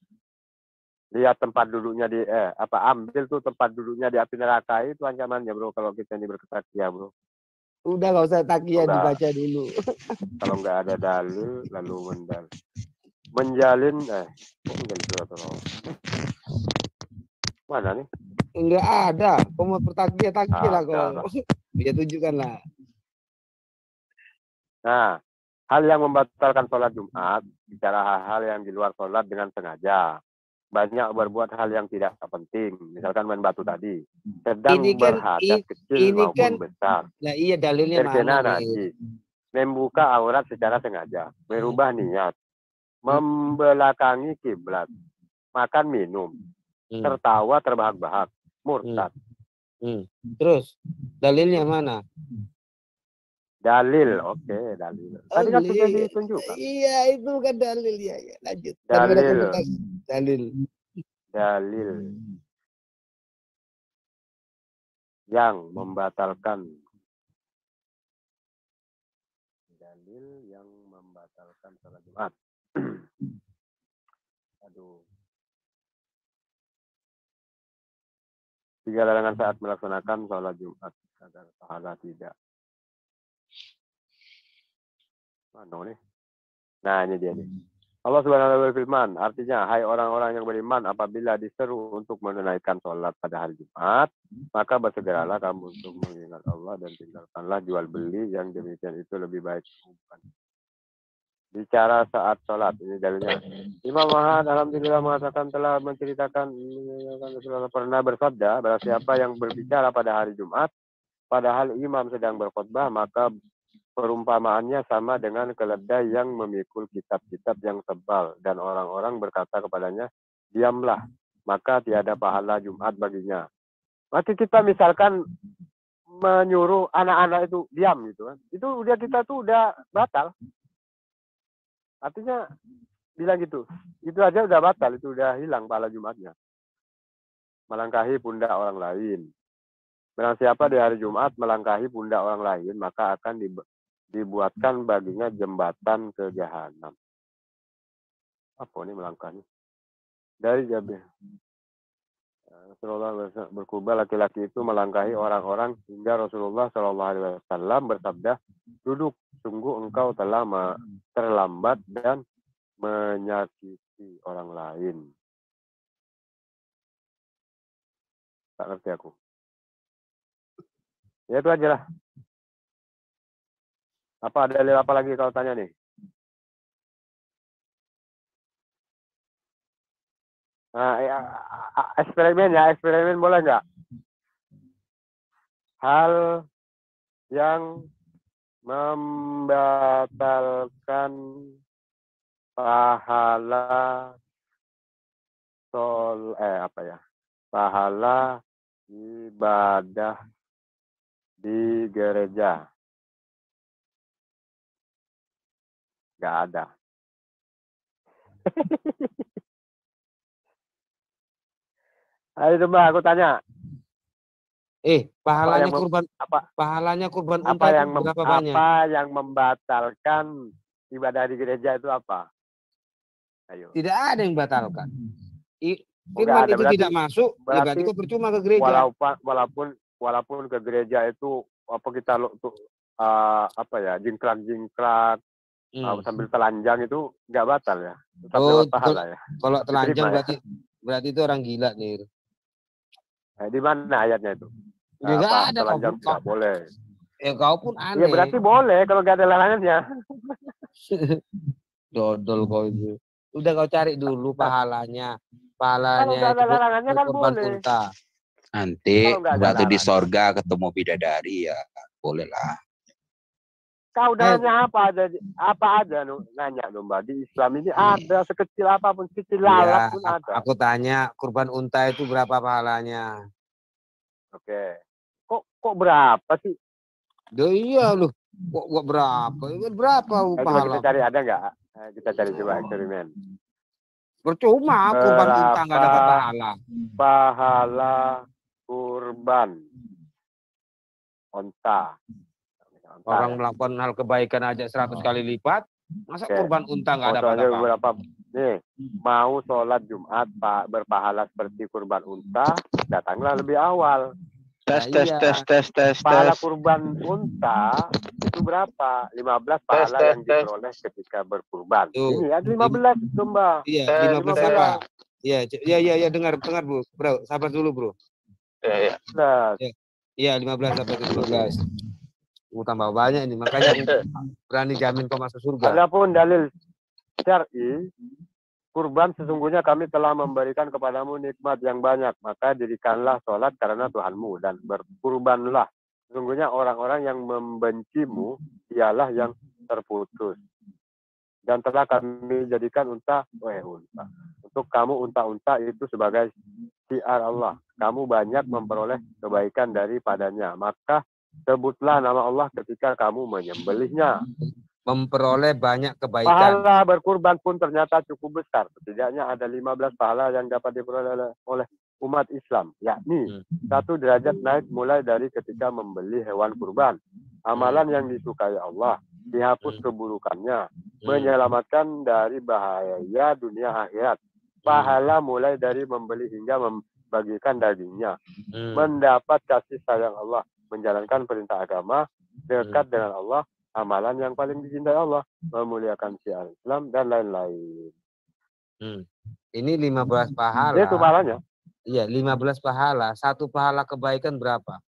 Lihat tempat duduknya di eh apa ambil tuh tempat duduknya di api neraka itu ancamannya, bro. Kalau kita ini berkesakia, bro. Udah nggak usah takia Udah. dibaca dulu. Kalau nggak ada dalil lalu mendal menjalin eh kok menjalin Allah? Mana nih? Enggak ada. Kau mau bertakia takia lah kau. Ya tunjukkan lah. Nah, hal yang membatalkan sholat Jumat bicara hal-hal yang di luar sholat dengan sengaja. Banyak berbuat hal yang tidak penting, misalkan main batu tadi. Sedang Ini kan berhadap i- kecil ini maupun kan besar. Nah iya dalilnya mana. Membuka aurat secara sengaja. Merubah niat. Membelakangi kiblat. Makan minum. Hmm. Tertawa terbahak-bahak. Murtad. Hmm. Terus dalilnya mana? Dalil. Oke, dalil. Tadi kan sudah ditunjukkan. Iya itu bukan dalil ya. ya. Lanjut. Dalil. Dalil. Dalil. Yang membatalkan. Dalil yang membatalkan sholat Jumat. Aduh. Tiga larangan saat melaksanakan sholat Jumat agar pahala tidak. Mana nih? Nah ini dia nih. Allah Subhanahu wa taala berfirman, artinya hai orang-orang yang beriman apabila diseru untuk menunaikan sholat pada hari Jumat, maka bersegeralah kamu untuk mengingat Allah dan tinggalkanlah jual beli yang demikian itu lebih baik. Bicara saat sholat, ini dalilnya. Imam Ahmad alhamdulillah mengatakan telah menceritakan Rasulullah pernah bersabda, barang siapa yang berbicara pada hari Jumat, padahal imam sedang berkhutbah, maka perumpamaannya sama dengan keledai yang memikul kitab-kitab yang tebal dan orang-orang berkata kepadanya, diamlah, maka tiada pahala Jumat baginya. Maka kita misalkan menyuruh anak-anak itu diam gitu kan, itu udah kita tuh udah batal. Artinya bilang gitu, itu aja udah batal, itu udah hilang pahala Jumatnya. Melangkahi pundak orang lain. Barang siapa di hari Jumat melangkahi pundak orang lain, maka akan dib- dibuatkan baginya jembatan ke jahanam. Apa ini melangkahi? Dari Jabir. Rasulullah berkubah laki-laki itu melangkahi orang-orang hingga Rasulullah Shallallahu Alaihi Wasallam bersabda, duduk, sungguh engkau telah terlambat dan menyakiti orang lain. Tak ngerti aku. Ya itu aja lah. Apa ada dalil apa lagi kalau tanya nih? Nah, eksperimen ya, eksperimen boleh nggak? Hal yang membatalkan pahala sol eh apa ya? Pahala ibadah di gereja. Nggak ada. Ayo coba aku tanya. Eh, pahalanya mem- kurban apa pahalanya kurban apa yang mem- berapa banyak? apa yang membatalkan ibadah di gereja itu apa? Ayo. Tidak ada yang batalkan. I, firman itu Berarti- tidak masuk, ya berarti berarti kau percuma ke gereja. Walaupun walaupun walaupun ke gereja itu apa kita tuh eh, apa ya jingkrak jingkrak Hmm. sambil telanjang itu nggak batal ya tetap Oh, pahala ya Kalau telanjang Diterima ya? berarti berarti itu orang gila nih. Eh, di mana ayatnya itu Ya, nggak apa, ada, telanjang pun- tidak boleh Ya kau pun ya aneh. berarti boleh kalau nggak ada larangannya Dodol kau itu. Udah kau cari dulu pahalanya. kalau Pahalanya nggak ada larangannya kan boleh unta. Nanti Kalau waktu di sorga ketemu bidadari ya boleh lah. Kau Eh. nanya apa aja apa nu nanya domba di Islam ini ada sekecil apa pun sekecil lalat Iya, pun ada aku tanya kurban unta itu berapa pahalanya? oke kok kok berapa sih Duh, iya loh. Kok, kok berapa? Itu berapa Eh, pahala? kita cari ada nggak Eh, kita cari coba eksperimen Percuma kurban unta nggak dapat Berapa pahala. pahala kurban onta. Orang ya. melakukan hal kebaikan aja 100 kali lipat, masa Oke. kurban unta nggak Oh, dapat soalnya apa? beberapa nih mau sholat Jumat pak berpahala seperti kurban unta datanglah lebih awal. Tes, Nah, tes, iya. tes, tes, tes, Pahala tes. kurban unta itu berapa? 15 Tes, pahala tes, yang tes. diperoleh ketika berkurban. Tuh, Ini ada 15 domba. Iya, Eh, 15 15. apa? Iya, iya, iya, iya, dengar, dengar, Bro. Bro, sabar dulu, Bro. Ya, ya. Nah, Iya, 15 apa itu 15. Mau tambah banyak ini, makanya aku berani jamin kau masuk surga. Adapun dalil syar'i, kurban sesungguhnya kami telah memberikan kepadamu nikmat yang banyak, maka dirikanlah sholat karena Tuhanmu dan berkurbanlah. Sesungguhnya orang-orang yang membencimu ialah yang terputus. Dan telah kami jadikan unta, eh unta. Untuk kamu unta-unta itu sebagai syiar Allah. Kamu banyak memperoleh kebaikan daripadanya. Maka sebutlah nama Allah ketika kamu menyembelihnya. Memperoleh banyak kebaikan. Pahala berkurban pun ternyata cukup besar. Setidaknya ada 15 pahala yang dapat diperoleh oleh- umat Islam. Yakni Hmm. satu derajat naik mulai dari ketika membeli hewan kurban. Amalan yang disukai Allah. Dihapus Hmm. keburukannya. Hmm. Menyelamatkan dari bahaya dunia akhirat. Pahala mulai dari membeli hingga membagikan dagingnya. Mendapat kasih sayang Allah. Menjalankan perintah agama. Dekat Hmm. dengan Allah amalan yang paling dicintai Allah, memuliakan syiar Islam dan lain-lain. Hmm. Ini 15 pahala. Itu pahalanya. Iya, 15 pahala. Satu pahala kebaikan berapa?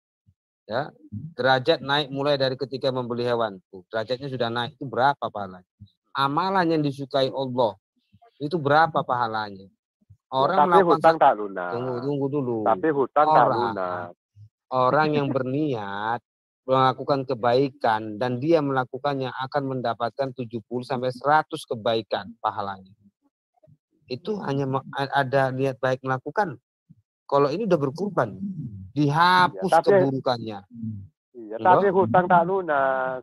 Ya, derajat naik mulai dari ketika membeli hewan. Tuh, derajatnya sudah naik. Itu berapa pahalanya? Amalan yang disukai Allah. Itu berapa pahalanya? Orang tapi melakukan hutang tak lunas. Tunggu, tunggu dulu. Tapi hutang tak lunas. Orang yang berniat melakukan kebaikan dan dia melakukannya akan mendapatkan 70 sampai 100 kebaikan pahalanya. Itu hanya ada niat baik melakukan. Kalau ini udah berkurban, dihapus Iya, tapi- keburukannya. Iya, Loh? tapi hutang tak lunas.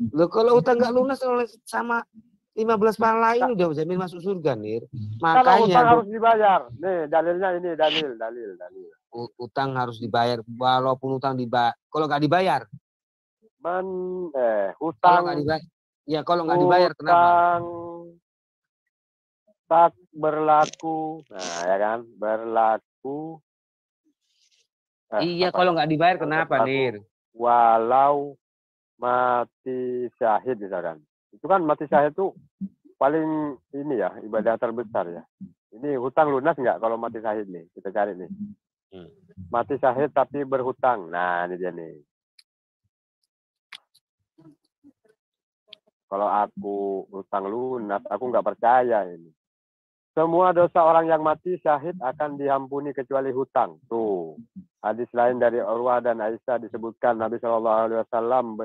Loh, kalau utang nggak lunas oleh sama 15 pahala ini udah jamin masuk surga, Nir. Kalau Makanya hutang Bu, harus dibayar. Nih, dalilnya ini dalil, dalil, dalil. Utang harus dibayar walaupun utang dibayar. Kalau nggak dibayar, Men, eh, kalau hutang nggak dibayar, ya kalau nggak dibayar kenapa? hutang tak berlaku. Nah, ya kan? Berlaku. Eh, Iya, apa kalau ya? nggak dibayar kenapa, berlaku Nir? Walau mati syahid misalkan. Itu kan mati syahid itu paling ini ya, ibadah terbesar ya. Ini hutang lunas nggak kalau mati syahid nih? Kita cari nih. Hmm. Mati syahid tapi berhutang. Nah, ini dia nih. Kalau aku hutang lunas, aku nggak percaya ini. Semua dosa orang yang mati syahid akan diampuni kecuali hutang. Tuh. Hadis lain dari Urwah dan Aisyah disebutkan Nabi Shallallahu Alaihi Wasallam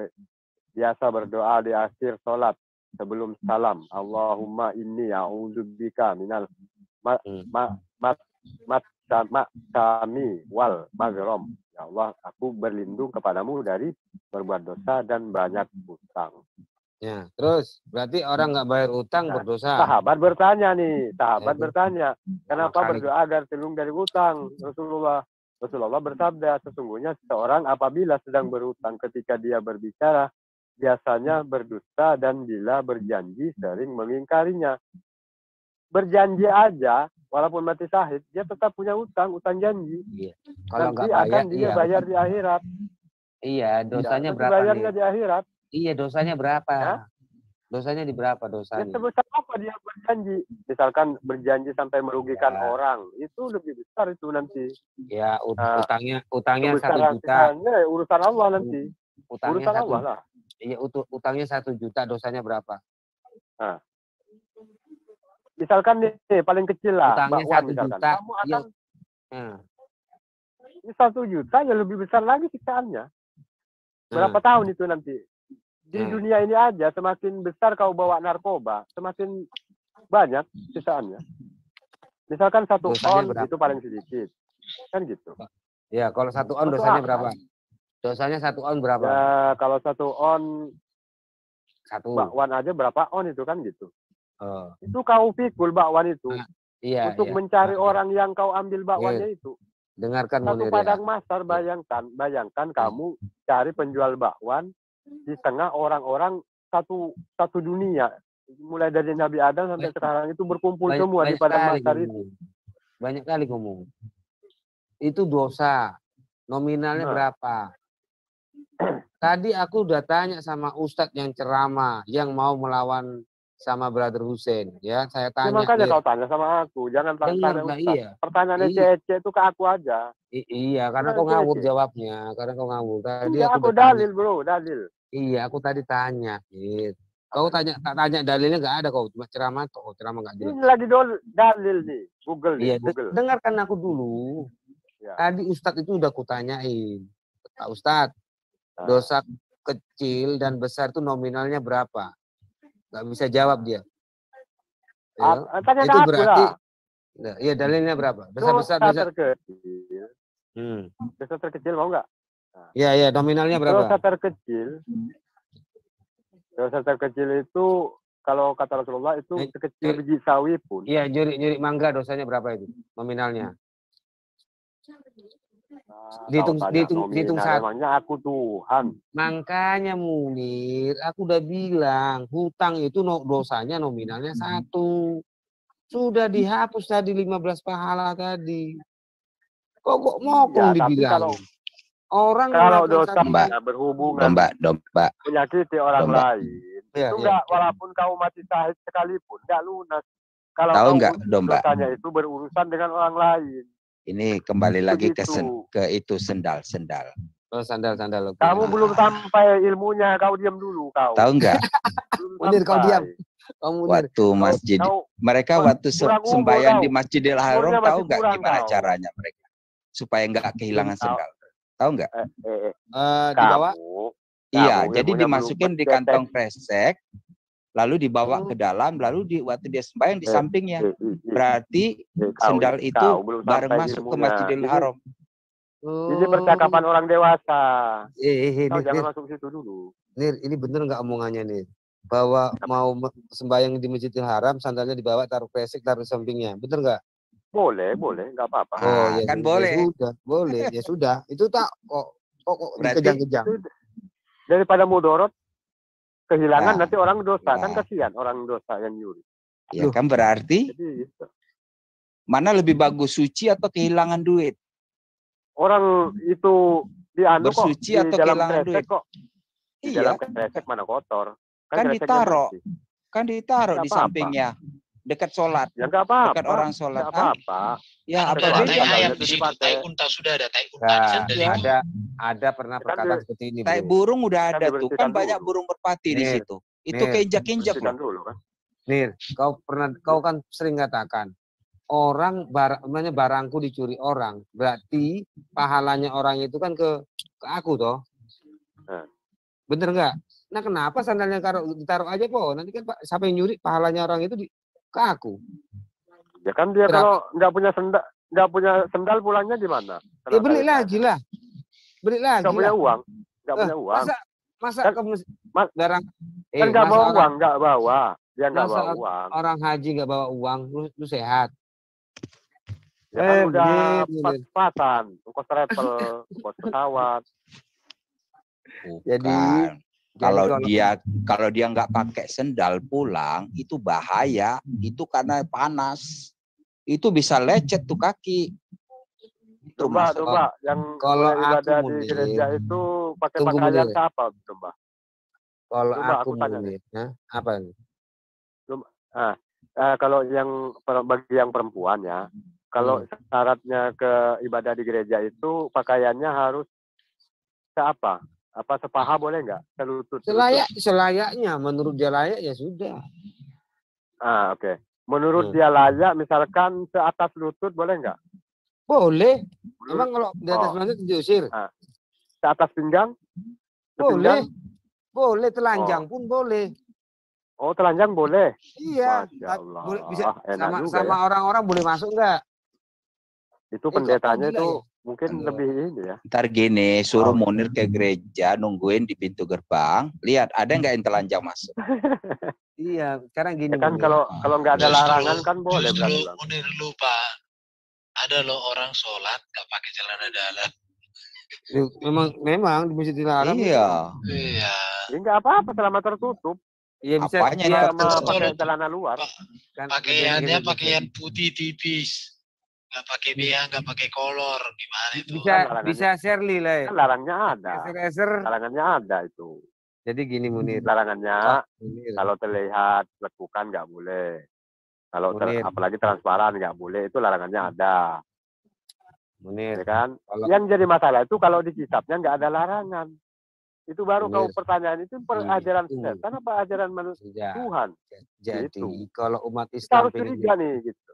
biasa berdoa di akhir sholat sebelum salam. Allahumma inni a'udzubika minal ma, ma, mat, mat, ma, kami wal magrom. Ya Allah, aku berlindung kepadamu dari berbuat dosa dan banyak hutang. Ya, terus berarti orang nggak bayar utang Nah, berdosa. Sahabat bertanya nih, sahabat itu. bertanya, kenapa Makanya. berdoa agar terlindung dari hutang? Rasulullah Rasulullah bersabda, sesungguhnya seseorang apabila sedang berhutang ketika dia berbicara, biasanya berdusta dan bila berjanji sering mengingkarinya. Berjanji aja, walaupun mati syahid, dia tetap punya hutang, utang janji. Iya. Kalau Nanti nggak akan bayar, dia iya. bayar di akhirat. Iya, dosanya nanti berapa bayarnya di akhirat. Iya, dosanya berapa? Dosanya di berapa Ya dosanya? sebesar apa dia berjanji? Misalkan berjanji sampai merugikan Ya. orang, itu lebih besar itu nanti. Ya, ut- Nah, utangnya utangnya satu juta. Ya urusan Allah nanti. Utangnya Urusan satu. Allah lah. Iya, utu- utangnya satu juta, dosanya berapa? Nah. Misalkan nih, paling kecil lah, Utangnya satu misalkan. juta. Kamu Iya. akan Hmm. ini satu juta ya lebih besar lagi siksaannya. Berapa Hmm. tahun itu nanti? Di Hmm. dunia ini aja semakin besar kau bawa narkoba, semakin banyak sisaannya. Misalkan satu Dosanya on berapa? itu paling sedikit. Kan gitu. Ya, kalau satu on dosanya akal. berapa? Dosanya satu on berapa? Ya kalau satu on Satu. bakwan aja berapa on itu kan gitu. Oh, Itu kau pikul bakwan itu. iya, untuk iya. mencari orang yang kau ambil bakwannya itu. Dengarkan Satu Munir ya. padang masar bayangkan, bayangkan kamu cari penjual bakwan di tengah orang-orang satu satu dunia. Mulai dari Nabi Adam sampai sekarang itu berkumpul Banyak, semua di banyak padang kali masar itu. Banyak kali kamu. Itu dosa. Nominalnya Nah. berapa? Tadi aku udah tanya sama Ustadz yang ceramah, yang mau melawan sama Brother Hussein. Ya, saya Ya, tanya. makanya Nir. kau tanya sama aku, jangan tanya Dengar tanya Ustaz. iya. Pertanyaannya Iya. cece itu ke aku aja. I- iya, karena Nah, kau ngawur jawabnya. Karena kau ngawur. Tadi Iya, aku aku tanya. dalil bro, dalil. Iya, aku tadi tanya. Nir. Kau tanya, tak tanya dalilnya nggak ada kau, cuma ceramah toh, ceramah nggak jelas. Ini lagi dol dalil nih, Google nih, Iya, Google. dengarkan aku dulu. Ya. Tadi Ustadz itu udah kutanyain. Pak Ustadz, Ah. dosa kecil dan besar itu nominalnya berapa? Gak bisa jawab dia. Ya, tanya ke itu berarti. Nah, iya dalilnya berapa? Besar-besar, besar. terkecil. Hmm. Dosa terkecil mau nggak? Iya, iya, nominalnya berapa? Dosa terkecil. Dosa terkecil itu kalau kata Rasulullah itu Eh, sekecil eh, biji sawi pun. Iya, nyuri-nyuri mangga dosanya berapa itu? Nominalnya. Dihitung- dihitung- dihitung satu. Emangnya aku Tuhan. Makanya Munir, aku udah bilang hutang itu no, dosanya nominalnya satu. Sudah dihapus tadi 15 pahala tadi. Kok kok mokong Ya, dibilang? kalau Orang kalau dosa Mbak. berhubungan Domba, domba, menyakiti orang Domba. lain, Iya, itu iya. enggak walaupun kau mati syahid sekalipun enggak lunas. Kalau Tahu kau nggak, ur- Domba? dosanya itu berurusan dengan orang lain. Ini kembali lagi ke sen, Begitu. ke itu sendal-sendal. Oh, sandal-sandal. Kamu belum sampai ilmunya, kau diam dulu kau. Tahu nggak? Belum Munir, kau diam. Kau Munir. Waktu masjid, Kau mereka kau waktu sembahyang di Masjidil Haram tahu masih nggak kurang gimana kau. caranya mereka supaya nggak kehilangan sendal. Tahu nggak? Eh, eh, eh, Eh, dibawa kamu, Iya, kamu jadi dimasukin di kantong kresek, lalu dibawa Hmm. ke dalam, lalu di waktu dia sembahyang di Eh, sampingnya. eh, eh, Berarti sendal ini itu kau belum bareng sampai masuk ke. Masjidil Haram. ini percakapan orang dewasa. Eh, eh, eh, Kau Nir, jangan Nir, masuk situ dulu. Nir, ini bener nggak omongannya nih? Bahwa mau sembahyang di Masjidil Haram, sandalnya dibawa, taruh kresek, taruh di sampingnya. Bener nggak? Boleh, boleh, nggak apa-apa. Oh, Ah, ya, kan su- boleh. ya sudah, boleh, ya sudah. Itu tak kok kok, kok Berarti- dikejang-kejang. Daripada mudorot kehilangan Nah, nanti orang dosa kan nah. kasihan orang dosa yang nyuri. Ya kan berarti Jadi itu. mana lebih bagus suci atau kehilangan duit? orang itu di anu kok Bersuci di atau dalam kehilangan duit? kok. Di Iya, dalam kresek mana kotor. kan kreseknya ditaruh, kan ditaruh di sampingnya, dekat sholat, Ya nggak apa-apa. dekat orang sholat. Nggak Ah, apa-apa. ya apa udah ada Kecuali tai beda? sandalnya ayam di situ, dipakai. tai unta sudah ada tai unta Nah, sandal itu. ada ada pernah Kan perkataan di- seperti ini, Tai burung udah kan ada tuh, kan banyak dulu. burung merpati di situ. Itu keinjak-injak loh. dulu kan. Nir, kau pernah kau kan sering katakan orang bar, namanya barangku dicuri orang, berarti pahalanya orang itu kan ke ke aku toh. Nah. Bener nggak? Nah kenapa sandalnya karo ditaruh aja po? Nanti kan Pak siapa yang nyuri pahalanya orang itu di ke aku. Ya kan dia Kenapa? kalau nggak punya sendal nggak punya sendal pulangnya di mana? Ya beli lagi lah. Beli lagi nggak punya uang, nggak Eh, punya uang. masa masa Kan- ke mes- Mas- barang eh Kan nggak bawa orang uang, nggak bawa. Dia nggak bawa uang. orang haji nggak bawa uang, lu, lu sehat. Ya kan Eh, udah bener, bener. pas-pasan, ongkos travel, ongkos pesawat. Bukan. jadi Kalau dia kalau dia nggak pakai sendal pulang itu bahaya. Itu karena panas. Itu bisa lecet tuh kaki. Itu coba, yang kalau aku ibadah di gereja itu pakai tunggu pakaian siapa, coba? Kalau Coba aku aku tanya ya, apa nih? Nah, eh, kalau yang bagi yang perempuan ya, kalau Hmm. syaratnya ke ibadah di gereja itu pakaiannya harus apa? Apa sepaha boleh nggak? Selutut. Selayak selayaknya menurut dia layak ya sudah. Ah, oke. Menurut Hmm. dia layak, misalkan se atas lutut boleh nggak? Boleh. Menurut Emang kalau di atas Oh. lutut diusir? ah, se atas pinggang? Boleh. Sepinggang? Boleh Oh, telanjang pun boleh. oh telanjang boleh. Iya, boleh bisa enak sama juga sama ya. orang-orang boleh masuk enggak? Itu pendetanya itu ya? Mungkin Aduh. lebih ini ya. Ntar gini, suruh Oh. Munir ke gereja, nungguin di pintu gerbang. Lihat, ada nggak yang telanjang masuk? Iya, sekarang gini Ya kan Munir. kalau kalau nggak ada Justru larangan kan boleh justru berarti. Munir lupa. Ada loh orang sholat nggak pakai celana dalam. Lu- Memang memang di Masjidil Haram itu Iya. Iya. Ya nggak apa-apa selama tertutup. Iya bisa Apanya dia yang Sama tertutup? pakai celana luar. kan pakaiannya pakaian putih tipis. Nggak pakai BH, nggak pakai kolor. Gimana itu? bisa Kan larangannya. bisa Shirley lah. ya. Kan larangnya ada. Eser-eser. Larangannya ada itu. Jadi gini Munir. Larangannya Munir. kalau terlihat lekukan nggak boleh. Kalau ter- Munir. apalagi transparan nggak boleh. Itu larangannya ada. Munir. Ya kan? Kalau Yang jadi masalah itu kalau di kitabnya nggak ada larangan. Itu baru kau Munir. pertanyaan itu per- ajaran Itu. setan apa ajaran manusia. Tuhan? Jadi Gitu. kalau umat Kita Islam harus pengen curiga nih gitu.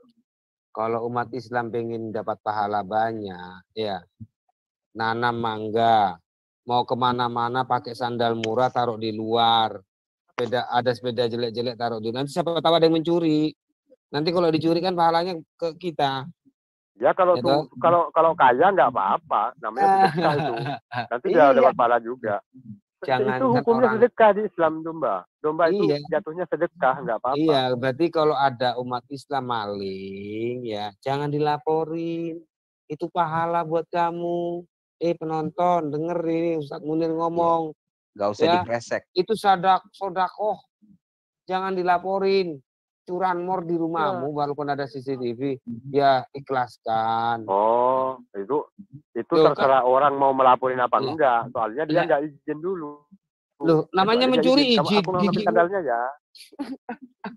Kalau umat Islam pengen dapat pahala banyak, ya nanam mangga, mau ke mana-mana pakai sandal murah taruh di luar, sepeda ada sepeda jelek-jelek taruh di nanti siapa tahu ada yang mencuri. Nanti kalau dicuri kan pahalanya ke kita. Ya kalau Ya tuh kalau kalau kaya nggak apa-apa, namanya sedekah itu. Nanti dia Iya. dapat pahala juga. Itu Jangankan hukumnya orang sedekah di Islam domba. Domba itu Iya. jatuhnya sedekah, nggak apa-apa. Iya, berarti kalau ada umat Islam maling, ya jangan dilaporin. Itu pahala buat kamu. Eh penonton, denger ini Ustadz Munir ngomong. Nggak usah Ya. dikresek. Itu sadak sodakoh. Jangan dilaporin. Curanmor di rumahmu, walaupun ada CCTV, ya ikhlaskan. Oh, itu itu Loh, kan- terserah orang mau melaporin apa Iya. enggak. Soalnya dia Iya. nggak izin dulu. Loh, namanya Soalnya mencuri Kamu- izin. Aku Gigi- sandalnya ya.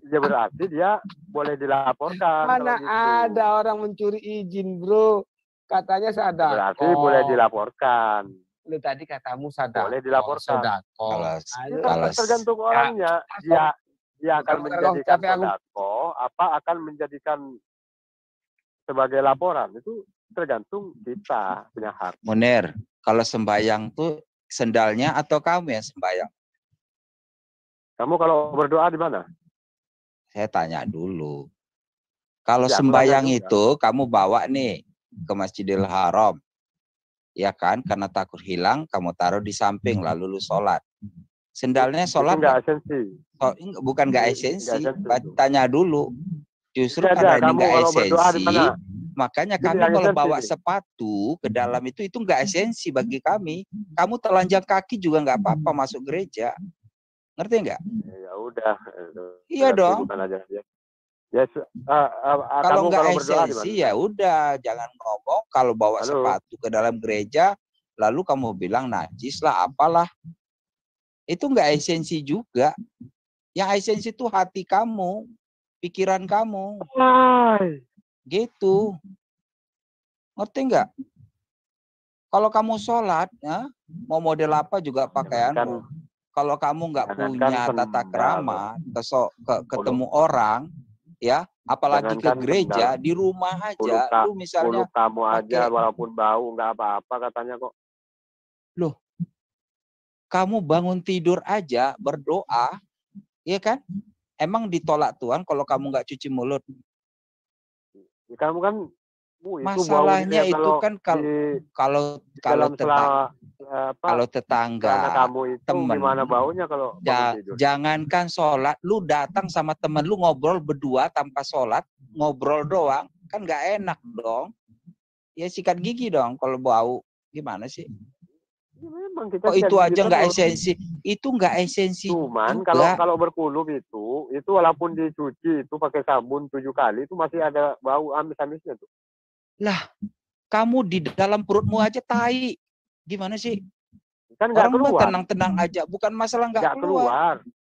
Ya berarti dia boleh dilaporkan. Mana gitu. ada orang mencuri izin, bro? Katanya sadako. Berarti boleh dilaporkan. Lu tadi katamu sadako. Boleh dilaporkan. Ya, Ayo. kan tergantung orangnya. Dia dia akan Kalau- menjadikan sodako, apa akan menjadikan sebagai laporan itu tergantung kita punya hak. Munir, kalau sembayang tuh sendalnya atau kamu yang sembayang? Kamu kalau berdoa di mana? Saya tanya dulu. Kalau Ya, sembayang juga. itu kamu bawa nih ke Masjidil Haram. Ya kan? Karena takut hilang, kamu taruh di samping lalu lu sholat. Sendalnya sholat enggak nggak? esensi. Oh, enggak, bukan nggak Nggak esensi. Tanya dulu. Justru Tidak ada, karena ini kamu nggak kalau berdoa di esensi, makanya Ini kami yang kalau bawa nih. sepatu ke dalam itu itu nggak esensi bagi kami. Kamu telanjang kaki juga nggak apa-apa masuk gereja. Ngerti nggak? Ya udah. itu Iya berarti dong. Aja. Ya, ah, ah, Kalau nggak esensi ya udah jangan ngomong kalau bawa Halo. sepatu ke dalam gereja lalu kamu bilang najis lah apalah. Itu nggak esensi juga. Yang esensi itu hati kamu, pikiran kamu. Gitu. Ngerti nggak? Kalau kamu sholat, ya, mau model apa juga pakaianmu. Kalau kamu nggak jangankan punya tata sendal. krama, keso- ke- ketemu orang, ya, apalagi ke gereja, di rumah aja, lu misalnya kamu aja walaupun bau nggak apa-apa katanya kok. Kamu bangun tidur aja berdoa, ya kan? Emang ditolak Tuhan kalau kamu nggak cuci mulut? Ya, kamu kan bu, itu Masalahnya baunya itu kan kalau di kalau kalau tetangga selama apa kalau tetangga kamu itu temen gimana baunya kalau ja- tidur? jangankan sholat, lu datang sama temen lu ngobrol berdua tanpa sholat, ngobrol doang, kan nggak enak dong. Ya sikat gigi dong kalau bau. Gimana sih? Ya, memang kita sikat itu aja nggak esensi? Itu nggak esensi Cuman juga. kalau kalau berkuluk itu, itu walaupun dicuci itu pakai sabun tujuh kali itu masih ada bau amis-amisnya tuh. Lah, kamu di dalam perutmu aja tai. Gimana sih? Kan Orang mah keluar. tenang-tenang aja, bukan masalah nggak keluar. keluar.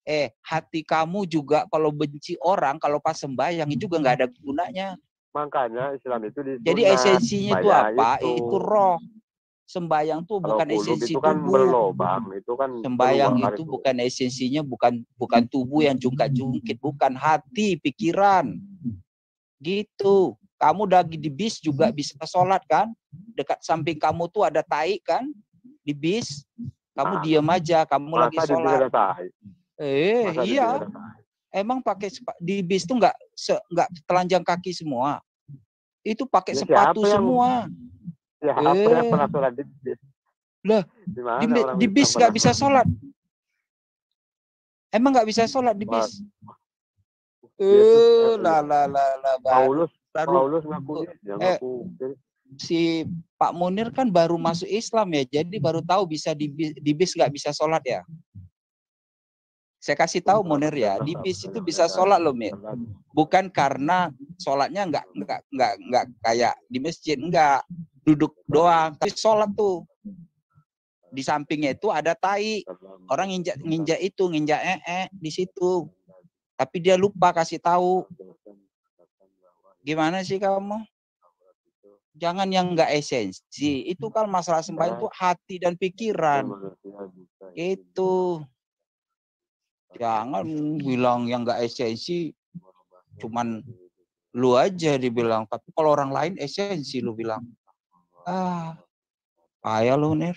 Eh, hati kamu juga kalau benci orang, kalau pas sembahyang itu juga nggak ada gunanya. Makanya Islam itu di Jadi esensinya itu apa? Itu roh. Sembayang tuh Kalau bukan esensi itu kan tubuh. berlobang, itu kan Sembayang keluar itu bukan esensinya bukan bukan tubuh yang jungkat-jungkit, bukan hati, pikiran. Gitu. Kamu lagi di bis juga bisa sholat kan? Dekat samping kamu tuh ada tai kan? Di bis. Kamu Nah, diam aja, kamu lagi sholat. Eh, Masa iya. Emang pakai di bis tuh nggak nggak telanjang kaki semua. Itu pakai Ya, sepatu siapa yang- Ya apa yang Eh. pernah sholat di bis? Lah, Di mana di, di bis nggak bisa sholat. Emang nggak bisa sholat di bis? Eh, eh, lah lah lah lah Paulus, baru Paulus ngaku dia eh, ngaku. si Pak Munir kan baru masuk Islam ya, jadi baru tahu bisa di bis, di bis nggak bisa sholat ya. Saya kasih tahu Munir ya, di bis itu bisa sholat loh Mir. Bukan karena sholatnya nggak nggak nggak nggak kayak di masjid nggak duduk doang, tapi sholat tuh. Di sampingnya itu ada tai. Orang nginjak nginjak itu nginjak ee -e di situ. Tapi dia lupa kasih tahu. Gimana sih kamu? Jangan yang nggak esensi. Itu kan masalah sembahyang itu hati dan pikiran. Itu jangan bilang yang nggak esensi cuman lu aja dibilang. Tapi kalau orang lain esensi lu bilang ah payah lu nih